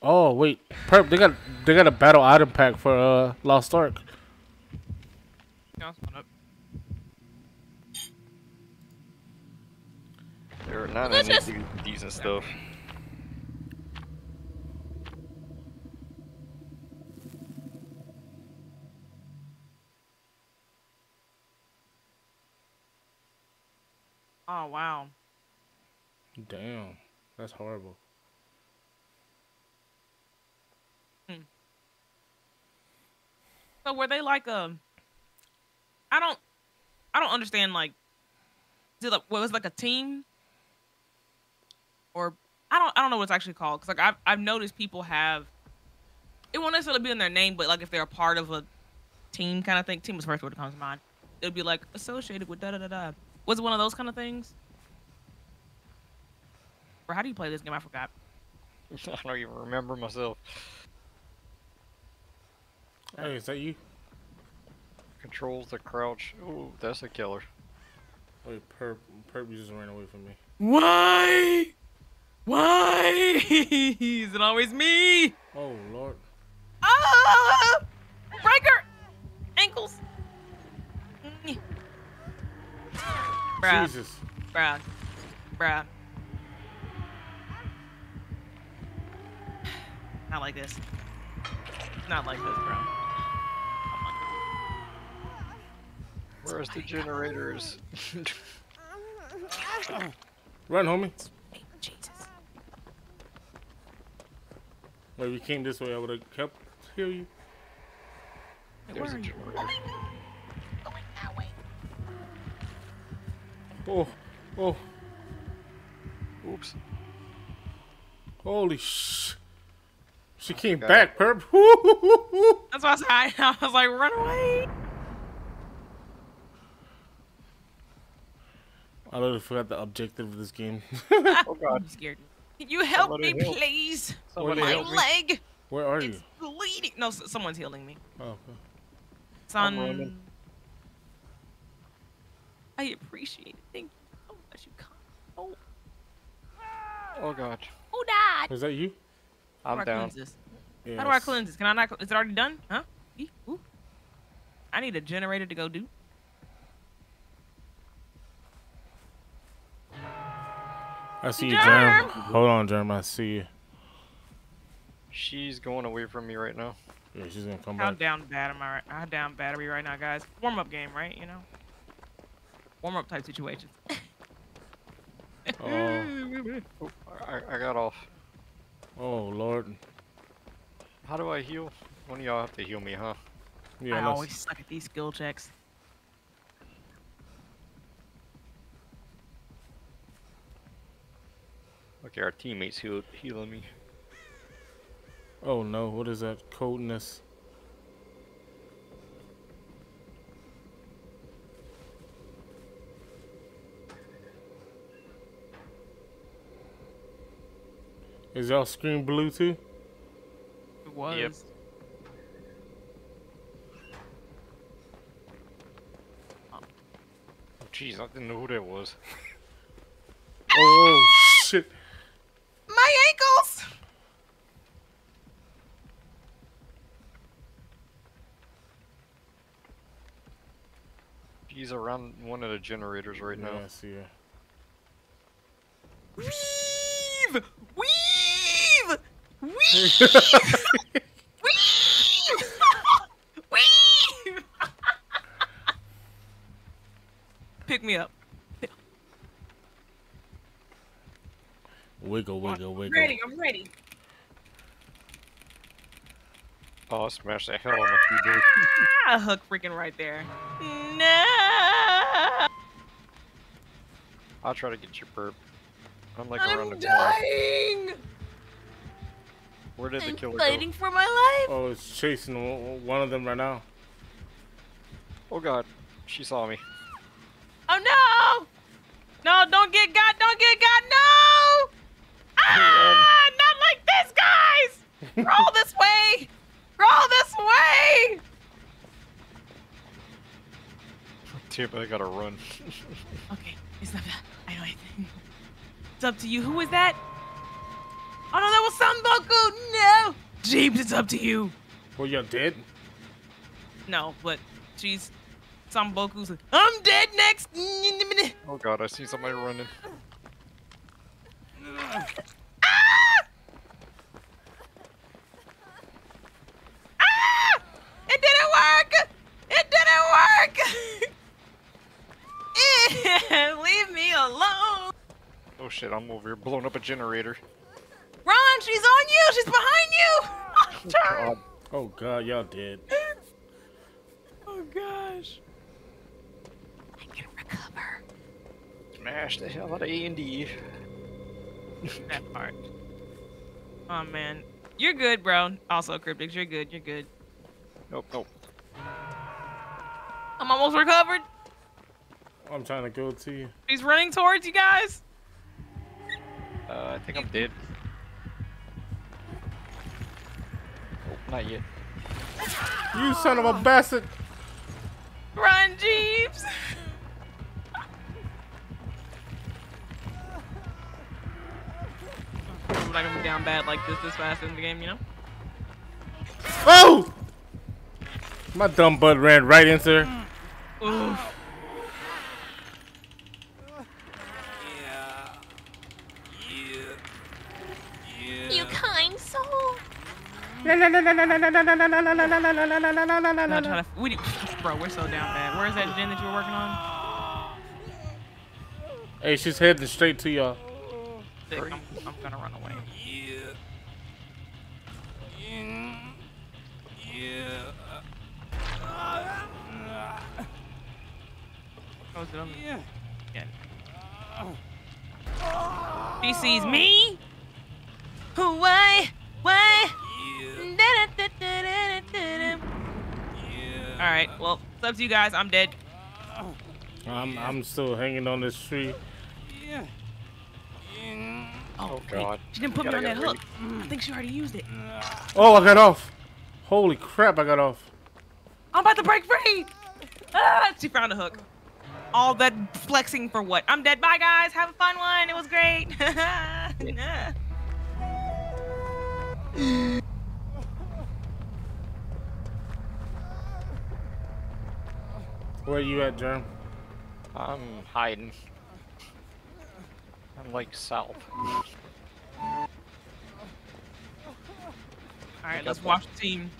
Oh wait, Perp, they got they got a battle item pack for uh Lost Ark. Yeah, that's one up. There are not Let's any just- decent stuff. Oh wow. Damn, that's horrible. Hmm. So were they like a? I don't, I don't understand. Like, did like what was it, like a team, or I don't, I don't know what it's actually called. Cause like I've, I've noticed people have. It won't necessarily be in their name, but like if they're a part of a team kind of thing. Team was the first word that comes to mind. It would be like associated with da da da da. Was it one of those kind of things? Or how do you play this game? I forgot. I don't even remember myself. Hey, is that you? Controls the crouch. Oh, that's a killer. Wait, Perp, Perp, you just ran away from me. Why? Why is it always me? Oh Lord. Ah! Breaker! Ankles! Bruh, Jesus. bruh, bruh. Not like this. Not like this, bro. Where's the generators? Run, homie. Jesus. Wait, we came this way. I would have kept heal you. There's a are you? generator. Oh, oh, Oops. holy sh! She came God. back, Perp. That's why I, said, I was like, run away. I literally forgot the objective of this game. Oh god. You scared. Can you help Somebody me, help. please? Somebody My help me. leg Where are is you? bleeding. No, someone's healing me. Oh, okay. Son. running. I appreciate it. Thank you so much. You come. Oh, Oh god. Oh, who died? is that you? How do I'm I down. cleanse this? Yes. How do I cleanse this? Can I not? Is it already done? Huh? Eek. I need a generator to go do. I see you, Germ. Germ. Hold on, Germ. I see you. She's going away from me right now. Yeah, she's gonna come How back. down bad am I? Right? How down battery right now, guys? Warm up game, right? You know. Warm up type situations. Oh, Oh, I, I got off. oh Lord. How do I heal? One of y'all have to heal me, huh? Yeah, I let's- always suck at these skill checks. Okay, our teammates heal, healing me. Oh no, what is that? Coldness. Is y'all screen blue too? It was. Yep. Oh, Jeez, I didn't know who that was. Oh shit. My ankles! He's around one of the generators right Yeah, now. I see her. Weave! Weave! Pick me up. Wiggle, wiggle, I'm wiggle. ready, I'm ready. Oh, I smashed the hell out of my keyboard. Ah, hook freaking right there. No! I'll try to get your perp. I'm like around I'm the corner. Dying! Where did the I'm killer fighting for my life! Oh, it's chasing one of them right now. Oh god, she saw me. Oh no! No, don't get got, don't get got, no! Ah! Not like this, guys! Roll this way! Roll this way! Damn, I gotta run. Okay, it's not bad. I know anything. It's up to you. Who was that? Oh no, that was Sanboku! No! Jeeves, it's up to you. Well, you're dead. No, but she's Samboku's like, I'm dead next. oh god, I see somebody running. Ah! It didn't work! It didn't work! Leave me alone! Oh shit, I'm over here blowing up a generator. Run! She's on you! She's behind you! Oh Turn! god. Oh god, y'all dead. Oh gosh. I can recover. Smash the hell out of Andy. That part. Oh man. You're good, bro. Also, Cryptics, you're good. You're good. Nope, nope. I'm almost recovered. I'm trying to go to you. She's running towards you guys. Uh, I think I'm dead. Not yet. You son of a bastard! Run, Jeeves. I'm not gonna be down bad like this this fast in the game, you know? Oh! My dumb butt ran right into her. Oof. Not trying to. We, bro, we're so down bad. Where's that gen that you were working on? Hey, she's heading straight to y'all. I'm, I'm gonna run away. Yeah, Oh, is it on the- Yeah. She sees me. Why? Why? All right. Well, it's up to you guys. I'm dead. I'm I'm still hanging on this tree. Yeah. Oh god. She didn't put me on that get hook. I think she already used it. Oh, I got off. Holy crap, I got off. I'm about to break free. Ah, she found a hook. All that flexing for what? I'm dead. Bye, guys. Have a fun one. It was great. Where are you at, Germ? I'm hiding. I'm like south. All right, let's watch the team.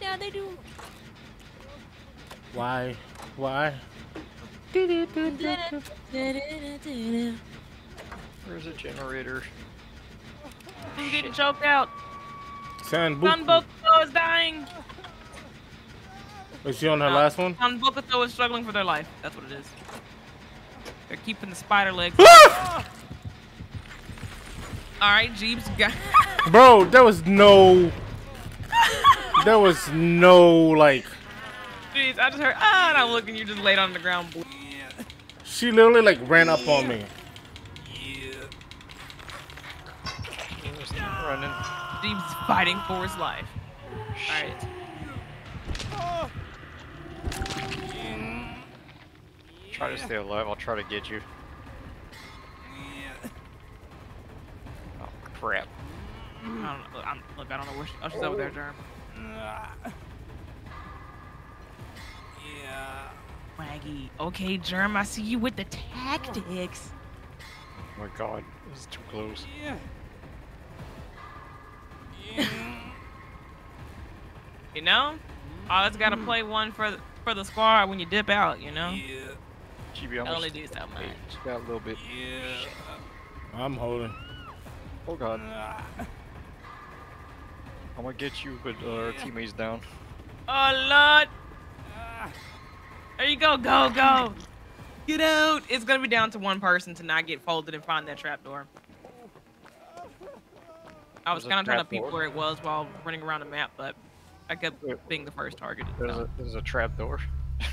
Yeah, they do. Why? Why? Where's a generator? Who's getting choked out? San Sun Buku. Bokuto is dying. Is she on her Uh, last one? Sun Bokuto is struggling for their life. That's what it is. They're keeping the spider legs. All right, Jeeps got. Bro, there was no. There was no like. Jeez, I just heard ah, and I'm looking. You just laid on the ground. ble- She literally like ran up on me. Yeah. Stop running. Steve's fighting for his life. All right. Try to stay alive. I'll try to get you. Oh crap! I don't know. I'm, look, I don't know where she, oh, she's over there, Germ. Yeah. Waggy. Okay, Germ, I see you with the tactics. Oh my god, this is too close. Yeah. You know? I always gotta hmm. play one for the, for the squad when you dip out, you know? Yeah. GB I almost. only do so much. Hey, just got a little bit. Yeah. I'm holding. Oh god. I'm gonna get you, but uh, our teammates down. Oh, Lord. There you go, go, go. Get out. It's gonna be down to one person to not get folded and find that trapdoor. I was There's kind of trying to peep where it was while running around the map, but I kept being the first target. There's so. a there's a trap door.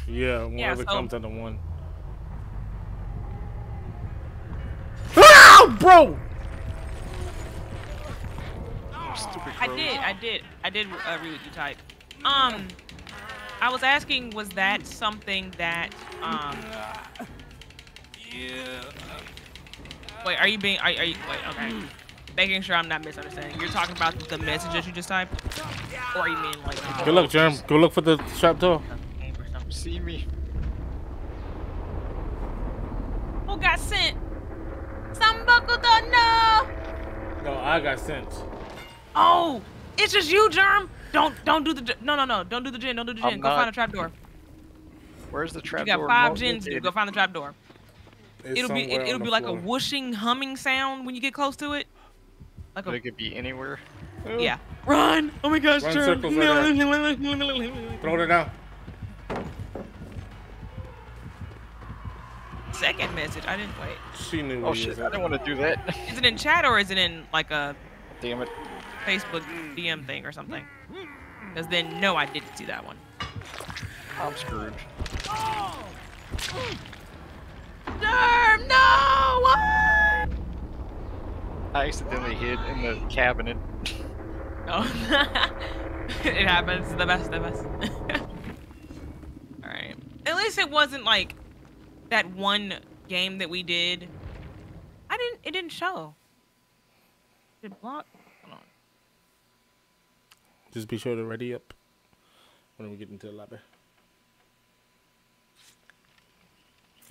Yeah, one Yeah, of it so- comes under one. Ah, bro! Stupid I did, I did, I did uh, read what you typed. Um, I was asking, was that something that um? Yeah. Wait, are you being? Are, are you? Wait, okay. Making sure I'm not misunderstanding. You're talking about the message that you just typed, or you mean like? the Good luck, Germ. Go look for the trap door. or something? See me? Who got sent? Sambaku don't know. No, I got sent. Oh, it's just you, Germ. Don't don't do the no no no don't do the gin don't do the I'm gin. Go not find a trap door. Where's the trap You got door? five gins to Go find the trapdoor. It's it'll be it, it'll be the like a whooshing humming sound when you get close to it. Like But it could be anywhere. yeah. Run! Oh my gosh, Run Germ. circles right Throw it down. Second message. I didn't wait. She knew. Oh shit! I didn't want to do that. Is it in chat or is it in like a Damn it! Facebook DM thing or something? Because then no, I didn't see that one. I'm screwed. Germ, no! What? I accidentally hid in the cabinet. Oh, it happens. To the best, of us. All right. At least it wasn't like that one game that we did. I didn't. It didn't show. Did it block? Hold on. Just be sure to ready up when we get into the lobby.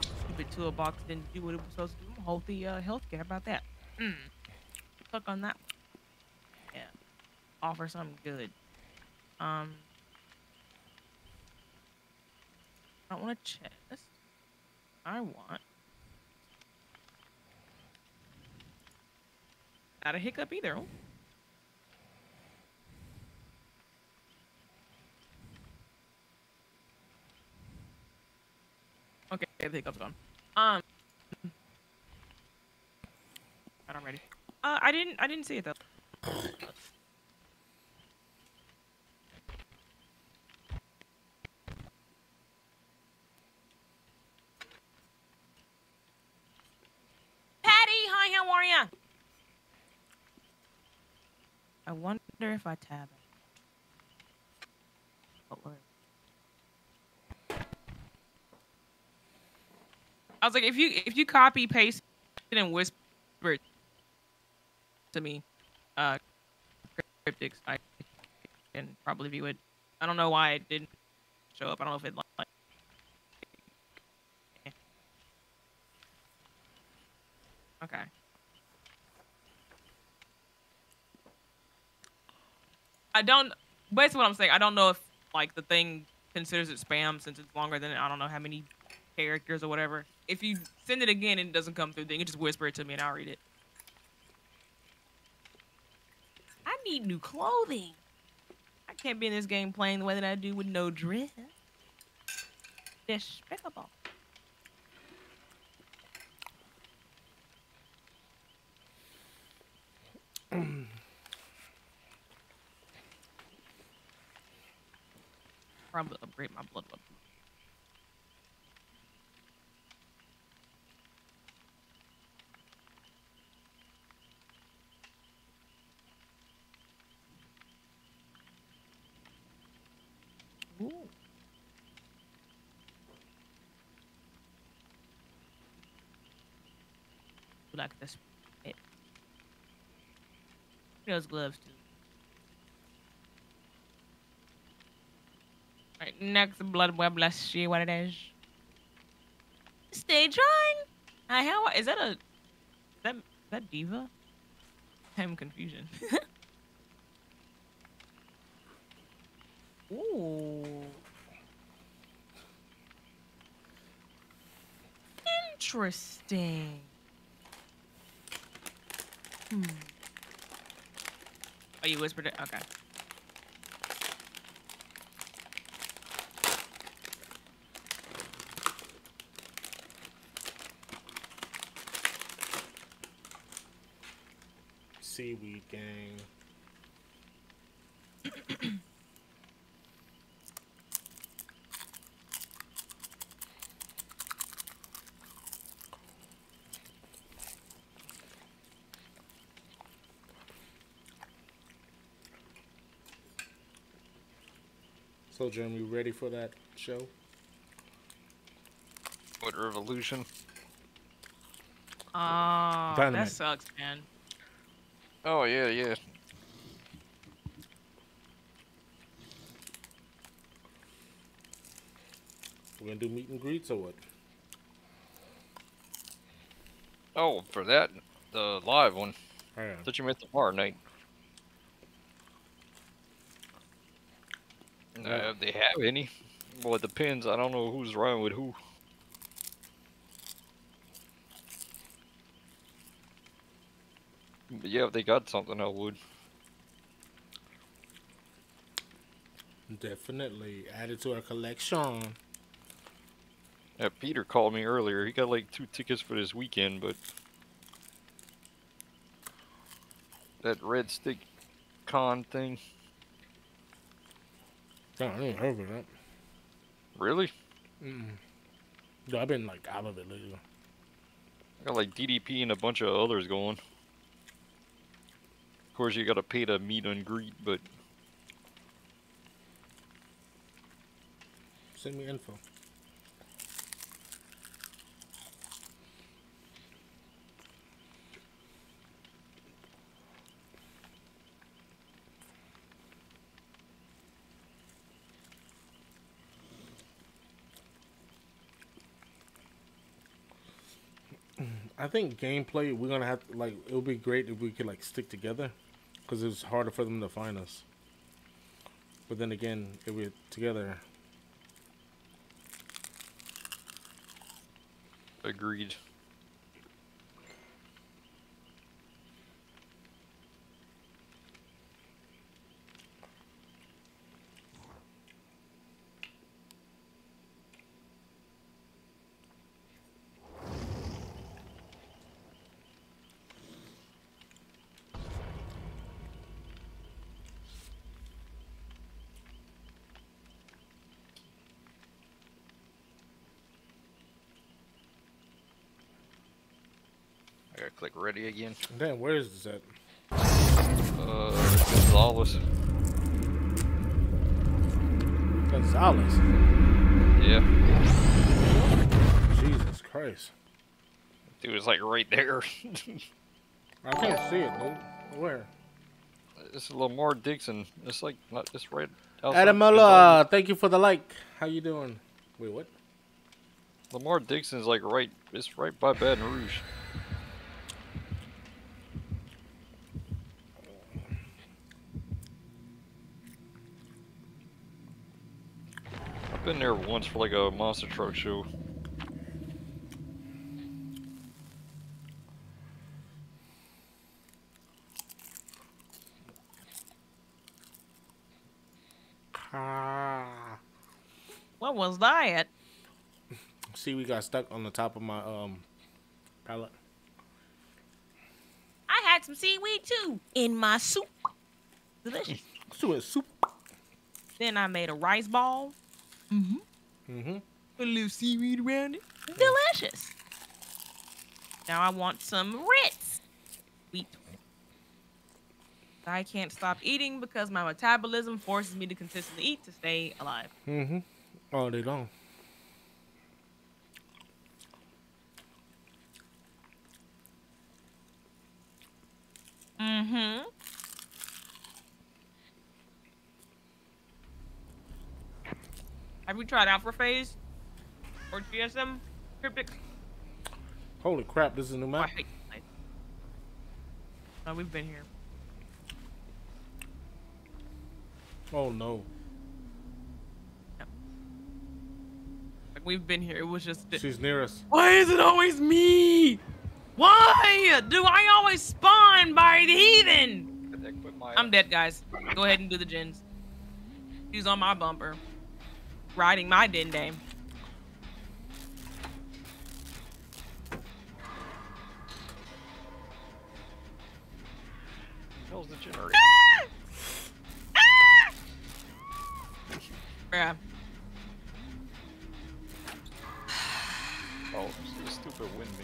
Stupid toolbox didn't do what it was supposed to do. Hold the uh, healthcare. How about that? Mm. Click on that. Yeah. Offer something good. Um. I don't want a chest. I want. Not a hiccup either. Okay, the hiccup's gone. Um. I'm ready. Uh, I didn't. I didn't see it though. I wonder if I tab it. What word? I was like, if you if you copy paste it and whisper to me, uh, cryptics, I can probably view it. I don't know why it didn't show up. I don't know if it like. Okay. I don't. Basically, what I'm saying, I don't know if like the thing considers it spam since it's longer than I don't know how many characters or whatever. If you send it again and it doesn't come through, then you just whisper it to me and I'll read it. need new clothing. I can't be in this game playing the way that I do with no dress. Despicable. Probably upgrade my blood weapon. Like this. Those gloves too. Alright, next blood web. Let's see what it is. Stay drawing. Hi, how is that a? Is that is that diva? I'm confusion. Ooh. Interesting. Hmm. Oh, you whispered it? Okay. Seaweed gang. So, Jeremy, you ready for that show? What revolution? Oh, that sucks, man. Oh yeah, yeah. We're gonna do meet and greets or what? Oh, for that, the live one. Yeah. Thought you meant the bar night. Uh, if they have any. Well, it depends. I don't know who's running with who. But yeah, if they got something, I would. Definitely add it to our collection. Yeah, Peter called me earlier. He got like two tickets for this weekend, but that Red Stick Con thing. I didn't heard of that. Really? Mm-mm. No, I've been like out of it lately. I got like DDP and a bunch of others going. Of course, you gotta pay to meet and greet, but Send me info. I think gameplay we're gonna have to, like it would be great if we could like stick together because it's harder for them to find us. But then again, if we're together, agreed. Gotta click ready again. damn, where is that? Uh, Gonzales. Gonzales. Yeah, Jesus Christ. dude, it's like right there. I can't see it, dude. Where? it's Lamar Dixon. It's like not. It's right. outside Adam Gonzales. Thank you for the like. How you doing? Wait, what? Lamar Dixon's like right. It's right by Baton Rouge. Been there once for like a monster truck show. Ah. What was that? See, we got stuck on the top of my um pallet. I had some seaweed too in my soup. Delicious. Let's do it. Soup. then I made a rice ball Mm-hmm. Mm-hmm. Put a little seaweed around it. Delicious. Now I want some Ritz. Wheat. I can't stop eating because my metabolism forces me to consistently eat to stay alive. Mm-hmm. All day long. Mm-hmm. Have you tried Alpha Phase? Or GSM? Cryptic? Holy crap, this is a new Oh, I map. hate this place. No, we've been here. Oh no. Like we've been here. It was just. She's near us. Why is it always me? Why do I always spawn by the heathen? Did they quit my I'm dead, guys. Go ahead and do the gens. He's on my bumper, riding my din dame. Hell's the generator? Ah! Ah! Bruh. Oh, it's a stupid windmill.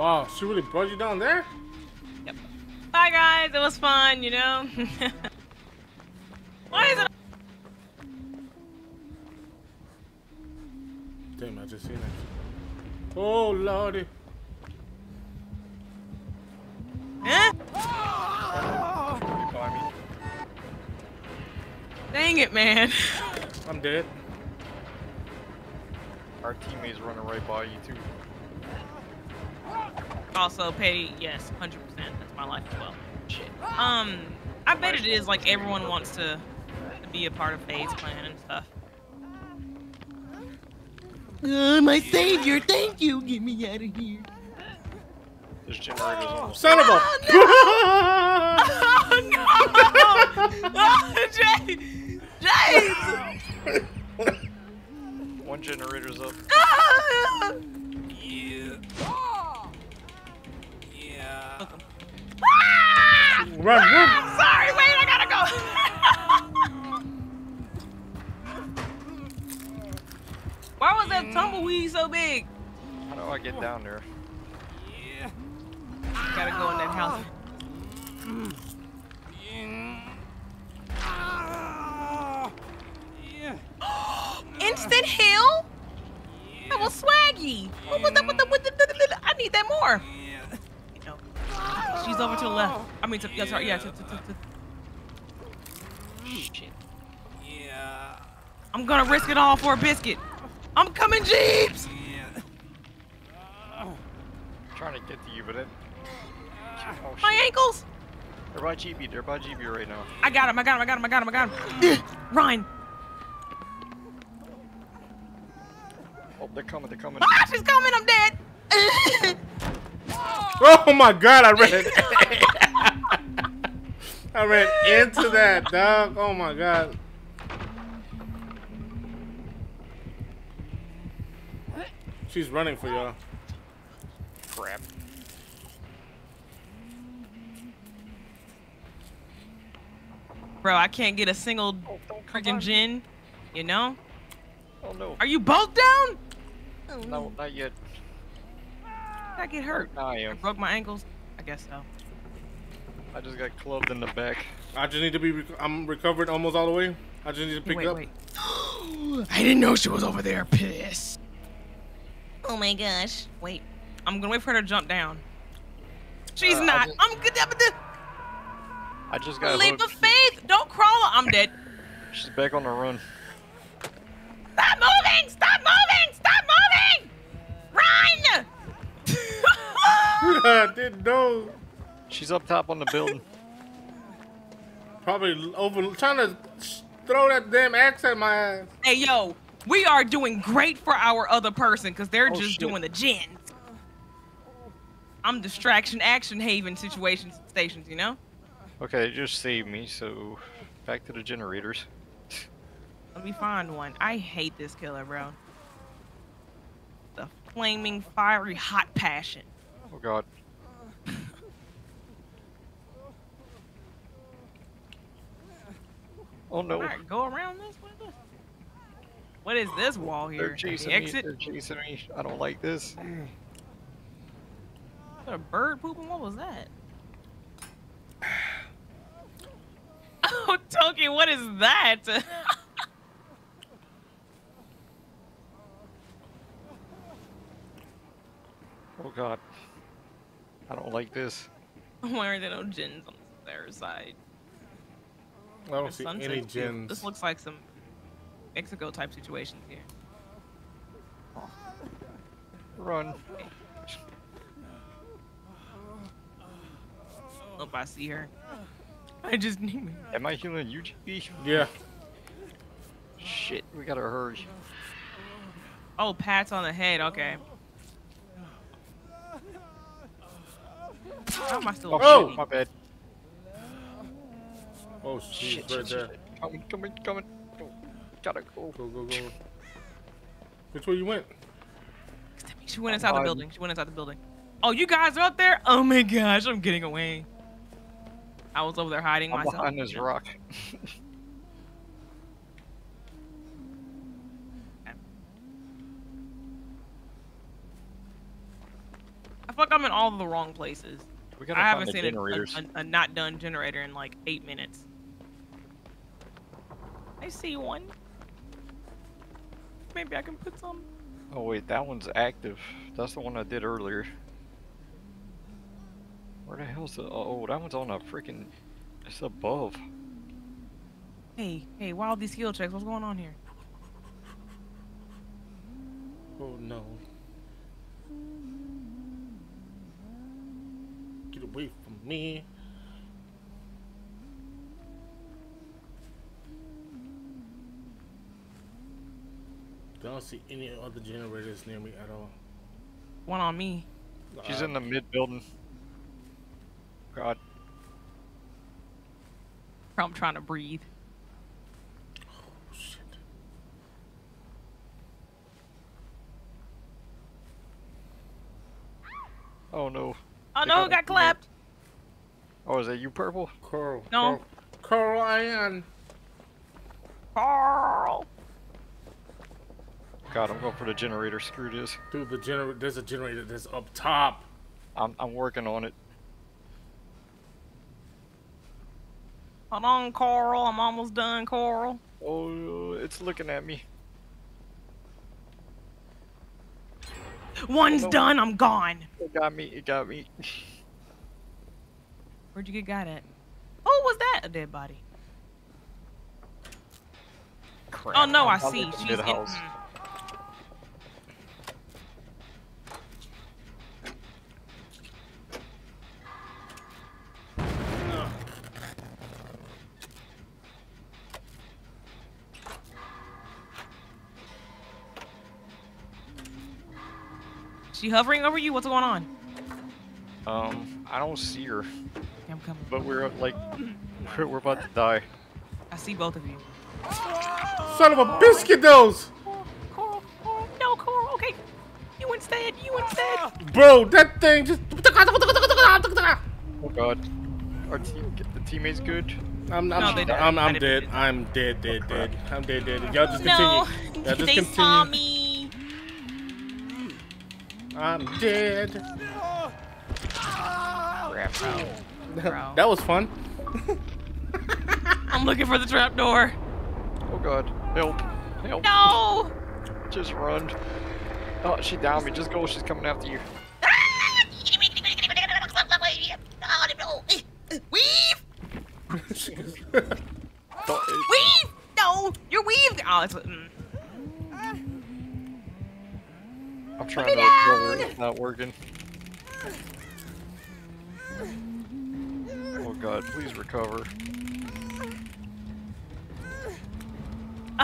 Wow, she really brought you down there? Yep. Bye, guys. It was fun, you know. Why is it? Damn, I just seen it. Oh lordy. Eh? Right. Dang it, man. I'm dead. Our teammates running right by you too. Also, petty. Yes, hundred percent. That's my life as well. Shit. Um, I bet it is like everyone wants to, to be a part of FaZe Clan and stuff. Uh, my savior, thank you. Get me out of here. There's generators almost. Son of a. Oh no! oh, Jay, James! One generator's up. Ah! run, run. Sorry, wait, I gotta go. Why was that tumbleweed so big? How do I get down there? Yeah I Gotta go in that house. Instant heal? That was swaggy. What was that with the, with the, the- the- I need that more. You know, She's over to the left. I mean, to, yeah, sorry, yeah. To, to, to, to. Shit. Yeah. I'm gonna risk it all for a biscuit. I'm coming, Jeeps. trying to get to you, but it. Oh, My shit. ankles. They're by GB. They're by GB right now. I got him. I got him. I got him. I got him. I got him. Ryan. Oh, they're coming. They're coming. Ah, she's coming. I'm dead. Oh my god, I ran. I ran into that dog. Oh my god. She's running for y'all. Crap. Bro, I can't get a single Oh, freaking gin. You know? Oh no. Are you both down? No, not yet. Did I get hurt? Now I I am. broke my ankles. I guess so. I just got clubbed in the back. I just need to be. Rec- I'm recovered almost all the way. I just need to pick wait, up. wait. I didn't know she was over there. Piss. Oh my gosh. Wait. I'm gonna wait for her to jump down. She's Uh, not. just- I'm good. I'm good. I just got Leap of faith. Don't crawl. I'm dead. She's back on the run. Stop moving! Stop moving! Stop moving! Run! I didn't know. She's up top on the building. Probably over trying to throw that damn axe at my ass. hey, yo, we are doing great for our other person because they're Oh, just shit. doing the gens. I'm distraction action haven situations stations, you know? Okay, it just saved me, so back to the generators. Let me find one. I hate this killer, bro. Flaming, fiery, hot passion. Oh god. Oh no. All right, go around this. What is this? What is this wall They're here? chasing the me. exit? They're chasing me. I don't like this. Is that a bird pooping? What was that? Oh, Toki, what is that? Oh god. I don't like this. Why are there no gins on their side? I don't Or see any too. gens. This looks like some Mexico type situations here. Run. Hope I see her. I just need me. Am I healing you, UGB? Yeah. Shit, we gotta hurry. Oh, pats on the head. Okay. How am I still? Oh! shooting? My bad. Oh, she's Shit, right shit, there. shit. Coming, coming, coming. Go. Gotta go. Go, go, go. Which way you went? She went inside the Um, building. She went inside the building. Oh, you guys are up there? Oh my gosh, I'm getting away. I was over there hiding I'm myself. behind this rock. I feel like I'm in all the wrong places. We gotta I find haven't the seen a, a, a, a not done generator in like eight minutes. I see one. Maybe I can put some. Oh wait, that one's active. That's the one I did earlier. Where the hell's the? Uh, oh, that one's on a freaking. It's above. Hey, hey, why all these skill checks? What's going on here? Oh no. Away from me. Don't see any other generators near me at all. One on me. She's Uh, in the mid building. God. I'm trying to breathe. Oh, shit. Oh no. Oh They no, got got clapped. Oh, is that you, purple? Coral. No. Coral, Coral Ion. Carl. God, I'm going for the generator. Screw this. Dude, the generator. There's a generator that's up top. I'm I'm working on it. Hold on, Carl. I'm almost done, Carl. Oh, it's looking at me. One's no. done. I'm gone. It got me. It got me. Where'd you get got at? Oh, was that a dead body? Crap. Oh no, I I'm see. She's in. She hovering over you? What's going on? Um, I don't see her, Yeah, I'm coming. but we're like, we're, we're about to die. I see both of you. Son of a biscuit, those. Coral, Coral, no, Coral. Okay, you instead. You instead. Bro, that thing just. Oh God. Our team, the teammates good. I'm, I'm, No, they don't. I'm, I I'm dead. I'm dead, dead, dead. I'm dead, dead. Y'all just No, continue. Y'all just they continue. saw me. I'm dead. Crap, bro. Bro. that was fun. I'm looking for the trapdoor. Oh God. Help. Help. No. Just run. Oh, she down me. Just go. She's coming after you. Weave! Weave! No, you're weaved. Oh, it's. Mm. I'm trying to recover. It's not working. Oh God, please recover.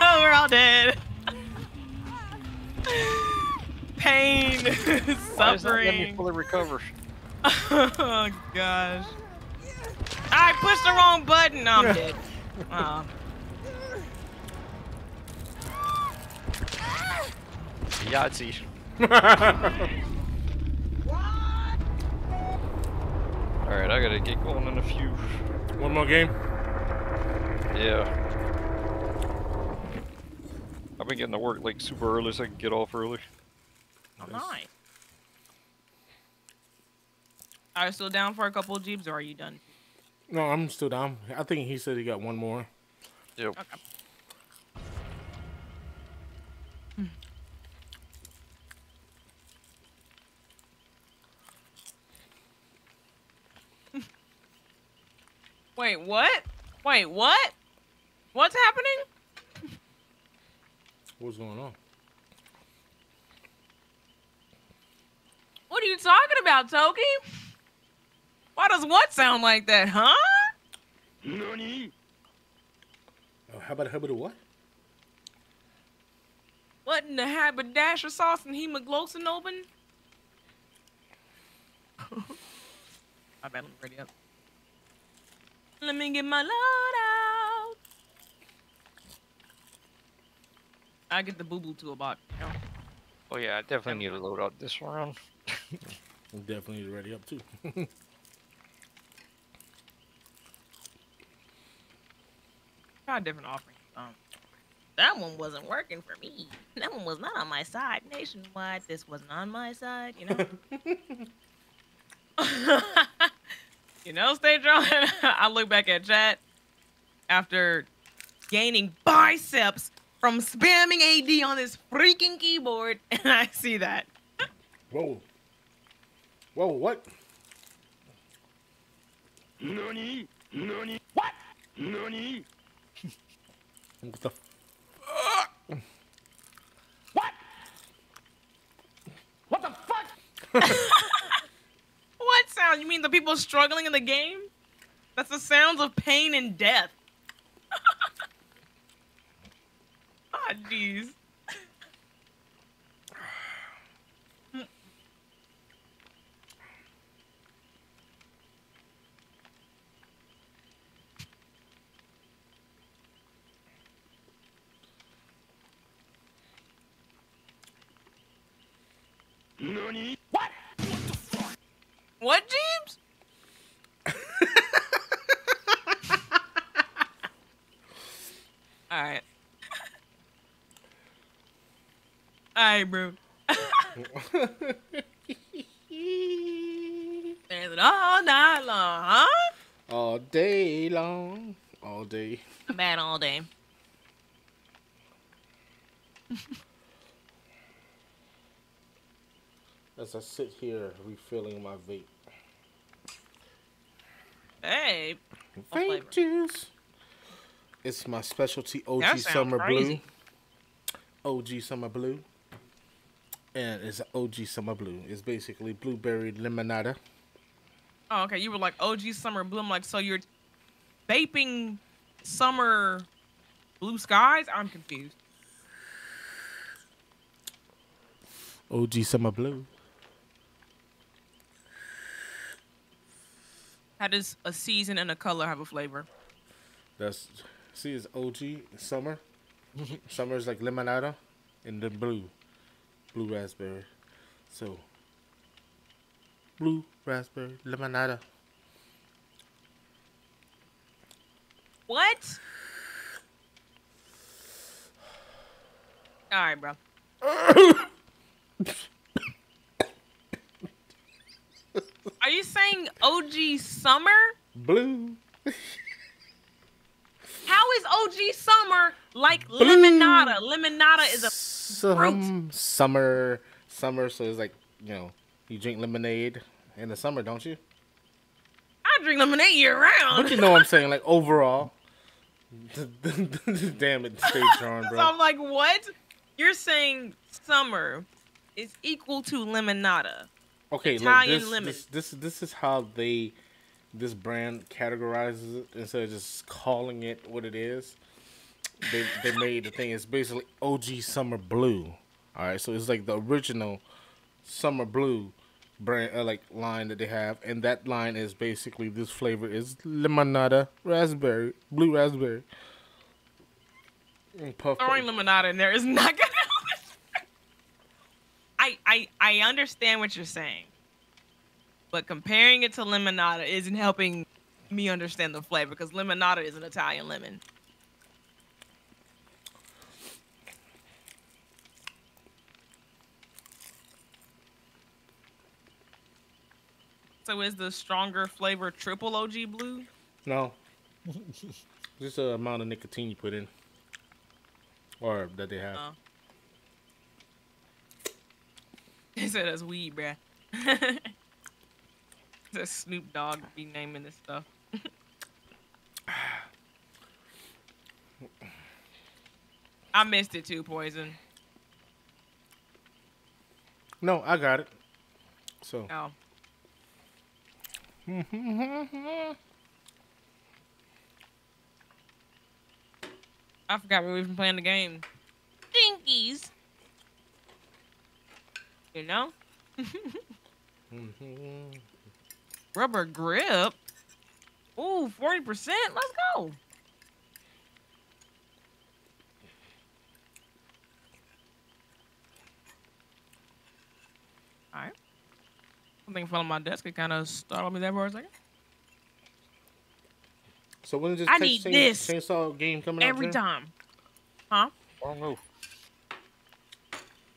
no, we're all dead. Pain, suffering. Why is that letting me fully recover? oh gosh. I pushed the wrong button. I'm dead. Oh. Yahtzee. Alright, I gotta get going in a few. One more game. Yeah. I've been getting to work like super early so I can get off early. Oh, nice. Are you still down for a couple of jeeps, or are you done? No, I'm still down. I think he said he got one more. Yep. Okay. Wait, what? Wait, what? What's happening? What's going on? What are you talking about, Toki? Why does what sound like that, huh? Oh, how about how about a what? What in the haberdasher sauce and hemoglobin open? I bet I'm ready up. Let me get my load out. I get the boo boo to a box. Oh yeah, I definitely need to load out this round. I'm definitely ready up too. Try a different offering. Um, That one wasn't working for me. That one was not on my side. Nationwide, this wasn't on my side, you know? you know, stay drawn. I look back at chat after gaining biceps from spamming AD on this freaking keyboard, and I see that. Whoa. Whoa, what? What What the What sound? You mean the people struggling in the game? That's the sounds of pain and death. Ah, jeez. What, James? All right. All right, bro. There's it all night long, huh? All day long. All day. I'm bad all day. As I sit here refilling my vape. Hey, Vape juice. It's my specialty OG Summer crazy. Blue. OG Summer Blue. And it's OG Summer Blue. It's basically blueberry limonada. Oh, okay. You were like OG summer blue. I'm like, so you're vaping summer blue skies? I'm confused. OG Summer Blue. How does a season and a color have a flavor? That's see it's OG summer. summer is like limonada and then blue. Blue raspberry. So blue raspberry limonada. What? All right, bro. Are you saying OG summer? Blue. How is OG summer like limonada? Limonada is a Some summer summer so it's like, you know, you drink lemonade in the summer, don't you? I drink lemonade year round. But you know what I'm saying, like overall. Damn it, stay drawn, So bro. So I'm like, what? You're saying summer is equal to limonada. Okay, Italian look, this, lemon. this this this is how they this brand categorizes it instead of just calling it what it is. They they made the thing. It's basically OG Summer Blue. All right, so it's like the original Summer Blue brand uh, like line that they have, and that line is basically this flavor is limonada, raspberry, blue raspberry. Mm, Puff, Throwing puff. limonada in there is not gonna. I I I understand what you're saying, but comparing it to limonada isn't helping me understand the flavor because limonada is an Italian lemon. So is the stronger flavor triple OG blue? No. Just the amount of nicotine you put in. Or that they have. Oh. He said that's weed, bruh. that Snoop Dogg be naming this stuff. I missed it too, Poison. No, I got it. So. Oh. I forgot we were even playing the game. Dinkies. You know? Mm-hmm. Rubber grip. Ooh, 40%. Let's go. All right. Something fell on my desk. It kind of startled me there for a second. So when is this I Texas need Chain- this Chainsaw game coming out? Every time. Huh? I don't know.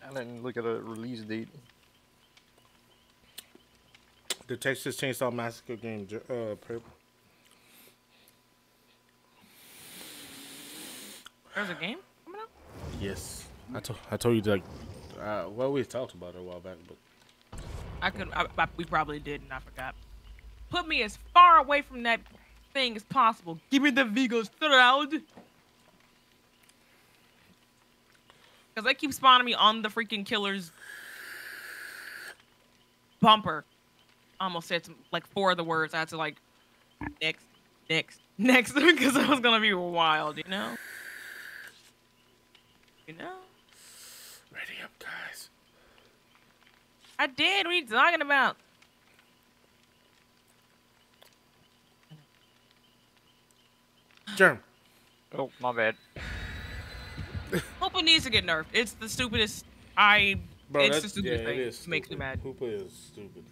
I didn't look at a release date. The Texas Chainsaw Massacre game. Uh, per- There's a game coming out? yes. I told I told you like, uh, well we talked about it a while back, but I could. I, I, we probably did, and I forgot. Put me as far away from that thing as possible. Give me the Vigo's Shroud. Because they keep spawning me on the freaking killer's bumper. Almost said some, like four of the words. I had to like next, next, next, because it was gonna be wild, you know. You know. ready up, guys. I did. What are you talking about? Germ. Oh, my bad. Hope it needs to get nerfed. It's the stupidest. I. Bro, it's that's, the stupidest yeah, thing. It is Makes me mad. Hoopa is stupid.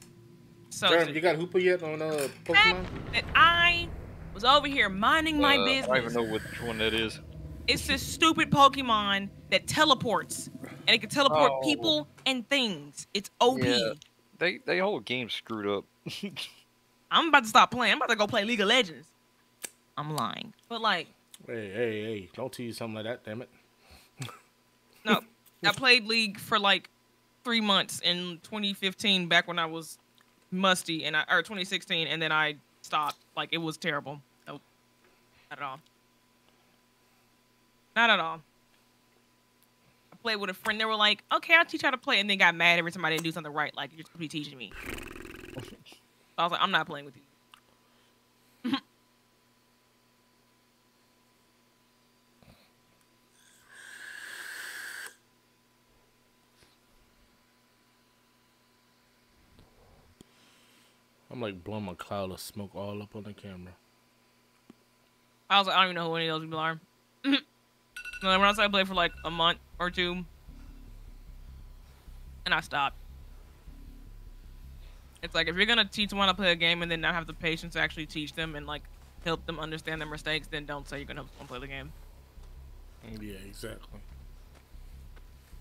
So Germ, stupid. you got Hoopa yet on uh, fact Pokemon? that I was over here minding my business. I don't even know which one that is. It's this stupid Pokemon that teleports, and it can teleport Oh. people and things. It's OP. Yeah. They they whole game screwed up. I'm about to stop playing. I'm about to go play League of Legends. I'm lying, but like, Hey, hey, hey! Don't tease something like that, damn it. No, I played League for like three months in 2015, back when I was musty, and I or 2016, and then I stopped. Like it was terrible. Nope, not at all. Not at all. I played with a friend. They were like, "Okay, I'll teach you how to play," and then got mad every time I didn't do something right. Like you're supposed to be teaching me. I was like, "I'm not playing with you." I'm like blowing my cloud of smoke all up on the camera. I was like, I don't even know who any of those people are. and then once I played for like a month or two, and I stopped. It's like if you're gonna teach someone to play a game and then not have the patience to actually teach them and like help them understand their mistakes, then don't say you're gonna help someone play the game. Yeah, exactly.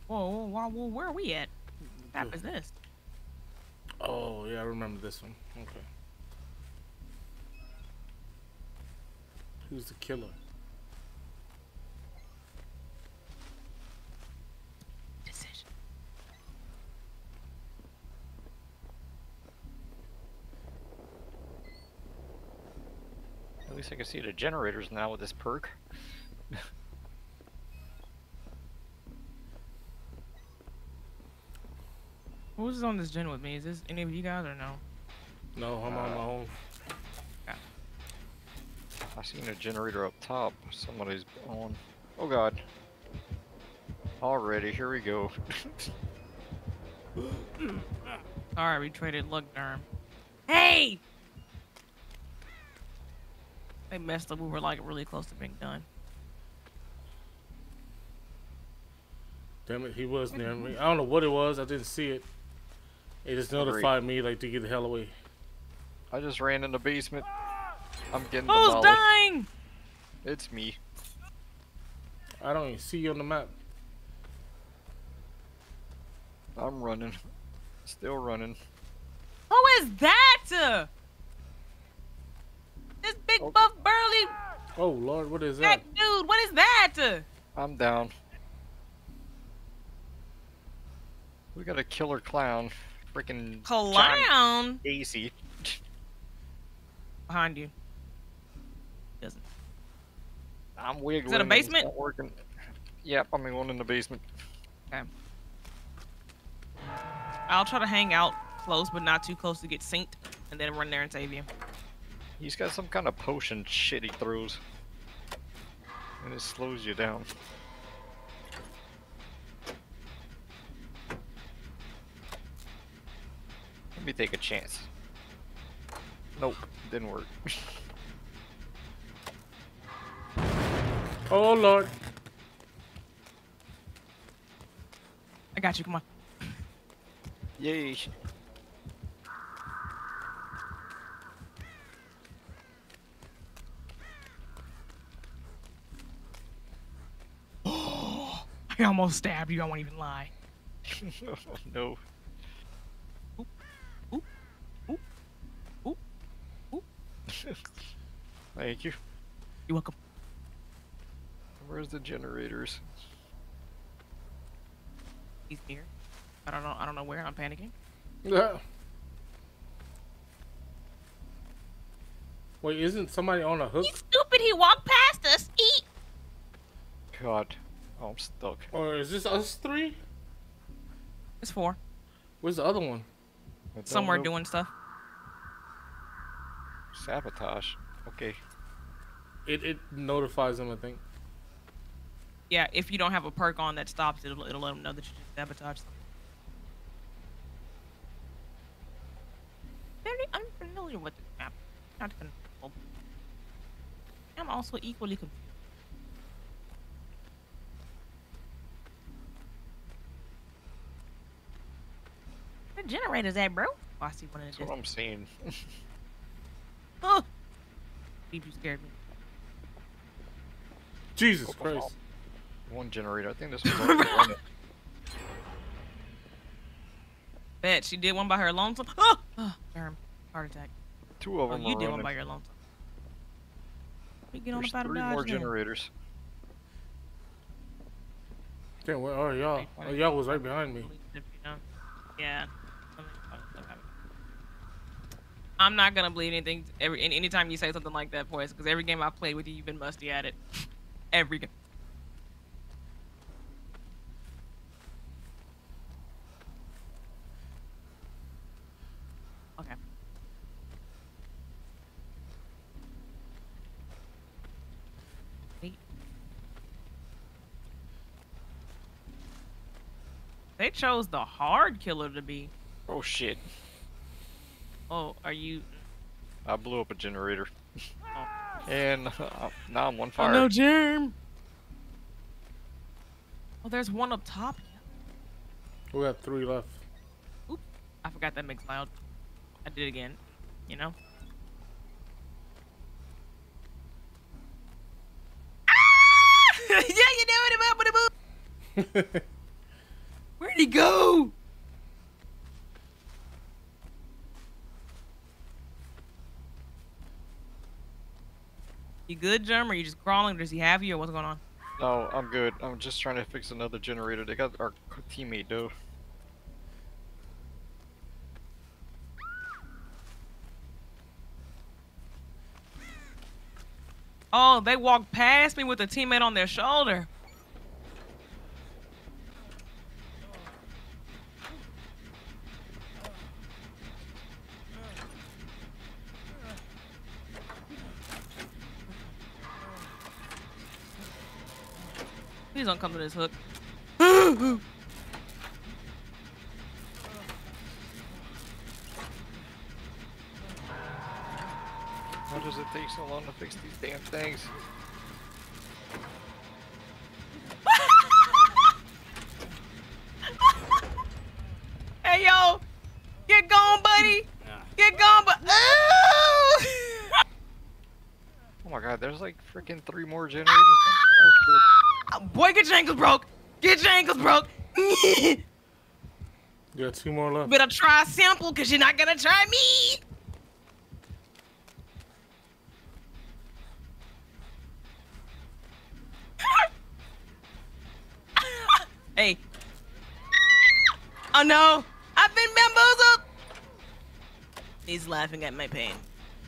Whoa, whoa, whoa, whoa where are we at? What map is this? Oh yeah, I remember this one. Okay. Who's the killer? Decision. At least I can see the generators now with this perk. Who's on this gen with me? Is this any of you guys or no? No, I'm on my uh, own. Yeah. I seen a generator up top. Somebody's on. Oh god. Already, here we go. Alright, we traded luck Durham. Hey! They messed up. We were like really close to being done. Damn it, he was near me. I don't know what it was. I didn't see it. It just Agreed. notified me like to get the hell away. I just ran in the basement. I'm getting Who's demolished. dying? It's me. I don't even see you on the map. I'm running. Still running. Who is that? This big Oh. buff burly Oh Lord, what is that? black dude. What is that? I'm down. We got a killer clown. Freaking Clown Casey. behind you. Doesn't. I'm wiggling. and it's basement? not working. Yep, I'm in one in the basement. Okay. I'll try to hang out close, but not too close to get synced, and then run there and save you. He's got some kind of potion shit he throws. And it slows you down. Me take a chance. Nope, didn't work. Oh Lord. I got you. Come on. Yay. I almost stabbed you. I won't even lie. oh, no. Thank you. You're welcome. Where's the generators? He's here. I don't know. I don't know where. I'm panicking. Yeah. Wait, isn't somebody on a hook? He's stupid. He walked past us. Eat. God. Oh, I'm stuck. Or is this us three? It's four. Where's the other one? Somewhere know. doing stuff. Sabotage. Okay. It it notifies them, I think. Yeah, if you don't have a perk on that stops, it'll it'll let them know that you just sabotaged them. Very unfamiliar with the map. Not control. I'm also equally confused. Where the generator's at, bro? Oh, I see one in the That's what. I'm saying. Oh! Beep, you scared me. Jesus Oh, Christ. One generator. I think this one's already running. Bet she did one by her lonesome. Oh! oh darn. Heart attack. Two of Oh, them you are did running. one by your lonesome. We get on There's the battle three more then. generators. Damn, where are y'all? Oh, y'all was right behind me. Yeah. I'm not gonna believe anything every anytime you say something like that, boys, because every game I've played with you, you've been musty at it. every game. Okay. Wait. They chose the hard killer to be. Oh shit. Oh, are you? I blew up a generator. Oh. And uh, now I'm on Oh fire. no, Germ. Oh, there's one up top. We got three left. Oop. I forgot that makes loud. I did it again. You know. yeah, you know it about the boo. Where'd he go? You good, Germ? Or you just crawling? Does he have you, or what's going on? No, I'm good. I'm just trying to fix another generator. They got our teammate though. Oh, they walked past me with a teammate on their shoulder. Please don't come to this hook. How does it take so long to fix these damn things? hey yo! Get gone, buddy! Get gone, but oh! oh my god, there's like freaking three more generators. Oh, Boy, get your ankles broke. Get your ankles broke. You got two more left. Better try simple, cause you're not gonna try me. hey. Oh no, I've been bamboozled. He's laughing at my pain.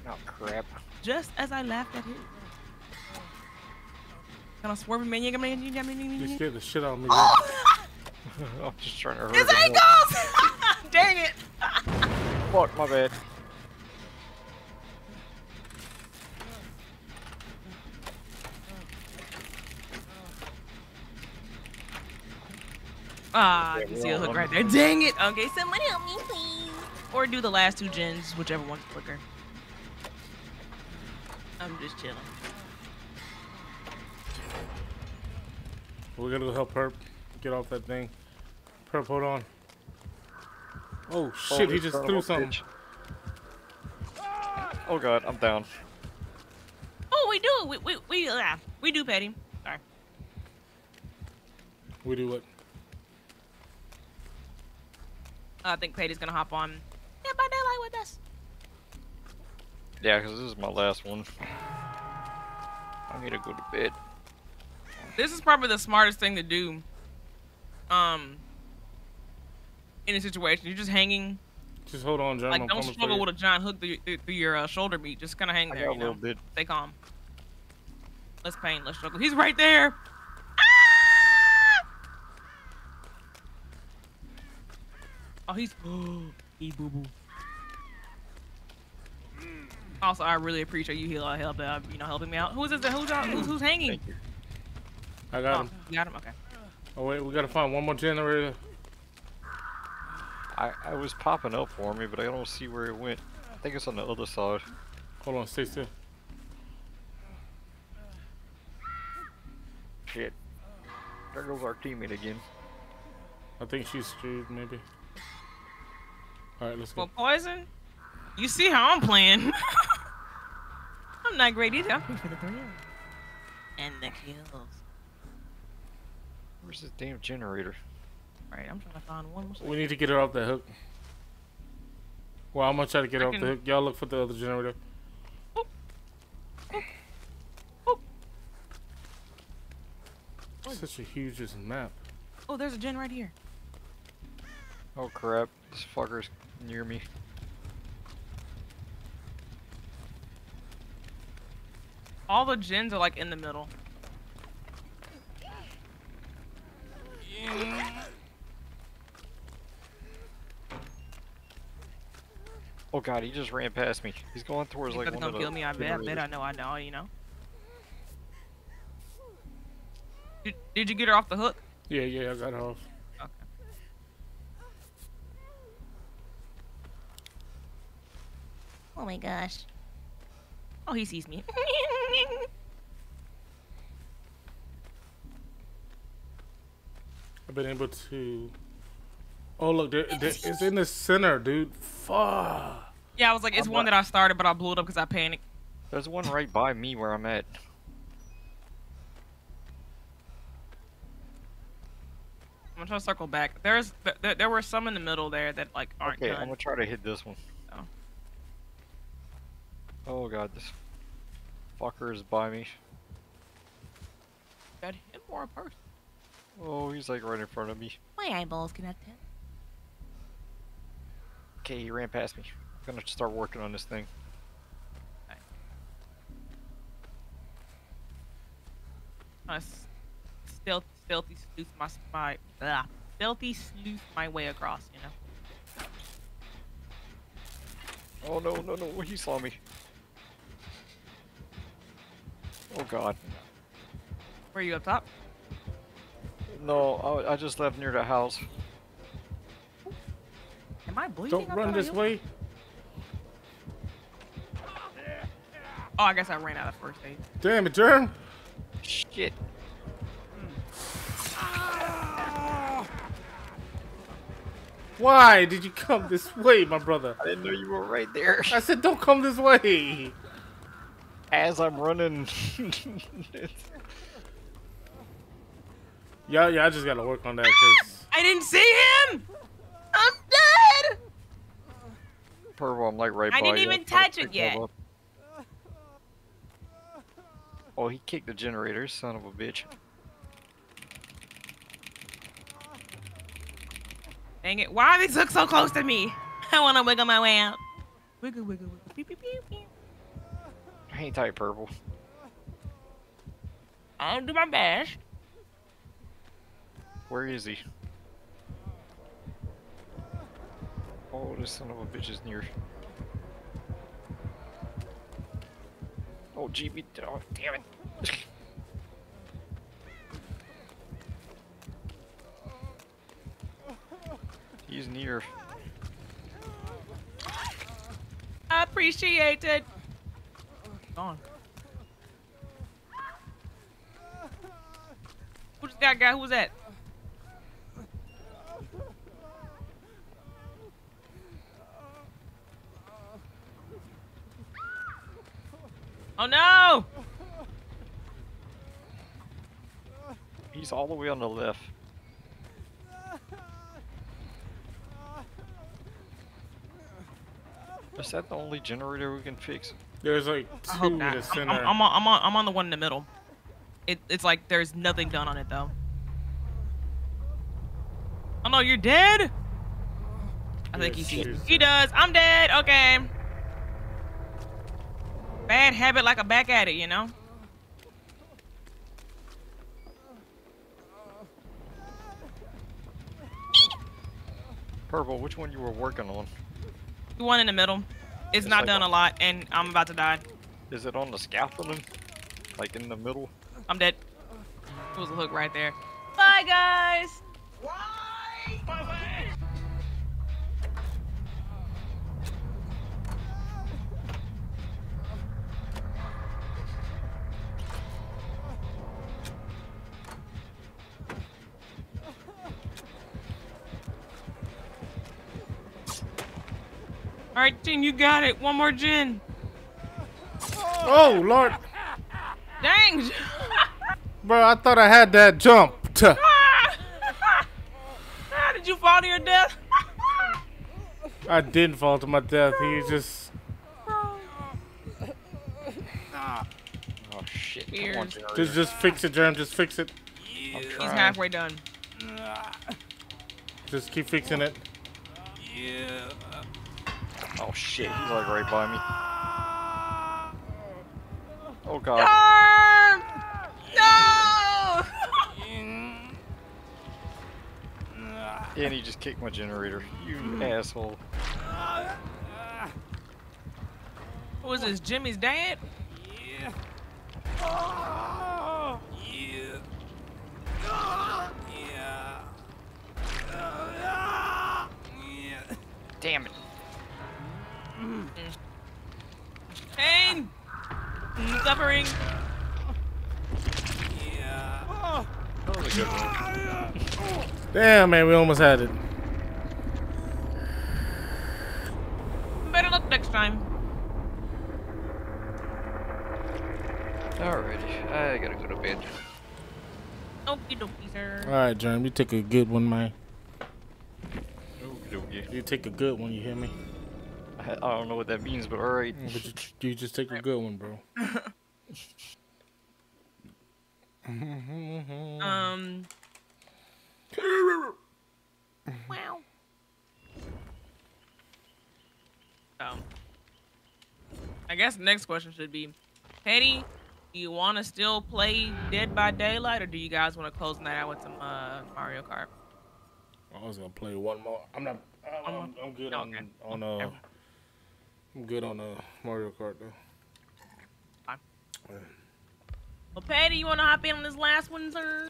Oh crap. just as I laughed at him. Can I swerve him in? You got me- you got me- You scared the shit out of me. Oh! I'm just trying to hurry. His them ankles! Dang it! Fuck, my bad. Ah, Yeah, I can see a hook right there. Dang it! Okay, someone help me, please. Or do the last two gens, whichever one's quicker. I'm just chilling. We gotta go help Perp get off that thing. Perp, hold on. Oh shit, Holy he just threw something. bitch. Oh god, I'm down. Oh, we do. We we we uh, we do, Petty. Sorry. We do what? I think Petty's gonna hop on. Yeah, by daylight with us. Yeah, because this is my last one. I need to go to bed. This is probably the smartest thing to do. Um. In a situation, you're just hanging. Just hold on, John. Like, I'm don't struggle with a giant hook through, through, through your uh, shoulder beat. Just kind of hang there. got a You know? little bit. Stay calm. Less pain, less struggle. He's right there. Ah! Oh, he's he boo boo. Also, I really appreciate you heal, uh, help, uh, you know, helping me out. Who's this? Who's out? Who's, who's hanging? Thank you. I got Oh, him. you got him. Okay. Oh wait, we gotta find one more generator. I, I was popping up for me, but I don't see where it went. I think it's on the other side. Hold on, stay still. Shit. There goes our teammate again. I think she's screwed, maybe. Alright, let's go. Well, poison. You see how I'm playing. I'm not great either. I'm playing for the thrill and the kills. Where's this damn generator? Right. I'm trying to find one. more We need to get her off the hook. Well, I'm gonna try to get her I off the hook. Y'all look for the other generator. Such a huge just map. Oh, there's a gen right here. Oh crap, this fucker's near me. All the gens are like in the middle. Oh god, he just ran past me. He's going towards He's like gonna one of come the kill me. I bet. I bet. I know. I know. You know. Did, did you get her off the hook? Yeah, yeah, I got her off. Okay. Oh my gosh. Oh, he sees me. I've been able to. Oh look, there, there, it's in the center, dude. Fuck. yeah, I was like, it's I'm one not- that I started, but I blew it up because I panicked. There's one right by me where I'm at. I'm gonna try to circle back. There's th- there, there were some in the middle there that like aren't Okay, I'm gonna try to hit this one. Oh. Oh god, this fucker is by me. Got him or a person. Oh, he's like right in front of me. My eyeballs connected. Okay, he ran past me. I'm gonna start working on this thing. I s- stealth, stealthy sleuth my my ah, stealthy sleuth my way across. You know. Oh no, no, no, he saw me. Oh god. Were you up top? No, I, I just left near the house. Am I bleeding? Don't run this healed. way. Oh, I guess I ran out of first aid. Damn it, Germ. Shit. Hmm. Why did you come this way, my brother? I didn't know you were right there. I said don't come this way. as I'm running. Yeah, yeah, I just gotta work on that because I didn't see him. I'm dead. Purple, I'm like right I by didn't you. even touch it yet. up. Oh, he kicked the generator, son of a bitch. Dang it! Why are these look so close to me? I want to wiggle my way out. Wiggle, wiggle, wiggle. Pew, pew, pew, pew. Hang tight, Purple. I'll do my best. Where is he? Oh, this son of a bitch is near. Oh, GB. Oh, damn it. He's near. Appreciated. Gone. Who's that guy? Who's that? Oh no! He's all the way on the left. Is that the only generator we can fix? there's like I two hope in not. the I'm, center. I'm, I'm on, I'm on. I'm on the one in the middle. It, it's like there's nothing done on it though. Oh no, you're dead. I think he sees. she's He does. I'm dead. Okay. Bad habit, like a back at it, you know. Purple, which one you were working on? The one in the middle. It's It's not like done a- a lot, and I'm about to die. Is it on the scaffolding? Like in the middle? I'm dead. There was a hook right there. Bye, guys. All right, team, you got it. One more gin. oh Lord, Dang. bro! I thought I had that jump. Tuh. Ah, Did you fall to your death? I didn't fall to my death. He just Oh shit. On, just just fix it, Germ. Just fix it. I'm He's halfway done. Just keep fixing it. Oh shit, he's like right by me. Oh god. Arm! No! And he just kicked my generator. You asshole. Who is this? Jimmy's dad? Yeah. Yeah. Yeah. Yeah. Damn it. Pain! Suffering. That was a good one. Damn, man, we almost had it. Better luck next time. Alrighty, I gotta go to bed. Okie dokie, sir. All right, John, you take a good one, man. Okey-dokey. You take a good one. You hear me? I I don't know what that means, but alright. But you, you just take a good one, bro. Um. wow. So, I guess the next question should be, Petty, do you want to still play Dead by Daylight, or do you guys want to close the night out with some uh, Mario Kart? I was gonna play one more. I'm not. I'm, I'm, I'm good on Okay. on uh. I'm good on uh Mario Kart though. Well, Patty, you want to hop in on this last one, sir?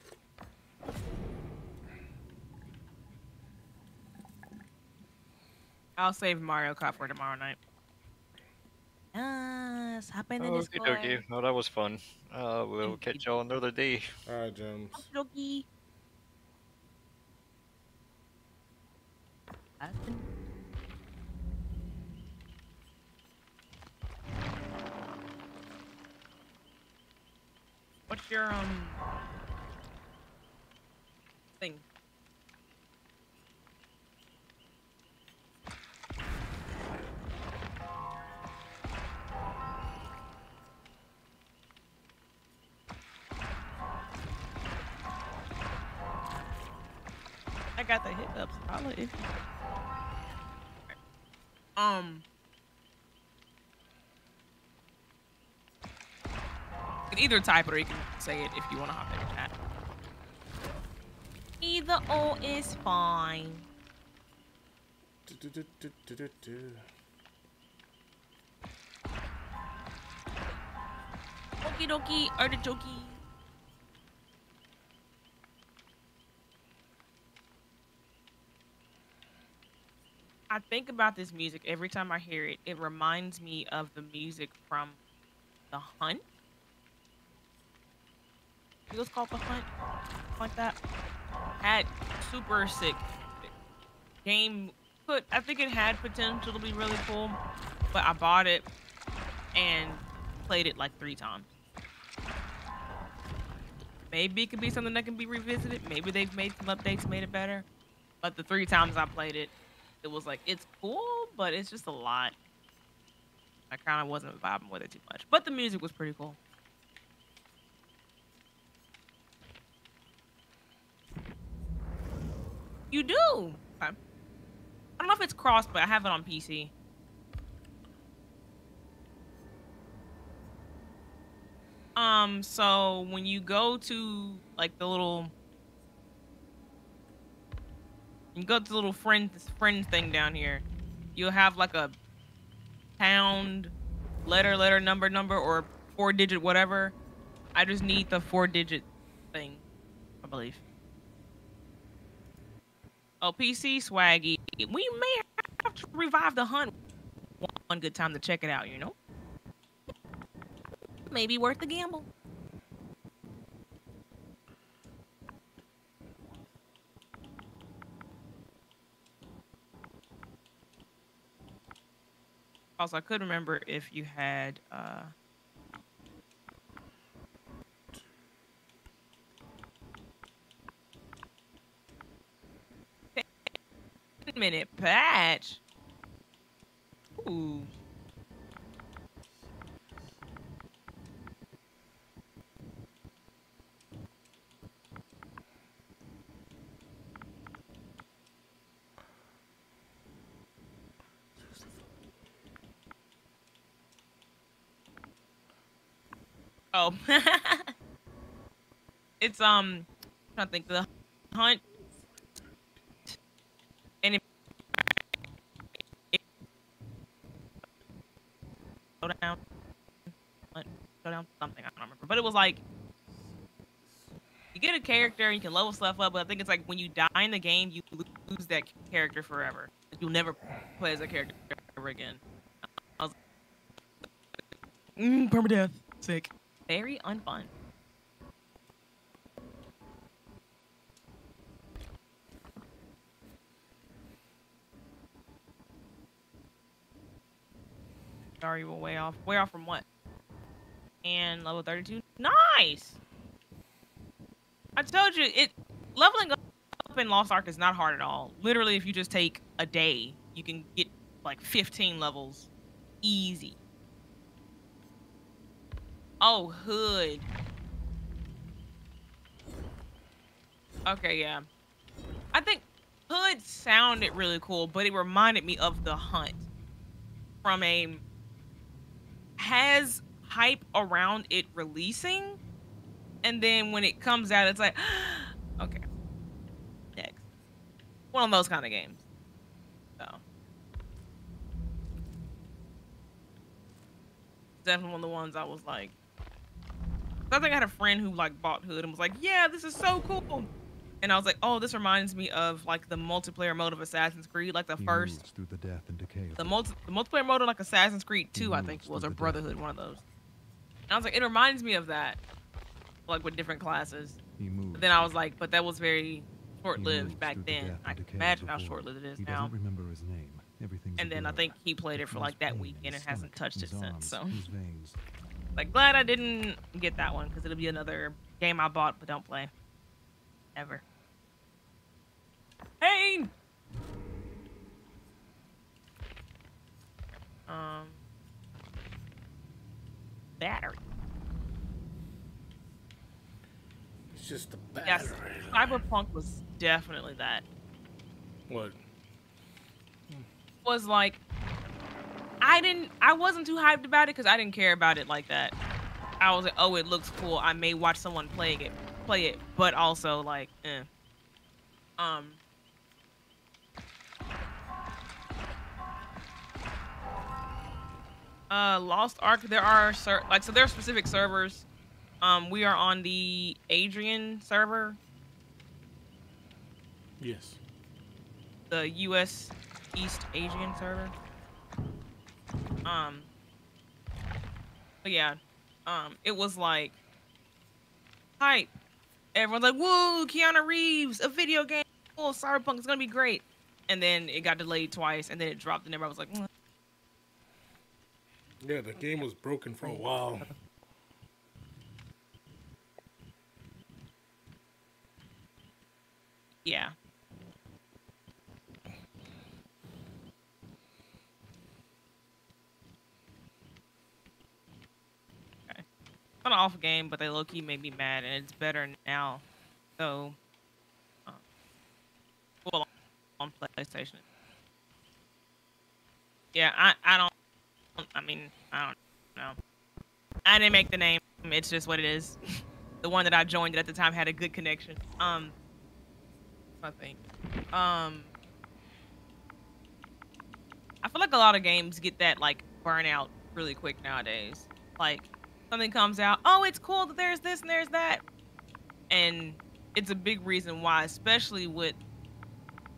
I'll save Mario Kart for tomorrow night. Yes, hop in the Okie Discord. dokie. No, that was fun. Uh, we'll catch y'all another day. All right, James. Okie dokie. Your um thing? I got the hiccups. Holla Um. Can either type it or you can say it if you want to hop in the chat. Either or is fine. Du-du-du-du-du-du. Okie dokie, artichoke. I think about this music every time I hear it. It reminds me of the music from The Hunt. It was called The Hunt, like that. Had super sick game. Put I think it had potential to be really cool, but I bought it and played it like three times. Maybe it could be something that can be revisited. Maybe they've made some updates, made it better. But the three times I played it, it was like it's cool, but it's just a lot. I kind of wasn't vibing with it too much, but the music was pretty cool. You do. Okay. I don't know if it's cross, but I have it on PC. Um, so when you go to like the little you go to the little friend friend thing down here, you'll have like a pound letter letter number number or four digit whatever. I just need the four digit thing, I believe. Oh, PC swaggy. We may have to revive the hunt one good time to check it out, you know? Maybe worth the gamble. Also, I couldn't remember if you had uh minute patch. Ooh. Oh. it's um to think the hunt and it, it go down something I don't remember. But it was like you get a character and you can level stuff up but I think it's like when you die in the game you lose that character forever. You'll never play as a character ever again. I was mm, permadeath. Sick. Very unfun. Sorry, we're way off. Way off from what? And level 32. Nice! I told you, it leveling up in Lost Ark is not hard at all. Literally, if you just take a day, you can get like 15 levels. Easy. Oh, hood. Okay, yeah. I think hood sounded really cool, but it reminded me of the hunt from a has hype around it releasing, and then when it comes out, it's like, okay, next. One of those kind of games. So. Definitely one of the ones I was like, I think I had a friend who like bought Hood and was like, "Yeah, this is so cool," and I was like, "Oh, this reminds me of like the multiplayer mode of Assassin's Creed, like the He first, moves through the death and decay the multi the multiplayer mode of like Assassin's Creed He 2, I think was or. Brotherhood, one of those." And I was like, "It reminds me of that, like with different classes." He moves. But then I was like, "But that was very short-lived back the then. I can imagine how short-lived it is He now." remember his name. Everything's And then I think he played it for like that weekend and hasn't touched it since. So Like, glad I didn't get that one because it'll be another game I bought but don't play. Ever. Hey! Um. Battery. It's just the battery. Yes. Cyberpunk was definitely that. What? Was like, I didn't, I wasn't too hyped about it because I didn't care about it like that. I was like, oh, it looks cool. I may watch someone playing it, play it, but also like, eh. Um. Uh, Lost Ark. There are ser- like so there are specific servers. Um, we are on the Adrian server, Yes. the U.S. East Asian server. Um. But yeah, um, it was like hype. Everyone's like, "Whoa, Keanu Reeves, a video game, oh, Cyberpunk is gonna be great." And then it got delayed twice, and then it dropped, and everybody was like, "Mm." Yeah, the game was broken for a while. "Yeah." Okay. It's not an awful game, but they low key made me mad, and it's better now. So, um, well, on PlayStation. Yeah, I I don't. I mean, I don't know. I didn't make the name. It's just what it is. the one that I joined at the time had a good connection. Um, I think. Um, I feel like a lot of games get that like burnout really quick nowadays. Like something comes out, oh, it's cool that there's this and there's that, and it's a big reason why, especially with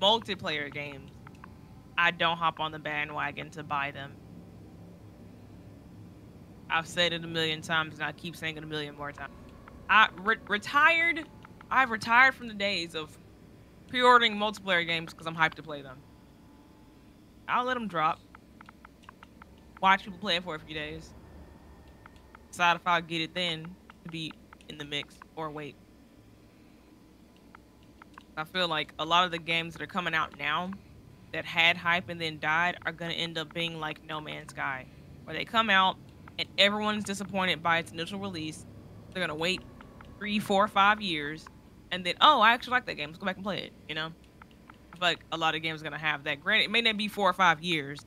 multiplayer games, I don't hop on the bandwagon to buy them. I've said it a million times, and I keep saying it a million more times. I re- retired. I've retired from the days of pre-ordering multiplayer games because I'm hyped to play them. I'll let them drop. Watch people play it for a few days. Decide if I'll get it then to be in the mix or wait. I feel like a lot of the games that are coming out now that had hype and then died are gonna end up being like No Man's Sky, where they come out and everyone's disappointed by its initial release. They're gonna wait three, four, five years, and then oh, I actually like that game. Let's go back and play it. You know, I feel like a lot of games are gonna have that. Granted, it may not be four or five years,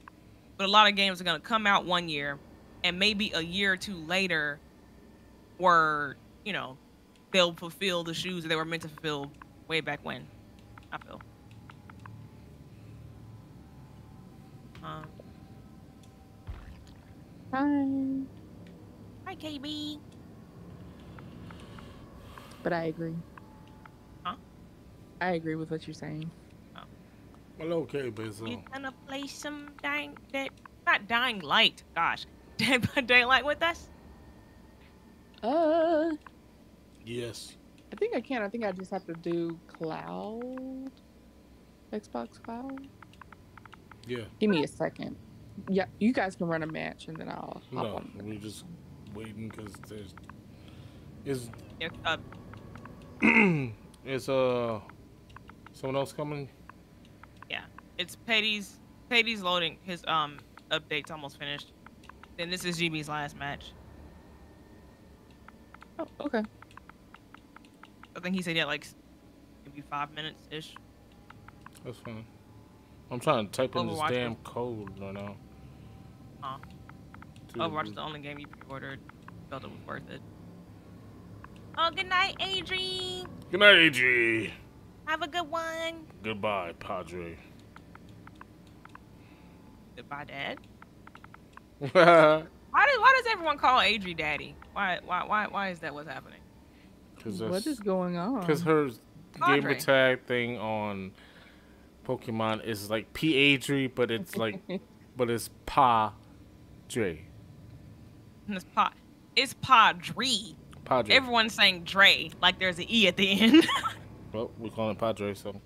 but a lot of games are gonna come out one year, and maybe a year or two later, were you know, they'll fulfill the shoes that they were meant to fulfill way back when. I feel. Um, Fine. hi, KB. But I agree. Huh? I agree with what you're saying. Well, okay, Bezos. You gonna play some dying that not dying light, gosh. Dead by Daylight with us? Uh, Yes. I think I can. I think I just have to do cloud. Xbox Cloud. Yeah. Give me a second. Yeah, you guys can run a match and then I'll hop No, on. we're just waiting because there's is Yeah, uh, is uh someone else coming? Yeah, it's Petty's Petty's loading his um update's almost finished. Then this is GB's last match. Oh, okay. I think he said he had like maybe five minutes ish. That's fine. I'm trying to type in this damn code right now. Huh. To- Overwatch oh, is the only game you pre-ordered. Felt it was worth it. Oh, good night, Adri. Good night, AG. Have a good one. Goodbye, Padre. Goodbye, Dad. Why does Why does everyone call Adri Daddy? Why Why Why Why is that what's happening? What is going on? Because her gamer tag thing on Pokemon is like P Adri, but it's like, but it's Pa Dre. And It's Pa. It's Padre. Padre. Everyone's saying Dre like there's an e at the end. well, we call him Padre, so.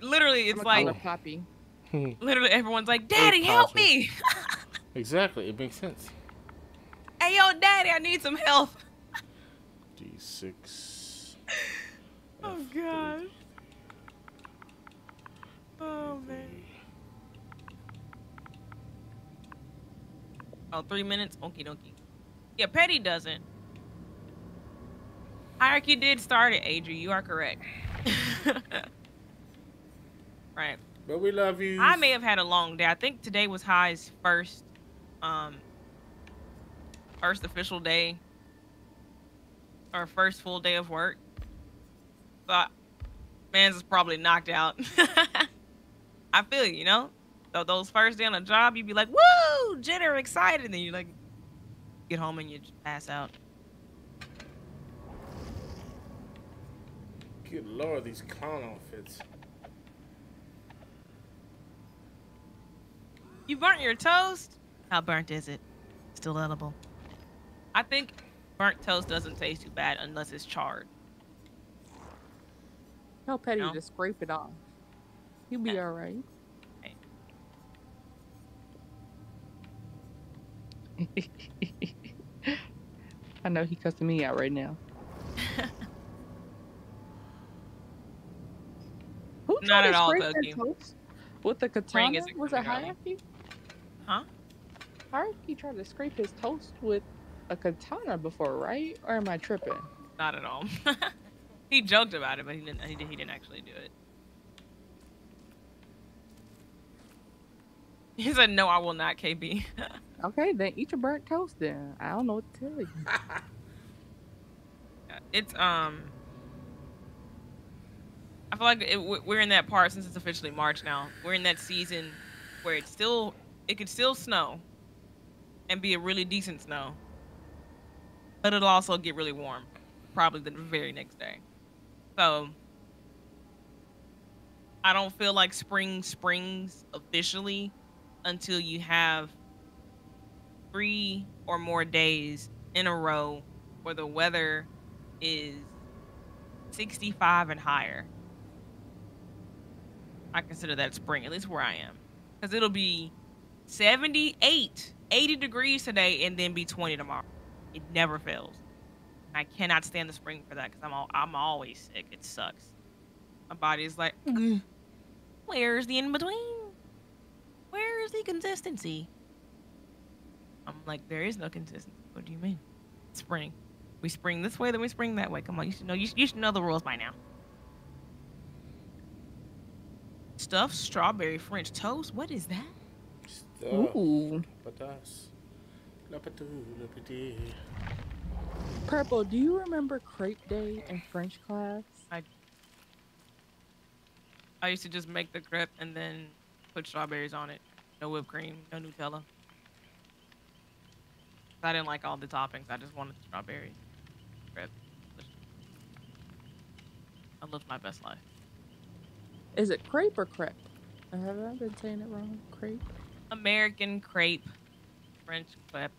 Literally, I'm it's like her Poppy. Hmm. literally everyone's like, "Daddy, help me!" exactly, it makes sense. Hey, yo, daddy, I need some help. D6. Oh, gosh. Oh, man. Oh, three minutes? Okie dokie. Yeah, Petty doesn't. Hierarchy did start it, Adri. You are correct. right. But we love you. I may have had a long day. I think today was High's first, um, first official day, or first full day of work. But man's is probably knocked out. I feel you, you know. So those first day on a job, you'd be like, "Woo, jitter, excited," and then you like get home and you just pass out. Good lord, these clown outfits. You burnt your toast? How burnt is it? Still edible. I think burnt toast doesn't taste too bad unless it's charred. Tell Petty No. to scrape it off. He'll be all right. I know he cussing me out right now. Who Not tried to at all, scrape their toast With the Spring katana? Was it coming hierarchy? Huh? Hierarchy tried to scrape his toast with a katana before, right? Or am I tripping? Not at all. he joked about it, but he didn't. He didn't actually do it. He said, "No, I will not, KB." Okay, then eat your burnt toast then. I don't know what to tell you. it's um. I feel like it, we- we're in that part since it's officially March now. We're in that season where it's still it could still snow, and be a really decent snow, but it'll also get really warm, probably the very next day. So I don't feel like spring springs officially until you have three or more days in a row where the weather is 65 and higher. I consider that spring, at least where I am. Because it'll be 78, 80 degrees today and then be 20 tomorrow. It never fails. I cannot stand the spring for that because I'm, I'm always sick. It sucks. My body is like, where's the in between? Where is the consistency? I'm like, there is no consistency. What do you mean? Spring. We spring this way, then we spring that way. Come on, you should know. You, you should know the rules by now. Stuffed strawberry French toast. What is that? Stuff. Ooh. Patas. Purple, do you remember crepe day in French class? I I used to just make the crepe and then put strawberries on it. No whipped cream, no Nutella. I didn't like all the toppings. I just wanted strawberries. I lived my best life. Is it crepe or crepe? Have I been saying it wrong? Crepe? American crepe, French crepe.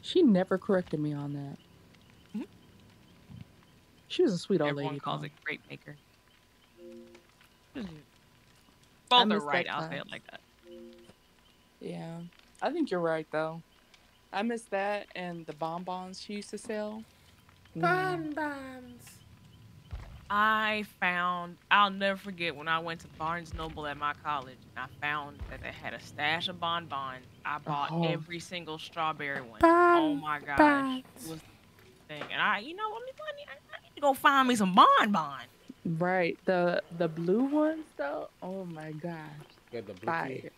She never corrected me on that. Mhm. She was a sweet old Everyone lady. calls though. it crepe maker. I Both are right. I'll say it like that. Yeah, I think you're right though. I miss that and the bonbons she used to sell. Mm. Bonbons. I found I'll never forget when I went to Barnes Noble at my college and I found that they had a stash of bonbons. I bought Oh. every single strawberry one. oh my gosh. Bonbons. Was the thing. And I you know what I need, I need to go find me some bonbons. Right, the the blue ones though. Oh my gosh, Got the blicky. fire!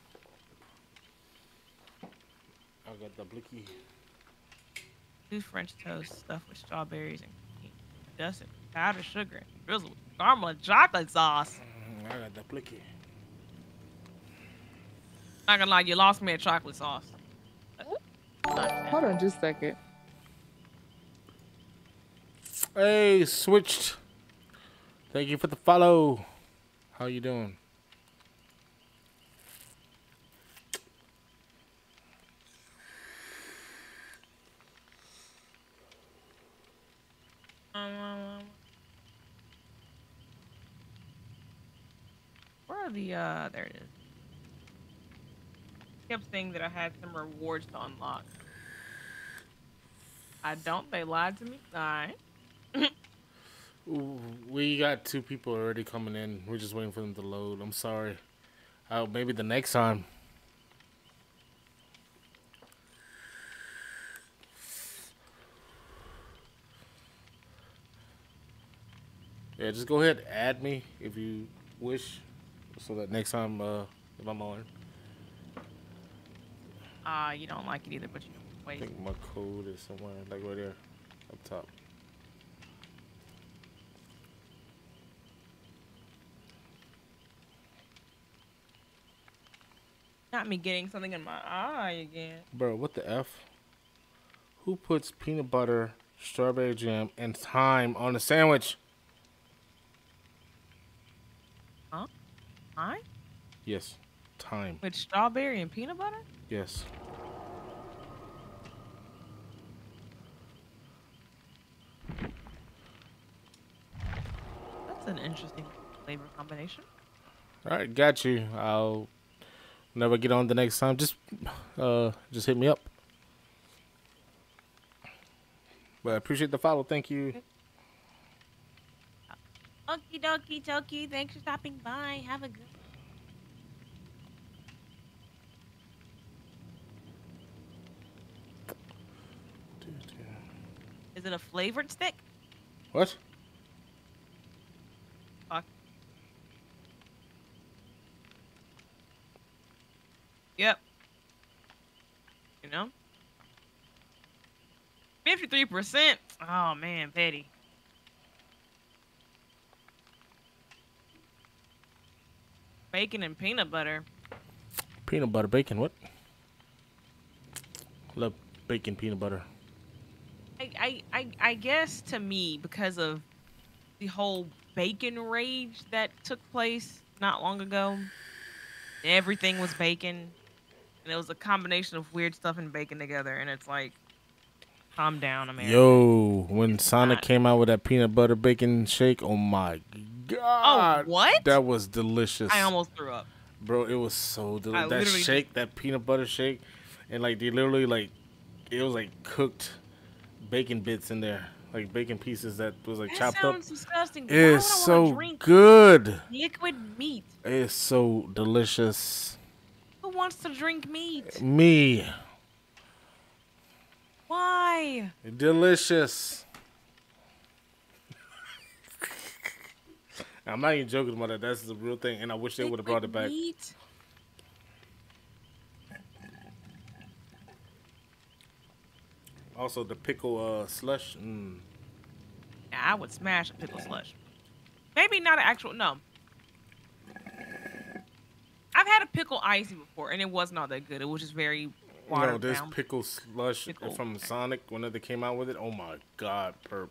I got the blicky. Two French toast stuffed with strawberries and cream. Dusted with powdered sugar and drizzled with caramel and chocolate sauce. Mm, I got the blicky. Not gonna lie, you lost me at chocolate sauce. Hold on, just a second. Hey, switched. Thank you for the follow. How you doing? Where are the uh? There it is. Kept saying that I had some rewards to unlock. I don't. They lied to me. All right. Ooh, We got two people already coming in. We're just waiting for them to load. I'm sorry. Uh, maybe the next time. Yeah, just go ahead, add me if you wish, so that next time uh, if I'm on, Uh, you don't like it either, but you wait. I think my code is somewhere like right there, up top. Not me getting something in my eye again. Bro, what the f? Who puts peanut butter, strawberry jam, and thyme on a sandwich? Eye Yes, thyme. with strawberry and peanut butter. Yes. That's an interesting flavor combination. All right, got you. I'll never get on the next time. Just, uh, just hit me up. But I appreciate the follow. Thank you. Okie dokie dokie. Thanks for stopping by. Have a good. Is it a flavored stick? What? Yep. You know? 53%. Oh, man, Petty. Bacon and peanut butter. Peanut butter bacon. What? Love bacon peanut butter. I, I, I, I guess to me, because of the whole bacon rage that took place not long ago, everything was bacon. And it was a combination of weird stuff and bacon together. And it's like, calm down, America. Yo, when Sonic God. came out with that peanut butter bacon shake, oh my god! oh, god, what? that was delicious. I almost threw up. Bro, it was so delicious. That shake, that peanut butter shake, and like they literally like, it was like cooked bacon bits in there, like bacon pieces that was like That chopped up. sounds disgusting. would I It's so good. liquid meat. It's so delicious. Who wants to drink meat? Me, Why? delicious. I'm not even joking about that. That's the real thing, and I wish they would have brought it back. Meat? Also, the pickle uh, slush. Mm. I would smash a pickle slush. Maybe not an actual no. I've had a pickle icy before, and it wasn't all that good. It was just very watered No, this down. pickle slush Pickle. from Sonic when they came out with it. Oh my god, perp.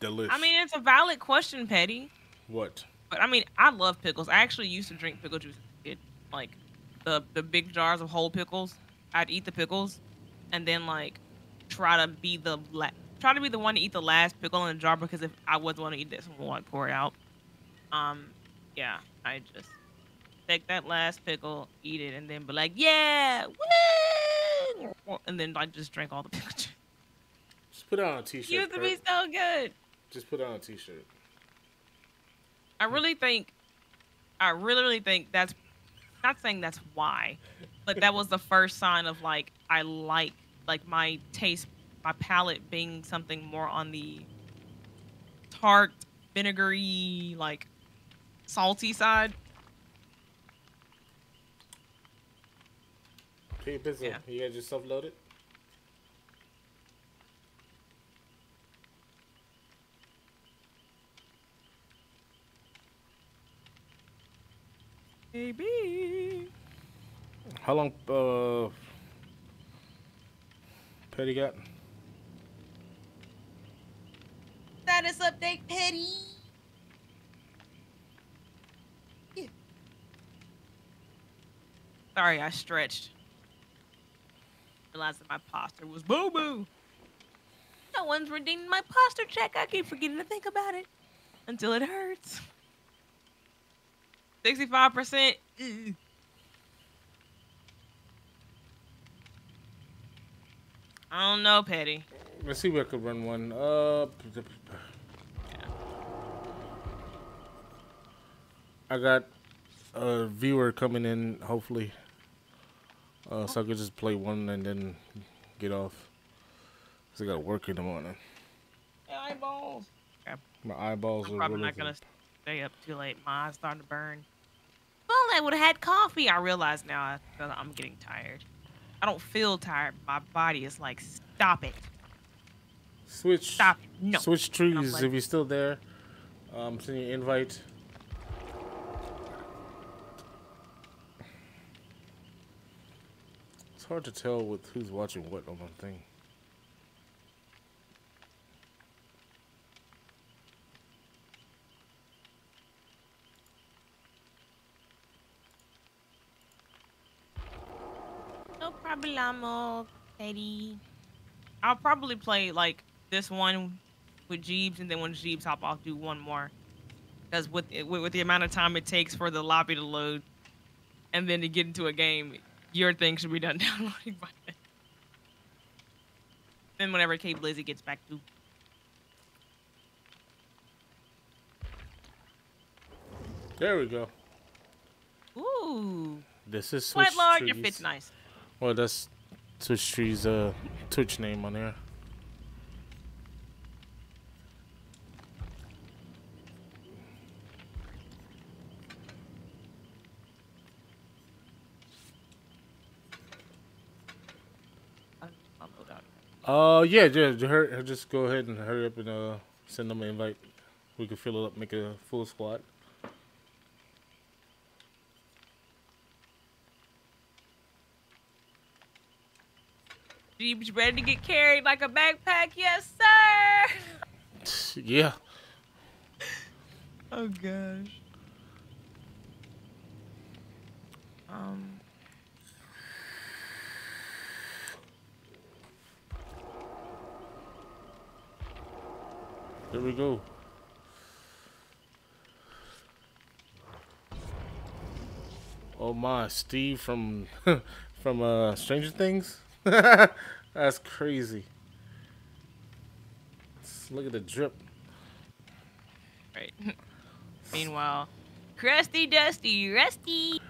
Delicious. I mean, it's a valid question, Petty. what? But I mean, I love pickles. I actually used to drink pickle juice. kid. like the the big jars of whole pickles. I'd eat the pickles, and then like try to be the la- try to be the one to eat the last pickle in the jar because if I was the one to eat this, someone would pour it out. Um, yeah, I just take that last pickle, eat it, and then be like, yeah, woo! and then like just drink all the pickle juice. Just put it on a t-shirt. Used to be so good. Just put it on a t-shirt. I really think, I really, really think that's not saying that's why, but that was the first sign of like I like like my taste, my palate being something more on the tart, vinegary, like salty side. Hey, Pizzo, Yeah. you got yourself loaded? Maybe. How long, uh, Petty got? Status update, Petty. Sorry, I stretched. Realized that my posture was boo boo. No one's redeemed my posture check. I keep forgetting to think about it. until it hurts. 65%. I don't know, Petty. Let's see if I could run one. Uh, I got a viewer coming in, hopefully. Uh, so I could just play one and then get off. Cause I got to work in the morning. My Eyeballs. My eyeballs I'm are probably not gonna stay up too late. My eyes starting to burn. Well, I would have had coffee. I realize now I, I'm getting tired. I don't feel tired. My body is like, stop it, Switch. stop it. No. Switch trees like- if you're still there. Um, send you invite. Hard to tell with who's watching what on one thing. No problemo, Petty. I'll probably play like this one with Jeebs, and then when Jeebs hop off, do one more. Because with with the amount of time it takes for the lobby to load, and then to get into a game, your thing should be done downloading by then. Then whenever K Blizzy gets back to, There we go. ooh, This is Switch quite large. It fits nice. Well, that's Switch trees. Uh, Twitch name on there. Uh, yeah, yeah. ju- Just go ahead and hurry up and uh send them an invite. We can fill it up, make a full squad. Jeebs ready to get carried like a backpack? Yes, sir. Yeah. Oh gosh. Um. There we go. Oh my, Steve from from uh Stranger Things. That's crazy. Look at the drip. Right. Meanwhile, crusty, dusty, rusty.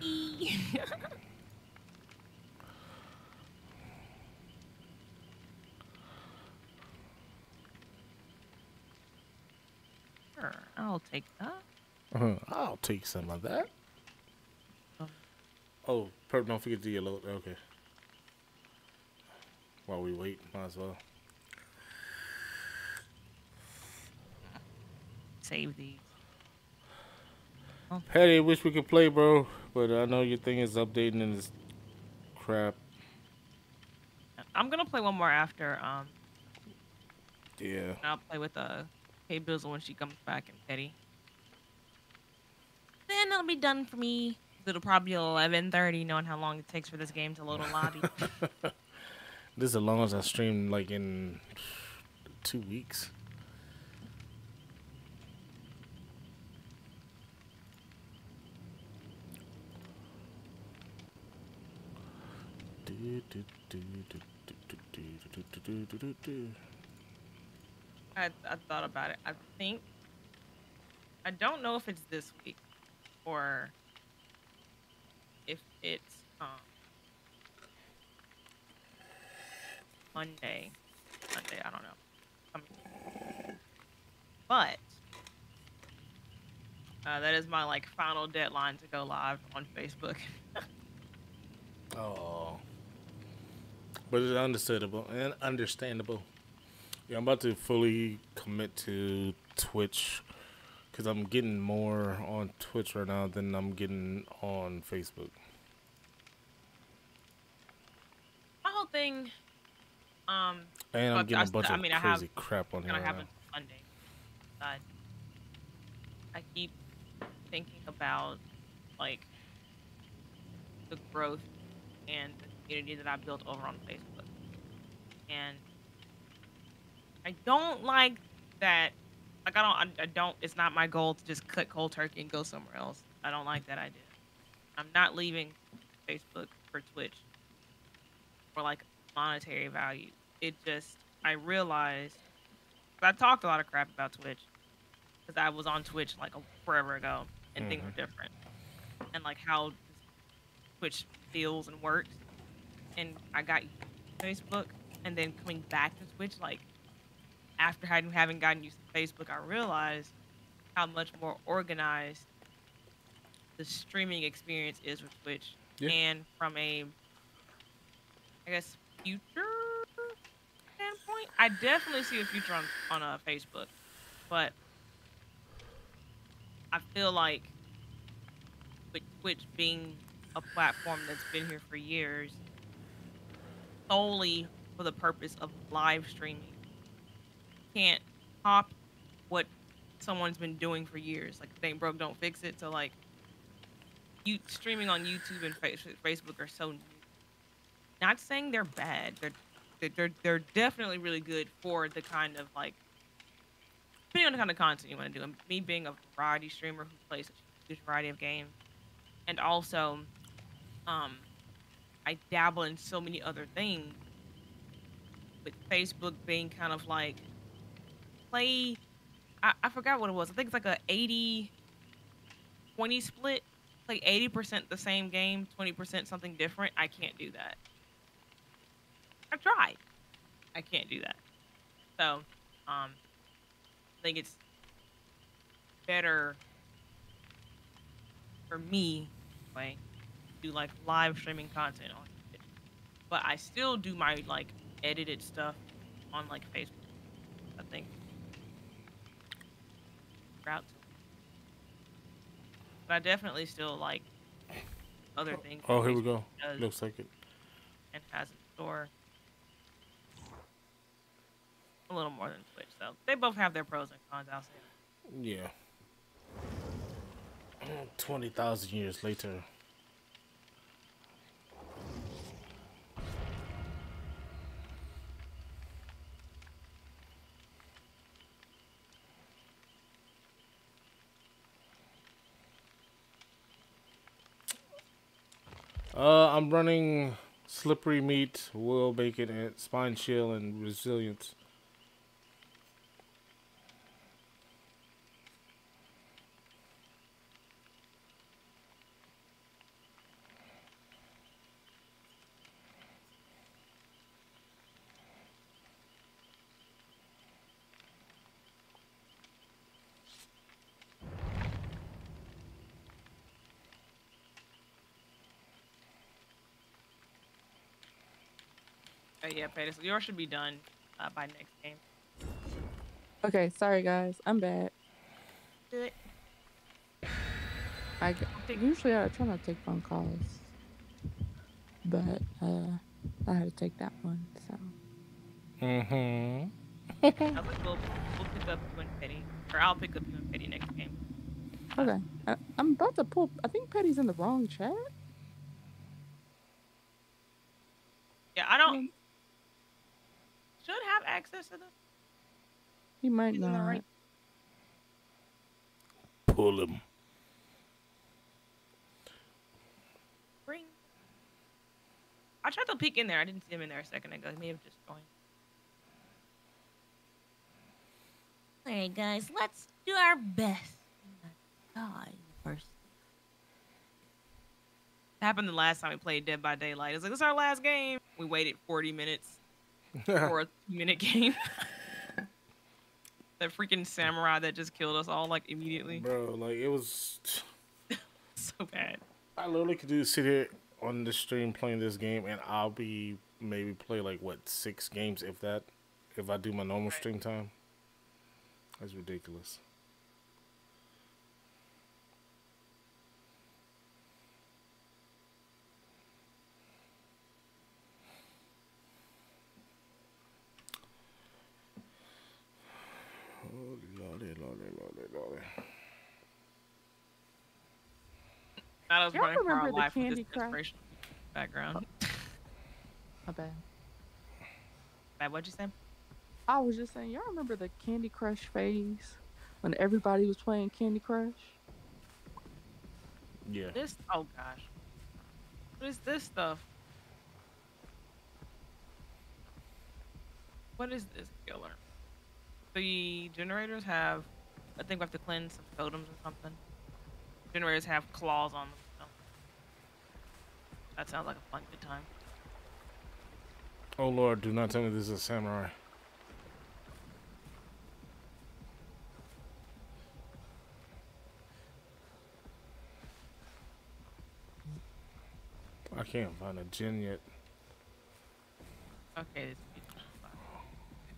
sure, I'll take that. Uh-huh. I'll take some of that. Oh, perp, don't forget the yellow. Okay. While we wait, might as well. Save these. Patty, I wish we could play, bro. But I know your thing is updating and it's crap. I'm gonna play one more after. Um, Yeah. I'll play with uh, K bills when she comes back and Petty. Then it'll be done for me. It'll probably be 11:30, knowing how long it takes for this game to load a lobby. This is as long as I stream, like in two weeks. Do, do, do, do, do, do, do, do, do, do, do. I, I thought about it. I think I don't know if it's this week or if it's um Monday. Monday, I don't know. But uh, that is my like final deadline to go live on Facebook. Oh. But it's understandable and understandable. Yeah, I'm about to fully commit to Twitch because I'm getting more on Twitch right now than I'm getting on Facebook. my whole thing, um, And I'm getting I a bunch I of mean, I crazy have- crap on here. right. But I keep thinking about like the growth and the community that I built over on Facebook, and I don't like that. Like I don't, I, I don't. It's not my goal to just cut cold turkey and go somewhere else. I don't like that idea. I'm not leaving Facebook for Twitch for like monetary value. it just I realized I talked a lot of crap about Twitch because I was on Twitch like a, forever ago and things were mm-hmm. different and like how Twitch feels and works. And I got Facebook and then coming back to Twitch like after having having gotten used to Facebook, I realized how much more organized the streaming experience is with Twitch. Yeah. And from a, I guess, future standpoint, I definitely see a future on on uh, Facebook, but I feel like with Twitch being a platform that's been here for years, solely for the purpose of live streaming, can't top what someone's been doing for years. Like, if ain't broke, don't fix it. So, like, you streaming on YouTube and Facebook are so new. Not saying they're bad. They're they're they're, definitely really good for the kind of like depending on the kind of content you want to do. And me being a variety streamer who plays a huge variety of games, and also, um, I dabble in so many other things. With Facebook being kind of like play, I, I forgot what it was. I think it's like a 80 20 split. Like 80% the same game, 20% something different. I can't do that. I tried. I can't do that. So, um, I think it's better for me, to do like live streaming content on it. But I still do my like edited stuff on like Facebook. I think. Route. But I definitely still like other oh, things. Oh, here we go. Looks like it. and has in store. A little more than Twitch, though. They both have their pros and cons. I'll say. Yeah. Twenty thousand years later. Uh, I'm running slippery meat, will bacon, spine chill and resilience. Yeah, Pettis. Yours should be done uh, by next game. Okay, sorry guys, I'm back. Good. I g- usually I try not to take phone calls, but uh, I had to take that one. So Mm-hmm. I was like, we'll, we'll pick up you and Petty, or I'll pick up you and Petty next game. okay, I, I'm about to pull. I think Petty's in the wrong chat. Yeah, I don't. Should have access to this. He might He's in the not. right. Pull him. Bring. I tried to peek in there. I didn't see him in there a second ago. He may have just joined. All right, guys, let's do our best. God, first. happened the last time we played Dead by Daylight. It's like, this is our last game. We waited 40 minutes for a minute game. that freaking samurai that just killed us all, like, immediately. Bro, like it was. So bad. I literally could do sit here on the stream playing this game, and I'll be maybe play like what six games, if that, if I do my normal stream time. That's ridiculous. Oh, lordy, lordy, lordy, lordy. I was Y'all running for our remember the life with Candy this Crush? inspirational background. My bad. Bad, what'd you say? I was just saying, y'all remember the Candy Crush phase when everybody was playing Candy Crush? Yeah. This, oh gosh. What is this stuff? What is this killer? The generators have, I think we have to cleanse some totems or something. Generators have claws on them. So. That sounds like a fun good time. Oh lord, do not tell me this is a samurai. I can't find a gen yet. Okay. This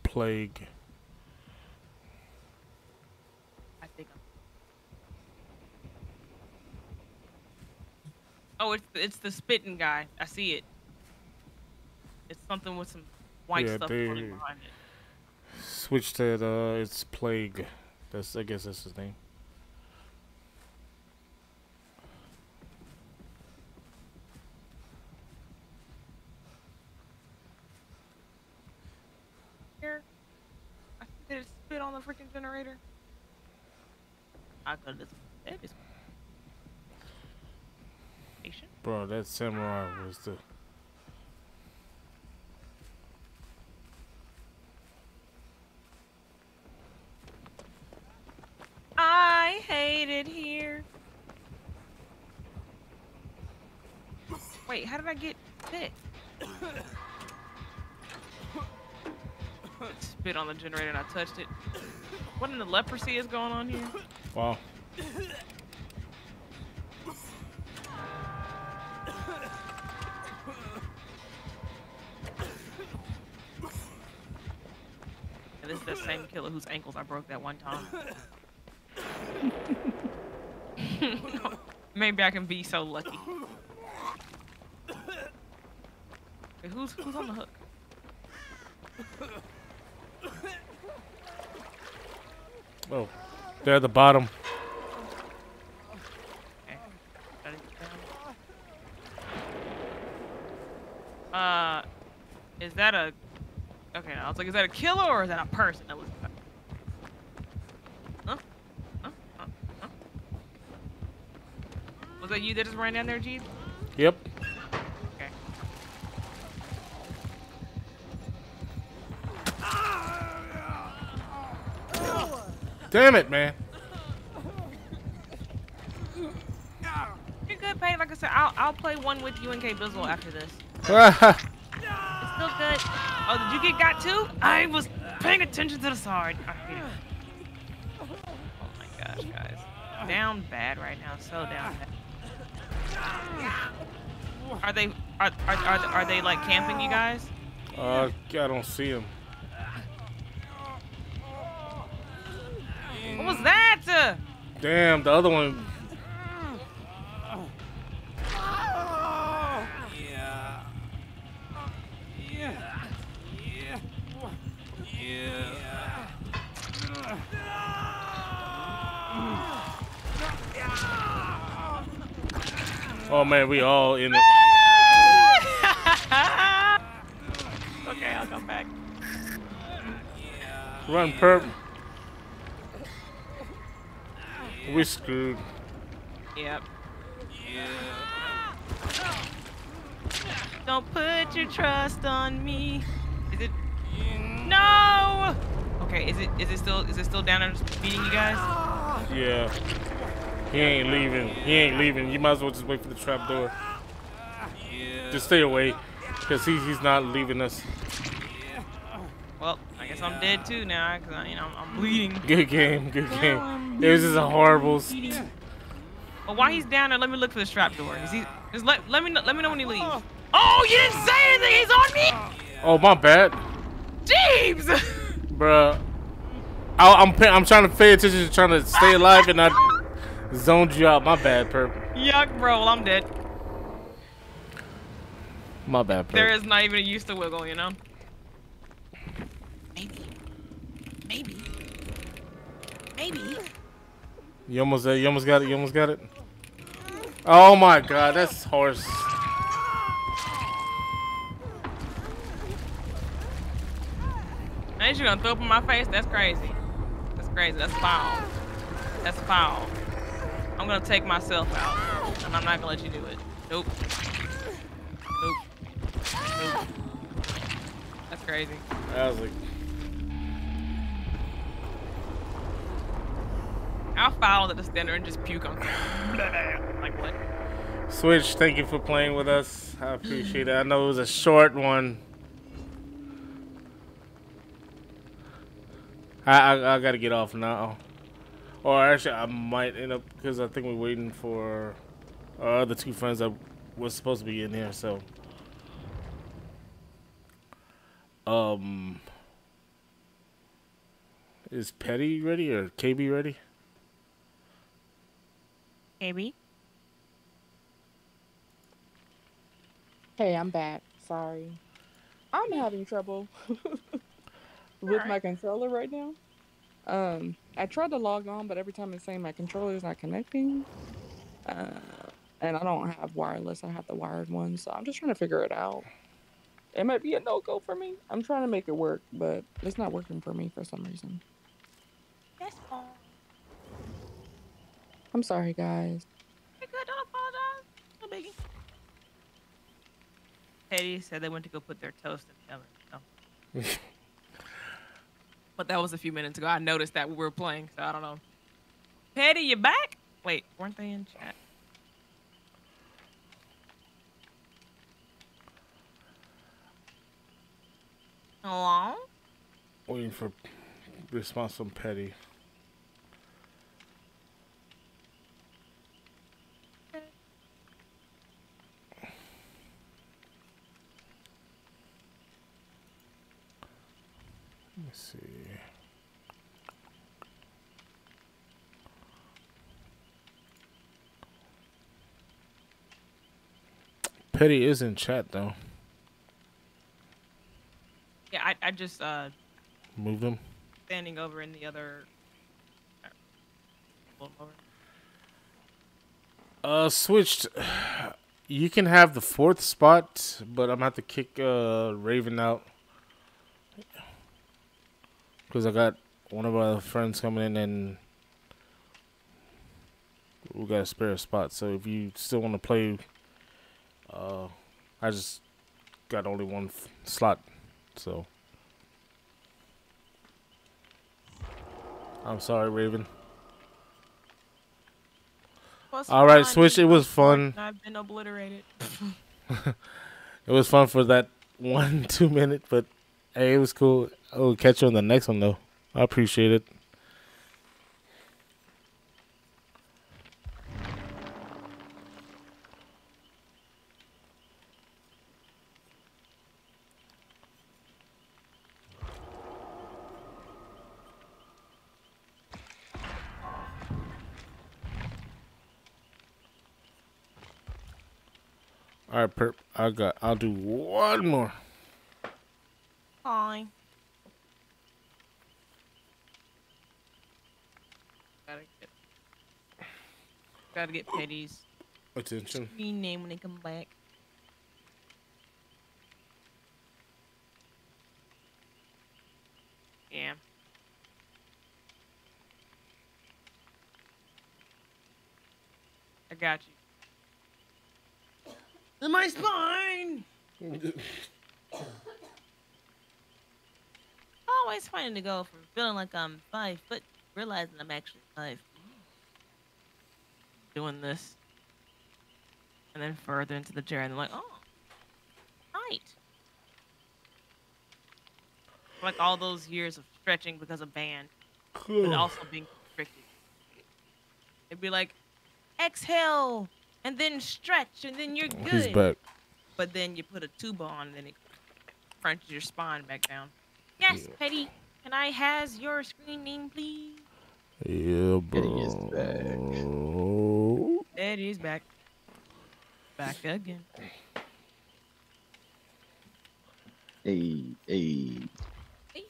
Plague. I think I'm. Oh, it's the, it's the spitting guy. I see it. It's something with some white Yeah, stuff floating behind it. Switched it, uh, it's Plague. That's, I guess that's his name. Here. I think did it spit on the freaking generator? I could have. Bro, that samurai was the. I hate it here. Wait, how did I get bit? Spit on the generator and I touched it. What in the leprosy is going on here? Wow. The same killer whose ankles I broke that one time. Maybe I can be so lucky. Wait, who's who's on the hook? Oh, they're at the bottom. Okay. Gotta get down. Uh, is that a? Okay, I was like, is that a killer or is that a person that was? Huh? Huh? Huh? Huh? Was that you that just ran down there, Jeep? Yep. Okay. Damn it, man. You're good, Payne. Like I said, I'll I'll play one with you and K Bizzle after this. It's still good. Oh, did you get got too? I was paying attention to the sword. It. Oh my gosh, guys. Down bad right now. So down bad. Are they are are are, are they like camping you guys? uh, I don't see them. What was that? Damn, the other one. Man, we all in it. okay, I'll come back. Run, perp. We screwed. Yep. Don't put your trust on me. Is it? No. Okay. Is it? Is it still? Is it still down just beating you guys? Yeah. He ain't leaving. He ain't leaving. You might as well just wait for the trap door. Just stay away. Because he, he's not leaving us. Well, I guess I'm dead too now, cause I, you know I'm bleeding. Good game. Good game. It was just a horrible. st- But while he's down there, let me look for the trap door. Is he? Just let let me know, let me know when he leaves. Oh. oh, you didn't say anything. He's on me. Oh, my bad. Jeeves. Bruh. I, I'm, I'm trying to pay attention to trying to stay alive and I zoned you out. My bad, perp. Yuck, bro. Well, I'm dead. My bad, perp. There is not even a use to wiggle, you know. Maybe. Maybe. Maybe. You almost, uh, you almost got it. You almost got it. Oh my god, that's horse. Now you gonna throw up in my face? That's crazy. That's crazy. That's foul. That's foul. I'm gonna take myself out, and I'm not gonna let you do it. Nope. Nope. Nope. That's crazy. That was like... I'll foul at the standard and just puke on Like what? Switch, thank you for playing with us. I appreciate it. I know it was a short one. I, I, I gotta get off now. Or actually, I might end up because I think we're waiting for our other two friends that was supposed to be in here. So, um, is Petty ready or KB ready? KB. Hey, I'm back. Sorry. I'm having trouble with my controller right now. Um, I tried to log on, but every time it's saying my controller is not connecting. Uh, and I don't have wireless. I have the wired one, so I'm just trying to figure it out. It might be a no go for me. I'm trying to make it work, but it's not working for me for some reason. Yes, Paul. I'm sorry, guys. You're good. Don't apologize. No biggie. Petty said they went to go put their toast in the oven. So. but that was a few minutes ago. I noticed that we were playing, so I don't know. Petty, you back? Wait, weren't they in chat? Hello? Waiting for response from Petty. Let me see. Petty is in chat though. Yeah, I, I just uh Moved him. standing over in the other. Pull him over. Uh, switched. You can have the fourth spot, but I'm gonna have to kick uh Raven out because I got one of our friends coming in and we got a spare spot. So if you still want to play, uh, I just got only one f- slot, so I'm sorry, Raven. Plus All right, Switch, it was fun. I've been obliterated. It was fun for that one two minute, but hey, it was cool. I'll catch you on the next one though. I appreciate it. All right, perp. I got. I'll do one more. Hi. Gotta get. Gotta get Petty's Attention. screen name when they come back. Yeah. I got you. In my spine! Always finding to go from feeling like I'm five foot, realizing I'm actually five. Doing this. And then further into the chair, and they're like, oh, right. Like all those years of stretching because of band, but also being constricted. It'd be like, exhale, and then stretch, and then you're good. He's back. But then you put a tube on, and then it crunches your spine back down. Yes, Petty. Can I has your screen name, please? Yeah, Getting his bro. Petty's back. Back again. Hey, hey. Hey.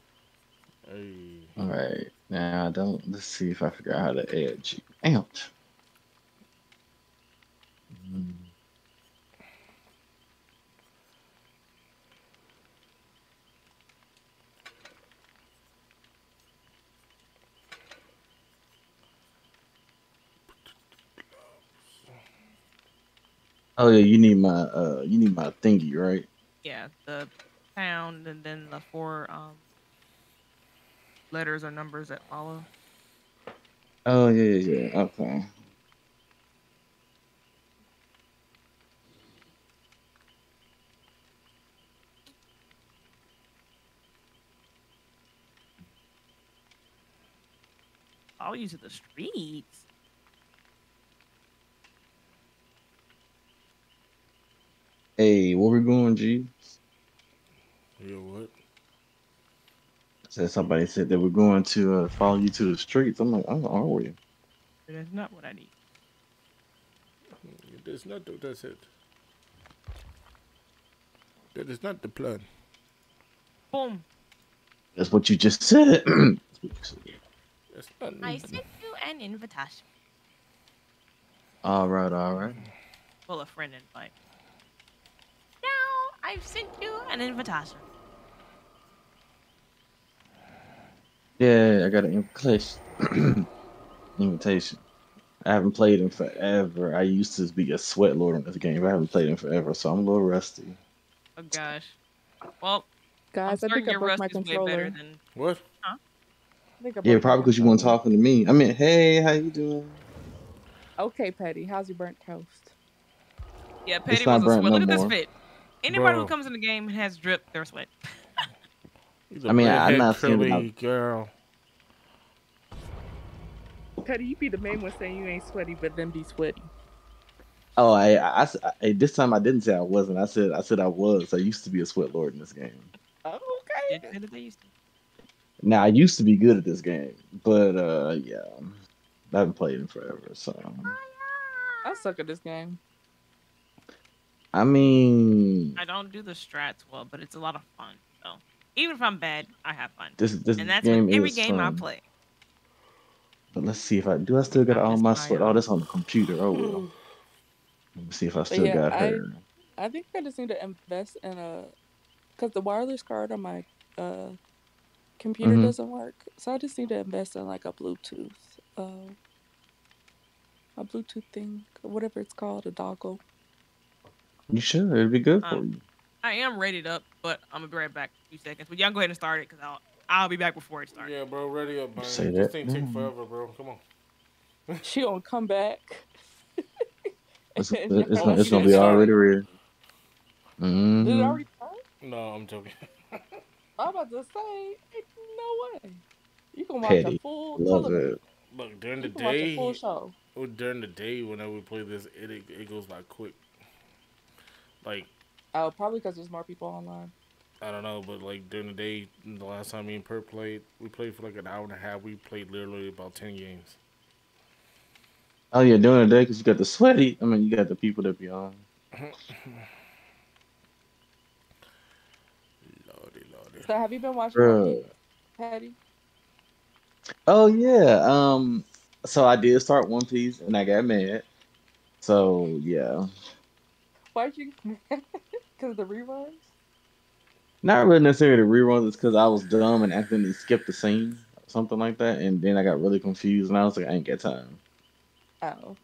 All right. Now I don't. Let's see if I figure out how to edge. you. Ouch. Mm. Oh yeah, you need my uh, you need my thingy, right? Yeah, the pound and then the four um letters or numbers that follow. Oh yeah, yeah, yeah. Okay. I'll use it the streets. Hey, where we going, G? Yeah, what? Said somebody said that we're going to uh, follow you to the streets. I'm like, oh, are we? That's not what I need. It is not. That's it. That is not the plan. Boom. That's what you just said. I sent you an invitation. all right, all right. Well, a friend invite. Now I've sent you an invitation. Yeah, I got an invitation. invitation. I haven't played in forever. I used to be a sweat lord in this game, but I haven't played in forever, so I'm a little rusty. Oh gosh. Well, Guys, I I'm think I your broke rust my is way controller. better than. What? I think Yeah, broke probably because you weren't talking to me. I mean, hey, how you doing? Okay, Petty, how's your burnt toast? Yeah, Petty not was a burnt sweat. no Look at this fit. Anybody Bro. who comes in the game and has drip, they're sweat. I mean, I- I'm not saying that curly girl. Petty, you be the main one saying you ain't sweaty, but then be sweaty. Oh, I, I, I s- I- this time I didn't say I wasn't. I said I said I was. I used to be a sweat lord in this game. Oh, Yeah, okay. better than they used to. Now I used to be good at this game, but uh, yeah, I haven't played in forever. So I suck at this game. I mean, I don't do the strats well, but it's a lot of fun. So even if I'm bad, I have fun. this this And that's game every is game I play. But let's see if I do. I still got I'm all my trying. sweat. All this on the computer. Oh well. Let me see if I still yeah, got I- her. I think I just need to invest in a, cause the wireless card on my uh computer Mhm. doesn't work. So I just need to invest in like a Bluetooth, uh, a Bluetooth thing, whatever it's called, a dongle. You should. It'd be good for Um, you. I am rated up, but I'm gonna be right back in a few seconds. But y'all go ahead and start it because I'll I'll be back before it starts. Yeah, bro, ready up, man. Say This that. thing take Mm. forever, bro. Come on. She gonna come back. It's, and it's, gonna, it's gonna shit be started. already ready. Did it hmm already start? No, I'm joking. I'm about to say, ain't no way. You can watch Petty. a full Love television. it. Look, during the You can watch a day, full show. or during the day, whenever we play this, it it, it goes by quick. Like Oh, probably because there's more people online. I don't know, but like during the day, the last time me and Per played, we played for like an hour and a half. We played literally about ten games. Oh yeah, during the day because you got the sweaty. I mean, you got the people that be on. Lordy, lordy. So have you been watching One Piece, Patty? Oh yeah. Um. So I did start One Piece and I got mad. So yeah, Why'd you? Because of the reruns? not really necessarily the reruns. It's because I was dumb and accidentally skipped the scene, something like that, and then I got really confused and I was like, I ain't got time. Oh.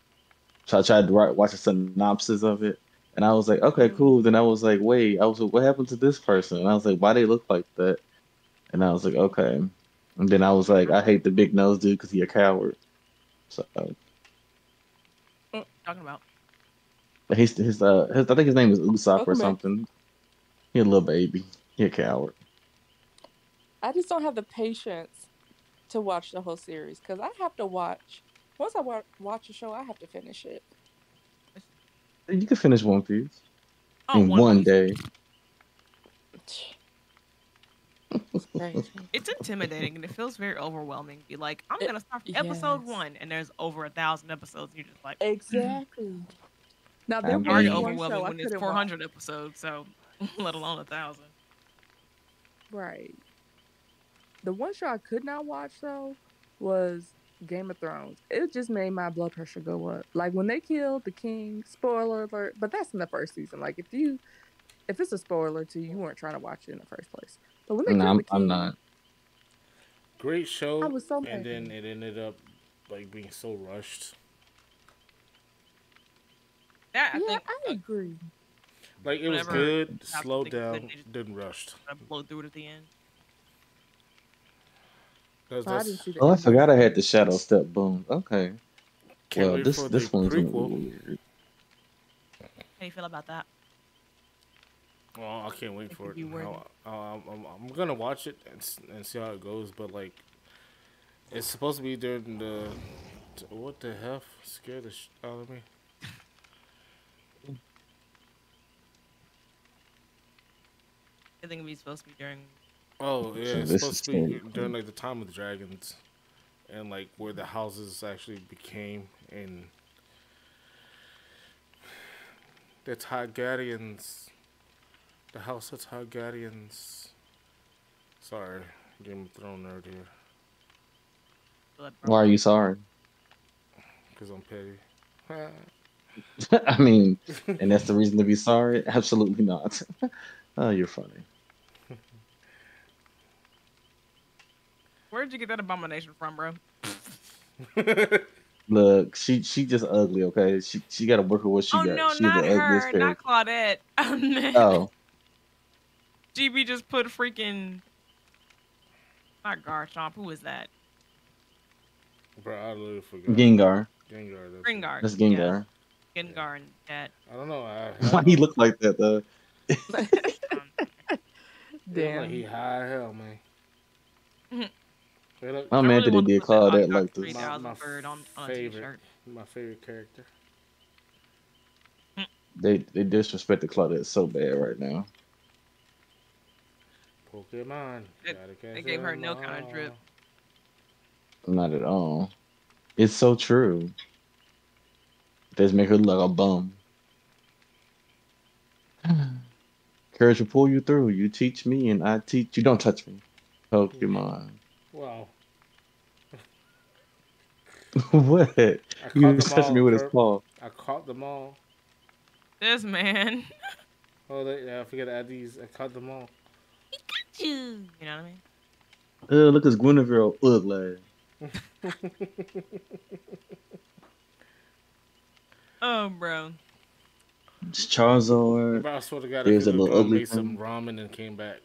So I tried to watch a synopsis of it, and I was like, okay, cool. Then I was like, wait, I was like, what happened to this person? And I was like, why they look like that? And I was like, okay. And then I was like, I hate the big nose dude because he a coward. So Talking about. his his uh his, I think his name is Usopp or Welcome back. something. He a little baby. He a coward. I just don't have the patience to watch the whole series because I have to watch. Once I wa- watch a show, I have to finish it. You can finish One Piece Oh, in One one day. It's intimidating and it feels very overwhelming. Be like, I'm gonna start from episode yes. one, and there's over a thousand episodes. And you're just like, exactly. Hmm. Now there I'm already one overwhelming when it's couldn't 400 episodes. So, let alone a thousand. Right. The one show I could not watch though was Game of Thrones. It just made my blood pressure go up. Like when they killed the king. Spoiler alert. But that's in the first season. Like if you, if it's a spoiler to you, you weren't trying to watch it in the first place. But when they No, killed I'm, the king, I'm not. Great show, I was so mad. and then it ended up like being so rushed. That I yeah, think I agree. Like it was good, happened, slowed they couldn't, down, they just- then rushed. I blow through it at the end. That's, So I that's, didn't see the Oh, I forgot I had the shadow step boom. Okay. can't well, this this one's gonna be weird. How do you feel about that? Well, I can't wait It for it. be worthy. I'll- uh, I'll- I'm, I'm gonna watch it and, and see how it goes, but like, it's supposed to be during the what the hell scared the sh- out of me. I think it'd be supposed to be during. Oh yeah, So it's supposed to be so during like the time of the dragons, and like where the houses actually became and the Targaryens, the House of Targaryens. Sorry, Game of Thrones nerd here, Why are you sorry? because I'm petty. I mean, and that's the reason to be sorry? Absolutely not. oh, you're funny. Where'd you get that abomination from, bro? Look, she she just ugly, okay? She she got to work with what she oh got. no, She's not the ugliest her, not. Claudette. Oh, man. Oh, GB just put freaking. Not Garchomp. Who is that? Bro, I literally forgot. Gengar. Gengar. That's it. Gringar. That's Gengar. Yeah, Gengar and that. I don't know. I, Why he look like that though? Damn. Damn. he high hell, man. Hey, I man really did want did put that like this. My- my bird on, on favorite. t-shirt. my favorite character. They they disrespected Claudette so bad right now. Pokemon. It- gotta they gave her no kind of drip. Not at all. It's so true. They just make her look like a bum. Courage will pull you through. You teach me, and I teach you. Don't touch me, Pokemon. Wow. what? I You caught was touching me with his Kurt. paw. I caught them all. This man. Oh, they, yeah, I forget to add these. I caught them all. you. You know what I mean? Uh, look, it's Guinevere ugly. Oh, bro. It's Charizard. Bro, I swear to God, There's I a could little ugly made some ramen and came back.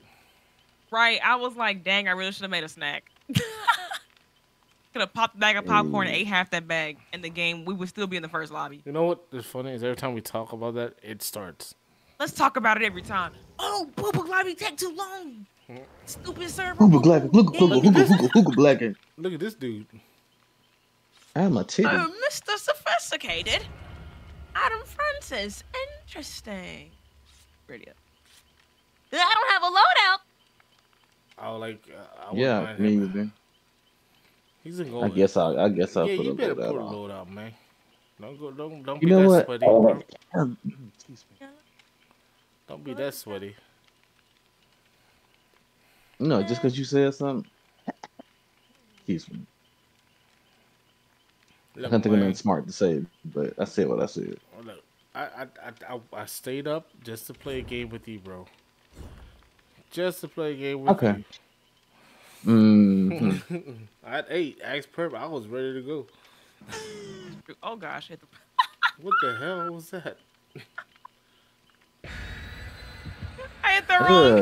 Right. I was like, dang, I really should have made a snack. Could have popped a bag of popcorn and mm. ate half that bag in the game. We would still be in the first lobby. You know what is funny is every time we talk about that, it starts. Let's talk about it every time. Oh, Booba Lobby take too long. Stupid server. Hooga black, look, Yeah. hooga, hooga, hooga, hooga black. Look at this dude. I have my titty. Oh, Mr. Sophisticated. Adam Francis. Interesting. Brilliant. I don't have a loadout. I would like. Uh, I Yeah, me either. He's in I gold. guess I'll. I guess I'll yeah, put you a better put a load out, man. Don't go. Don't don't You be know that what? sweaty. Bro. Excuse me. Don't be that sweaty. No, just because you said something. Excuse me. I Look, can't think of man, nothing smart to say, but I said what I said. look, I, I, I, I, I stayed up just to play a game with you, bro. Just to play a game with Okay. you. hmm At eight, asked Perp, I was ready to go. Oh gosh, hit the. What the hell was that? I hit the wrong.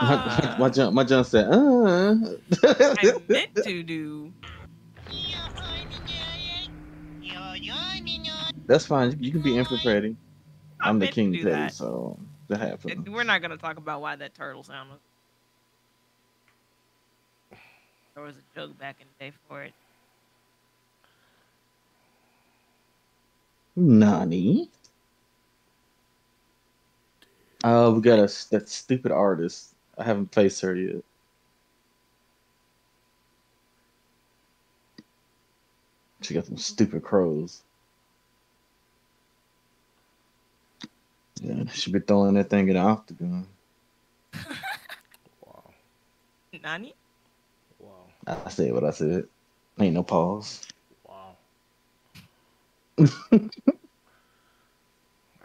Uh, my, Uh, my, John, my John said, uh. I meant to do. That's fine. You can be infiltrating. I I'm the king today, that. so that happens. We're not gonna talk about why that turtle sounded. There was a joke back in the day for it. Nani? Oh, we got a that stupid artist. I haven't faced her yet. She got some stupid crows. Yeah, she be throwing that thing in the octagon. Wow. Nani? Wow. I said what I said. Ain't no pause. Wow.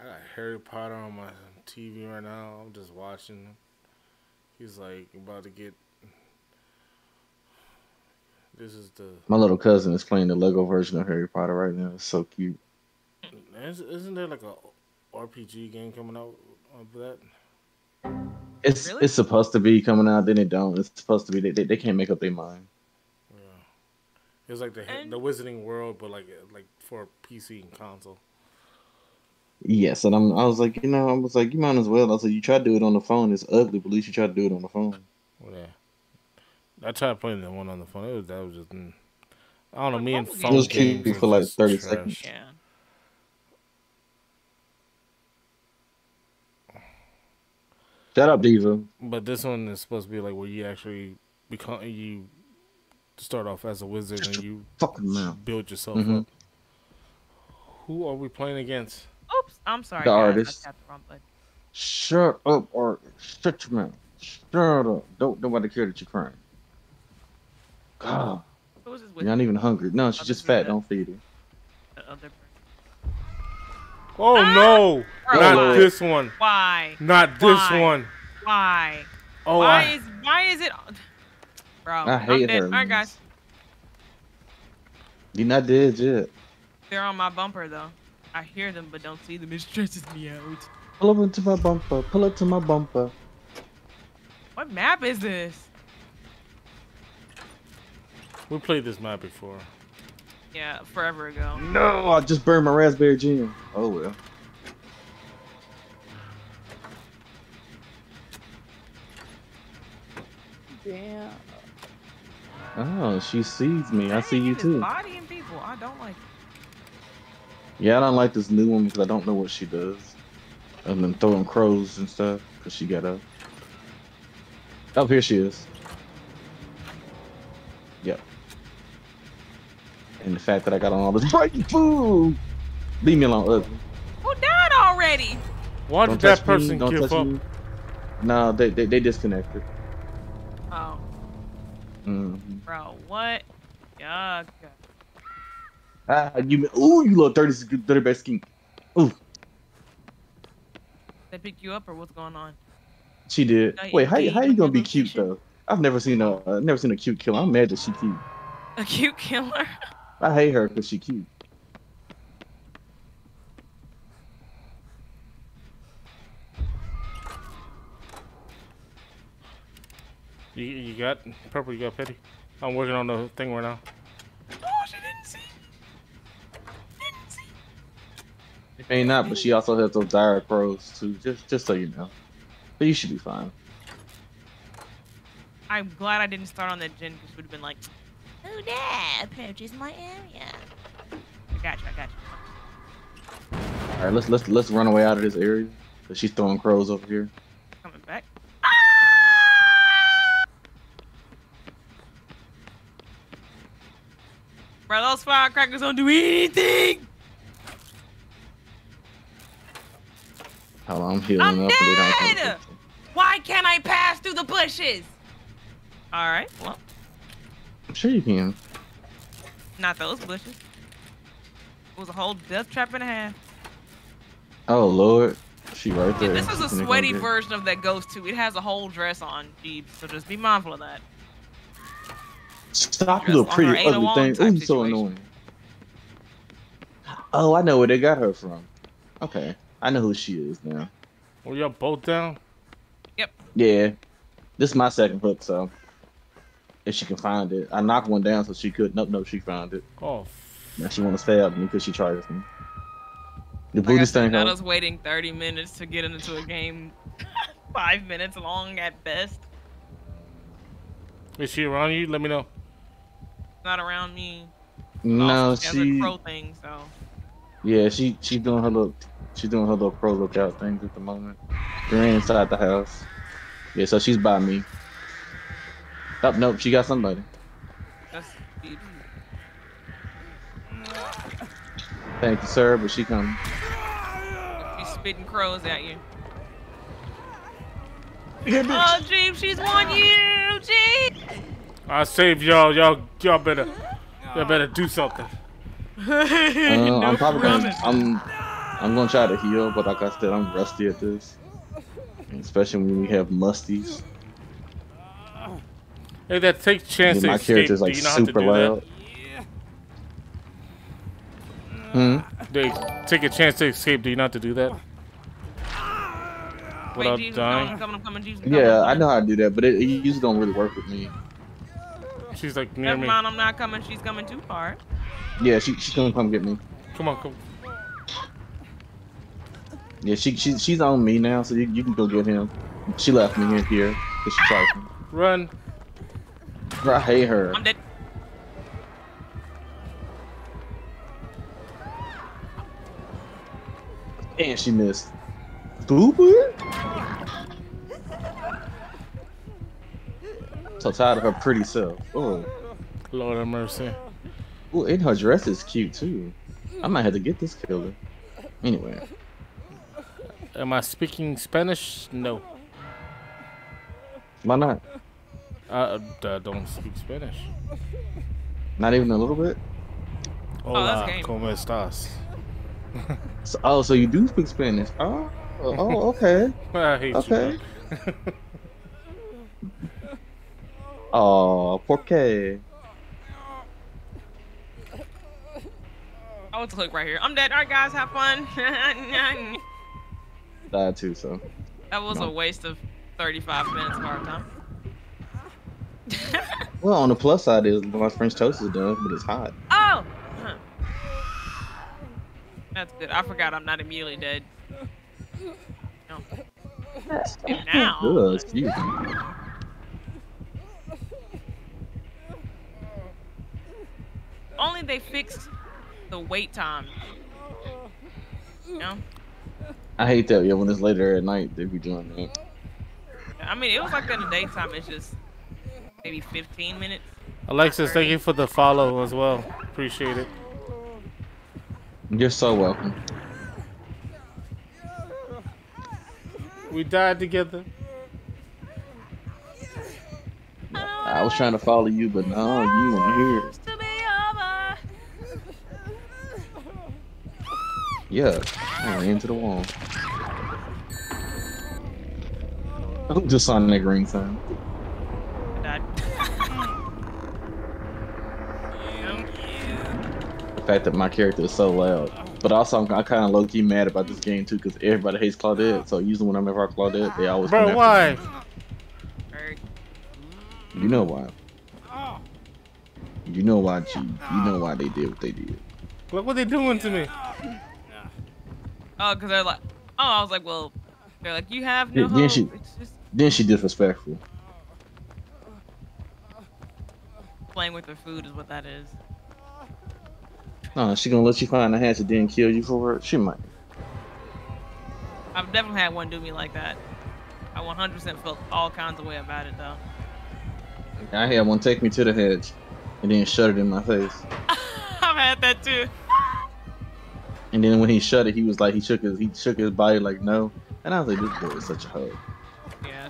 I got Harry Potter on my TV right now. I'm just watching. He's like about to get. This is the. My little cousin is playing the Lego version of Harry Potter right now. It's so cute. Is- Isn't there like a RPG game coming out of that? It's Really? it's supposed to be coming out, then it don't. It's supposed to be. They, they, they can't make up their mind. Yeah. It was like the And- the Wizarding World, but like like for PC and console. Yes, and I'm. I was like, you know, I was like, you might as well. I was like, you try to do it on the phone. It's ugly, but at least you try to do it on the phone. Yeah. I tried playing the one on the phone. It was that was just. mm, I don't know. Me and It phone was games cute for like 30 trash. seconds. Yeah. Shut up, Diva. But this one is supposed to be like where you actually become you start off as a wizard and you Fucking mouth. build yourself Mhm. up. Who are we playing against? Oops. I'm sorry. The guys. artist. I the wrong button. Shut up, or shut your mouth. Shut up. Don't nobody care that you're crying. God, Who is this you're not even hungry. No, she's I'll just just fat. Don't feed her. The other person. Oh Ah! no! Bro, Not why? this one. Why? Not this Why? one. Why? Oh, why I, is why is it? Bro, I I'm hate dead. her. All right, guys. You're not dead yet. They're on my bumper though. I hear them but don't see them. It stresses me out. Pull up into my bumper. Pull up to my bumper. What map is this? we played this map before. Yeah, forever ago. No, I just burned my raspberry jam. Oh well. Damn. Oh, she sees me. I see you it is too. Bodying people. I don't like. Yeah, I don't like this new one because I don't know what she does. And then throwing crows and stuff, because she got up. Oh, here she is. Yep. And the fact that I got on all this bright food. Leave me alone, ugly. Who died already? Why Don't did that person me. Don't give up? me. No, they, they they disconnected. Hmm bro, what? Yuck. Ah, you ooh, you little dirty, dirty bad skin. Ooh, They pick you up or what's going on? she did. Uh, Wait, how you how you gonna be cute though? I've never seen a uh, never seen a cute killer. I'm mad that she cute. A cute killer? I hate her because she cute. You, you got purple. You got petty. I'm working on the thing right now. Oh, she didn't see. Didn't see. It May not, but she also has those dire crows too. Just just so you know. But you should be fine. I'm glad I didn't start on that gen because would have been like, oh, Who dare approaches my area? I got you, I got you. All right, let's let's let's run away out of this area. Cause she's throwing crows over here. Coming back. Bro, those firecrackers don't do anything. Hold on, I'm healing I'm up. they dead! Why can't I pass through the bushes? All right, well, I'm sure you can. not those bushes. It was a whole death trap and a half. Oh Lord, she right Yeah, there. this is a sweaty version of that Ghost too. It has a whole dress on, Jeeves, so just be mindful of that. Stop, dress you little pretty ugly Wong thing. type Ooh, so annoying. Oh, I know where they got her from. Okay, I know who she is now. Were y'all both down? Yep. Yeah, this is my second hook, so if she can find it, I knocked one down so she could. Nope, nope, she found it. Oh, Now she want to stay out me because she tries me. The Like I said, thing. not huh? us waiting 30 minutes to get into a game, five minutes long at best. is she around you? Let me know. Not around me. No, Also, has a she. crow thing, so Yeah, she she's doing her little she's doing her little pro lookout things at the moment. They're inside the house. Yeah, so she's by me. Oh nope, she got somebody. that's deep. Thank you, sir, but she coming. She's spitting crows at you. Oh, Jeep, she's won you, Jeep. I saved y'all. Y'all, y'all better, y'all better do something. Uh, I'm probably gonna. I'm I'm gonna try to heal, but like I said, I'm rusty at this. Especially when we have musties. Hey, that take chance And to my escape. character's like you know how to super do loud. Hmm? They take a chance to escape. Do you not how to do that? Without Jeeves, dying? I'm coming, I'm coming, Jeeves, I'm coming, Yeah, I'm I coming. know how to do that, but it, it usually don't really work with me. She's like near Never me. mind, I'm not coming. She's coming too far. Yeah, she she's gonna come get me. Come on, come. Yeah, she she she's on me now, so you, you can go get him. She left me in here because she tried. Run. I hate her. I'm dead. And she missed. Stupid. So tired of her pretty self. Oh, Lord have mercy. oh, and her dress is cute too. I might have to get this killer. Anyway, Am I speaking Spanish? No. why not? I uh, don't speak Spanish. Not even a little bit. Hola, game. ¿cómo estás? So, oh, so you do speak Spanish? Oh, oh, okay. I hate Okay. you. Oh, por qué? I want to click right here. I'm dead. All right, guys, have fun. Died too, so. that was No. a waste of 35 minutes of our time. Well, on the plus side is my French toast is done, but it's hot. Oh! Huh. That's good. I forgot I'm not immediately dead. No. And now. Ugh, excuse me. Only they fixed the wait time. You know? I hate that. Yeah, when it's later at night, they be doing that. I mean, it was like that in the daytime. It's just maybe 15 minutes. Alexis, thank you for the follow as well. Appreciate it. You're so welcome. We died together. I was trying to follow you, but no, you weren't here. To be over. Yeah, I ran into the wall. I'm just on that green sign. Died. The fact that my character is so loud. But also, I'm, I'm kind of low key mad about this game too, because everybody hates Claudette. So usually when I'm ever Claudette, they always Bro, why? You know why? You know why? G. You know why they did what they did. Look what they're doing to me. Oh, because they're like, oh, I was like, well, they're like, you have no yeah, hope. she- just Then she disrespectful. playing with her food is what that is. No, she gonna let you find the hatchet then kill you for it. She might. I've definitely had one do me like that. I 100% felt all kinds of way about it though. I had one take me to the hedge, and then shut it in my face. I've had that too. And then when he shut it, he was like, he shook his, he shook his body like no. And I was like, this boy is such a hoe. Yeah.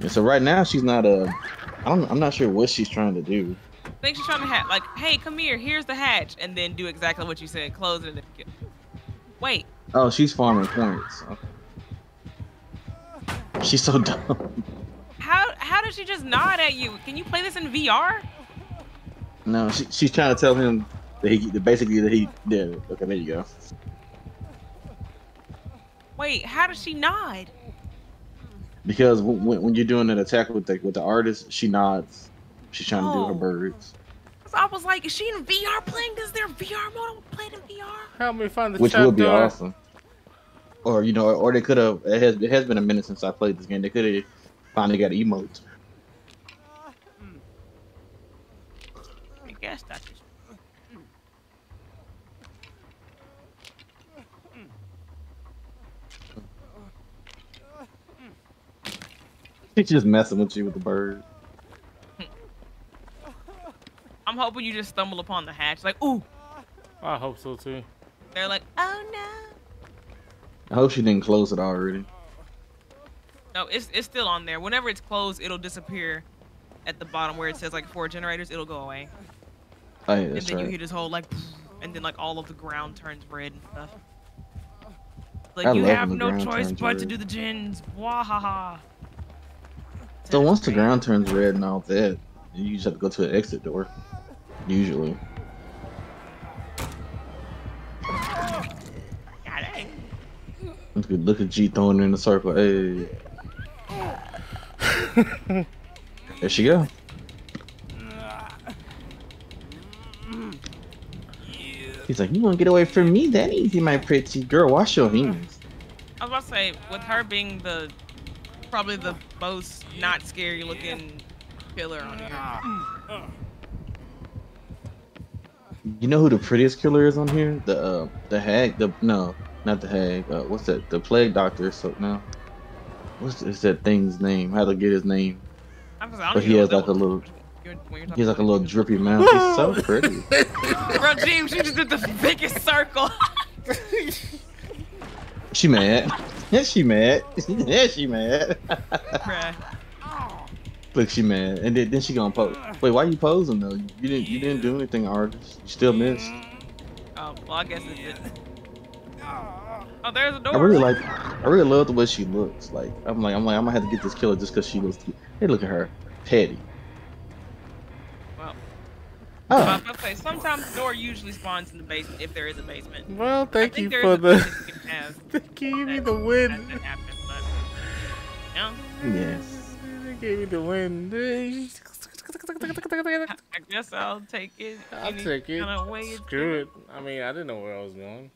And so right now she's not a, I don't, I'm not sure what she's trying to do. I think she's trying to have like, hey, come here, here's the hatch, and then do exactly what you said, close it and. Wait, Oh, she's farming points. Okay. She's so dumb. how how did she just nod at you? Can you play this in VR? No, she, she's trying to tell him that he, that basically that he did it. Okay, there you go. Wait, how does she nod? Because when, when- when you're doing an attack with the with the artist, she nods. She's trying to do her Oh. birds, 'Cause I was like, is she in VR playing? Is there VR mode playing in VR? Help me find the which trap would be door. awesome. Or you know, or they could have. It has it has been a minute since I played this game. They could have finally got emotes. I guess that's just. She's just messing with you with the bird. I'm hoping you just stumble upon the hatch, like, ooh. I hope so too. They're like, oh no. I hope she didn't close it already. No, it's it's still on there. Whenever it's closed, it'll disappear at the bottom where it says like four generators. It'll go away, Oh yeah, and that's then you right. hear this whole like, and then like all of the ground turns red and stuff. Like I you have no choice turns but to do the gens. Wahaha. So once the ground turns red and all that, you just have to go to the exit door. Usually. God. Look at, look at G throwing her in the circle. Hey. there she go. He's like, you won't get away from me that easy, my pretty girl. Wash your hands. I was about to say, with her being the probably the most not scary looking killer on here. You know who the prettiest killer is on here? The uh, the hag. The no, not the hag. Uh, what's that? The plague doctor. So no. What's is that thing's name? How to get his name? I was, I don't But he has like a little. was. You're- when you're He has like a little drippy mouth. He's so pretty. Bro, James, you just did the biggest circle. She mad. Yeah, she mad. yeah, she mad. Look, she mad, and then, then she gonna pose. Wait, why you posing though? You didn't. You didn't do anything, artist. You still missed. Oh, well, I guess it did. Oh, there's a door. I really like. I really love the way she looks. Like I'm like I'm like I'm gonna have to get this killer just because she looks. Hey, look at her, petty. Well, Oh, I was about sometimes the door usually spawns in the basement if there is a basement. Well, thank you for the. basement you can They gave me the win. that happens, but yeah, yes. They gave me the win. I I guess I'll take it. I'll take it. Kind it's Screw it. I mean, I didn't know where I was going.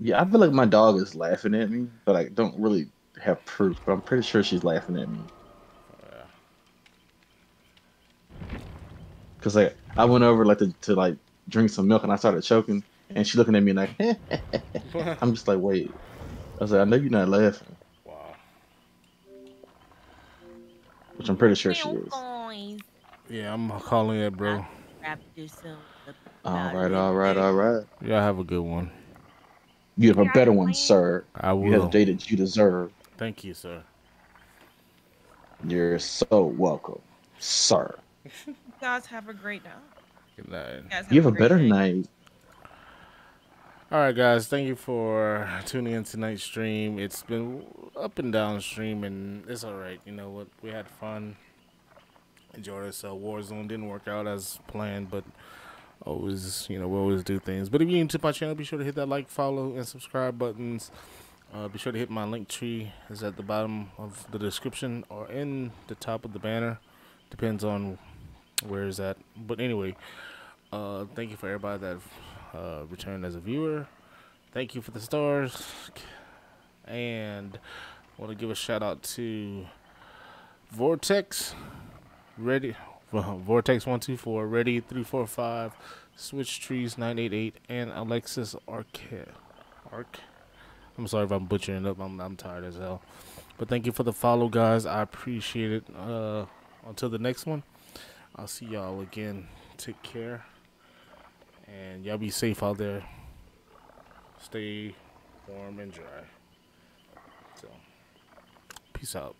Yeah, I feel like my dog is laughing at me, but I don't really have proof. But I'm pretty sure she's laughing at me. Cause like I went over like to, to like drink some milk and I started choking, and she looking at me like, I'm just like, wait. I was like, I know you're not laughing, Wow. which I'm pretty sure she is. Yeah, I'm calling it, bro. Wrap yourself up All about right, it. all right, all right. Y'all have a good one. You have a better one, sir. I You have will. the day that you deserve. Thank you, sir. You're so welcome, sir. You guys have a great night. Good night. You guys You have a great better night. night. All right, guys. Thank you for tuning in tonight's stream. It's been up and down stream, and it's all right. You know what? We had fun. Enjoyed ourselves. Warzone didn't work out as planned, but always, you know, we always do things. But if you're new to my channel, be sure to hit that like, follow, and subscribe buttons. Uh, be sure to hit my link tree. is at the bottom of the description or in the top of the banner. Depends on where is that. But anyway, uh, thank you for everybody that uh, returned as a viewer. Thank you for the stars. And I want to give a shout out to Vortex, Ready, Vortex one two four, Ready three four five, Switch Trees nine eight eight, and Alexis Arca. Arc. I'm sorry if I'm butchering up. I'm I'm tired as hell. But thank you for the follow, guys. I appreciate it. Uh, until the next one, I'll see y'all again. Take care. And y'all be safe out there. Stay warm and dry. So, peace out.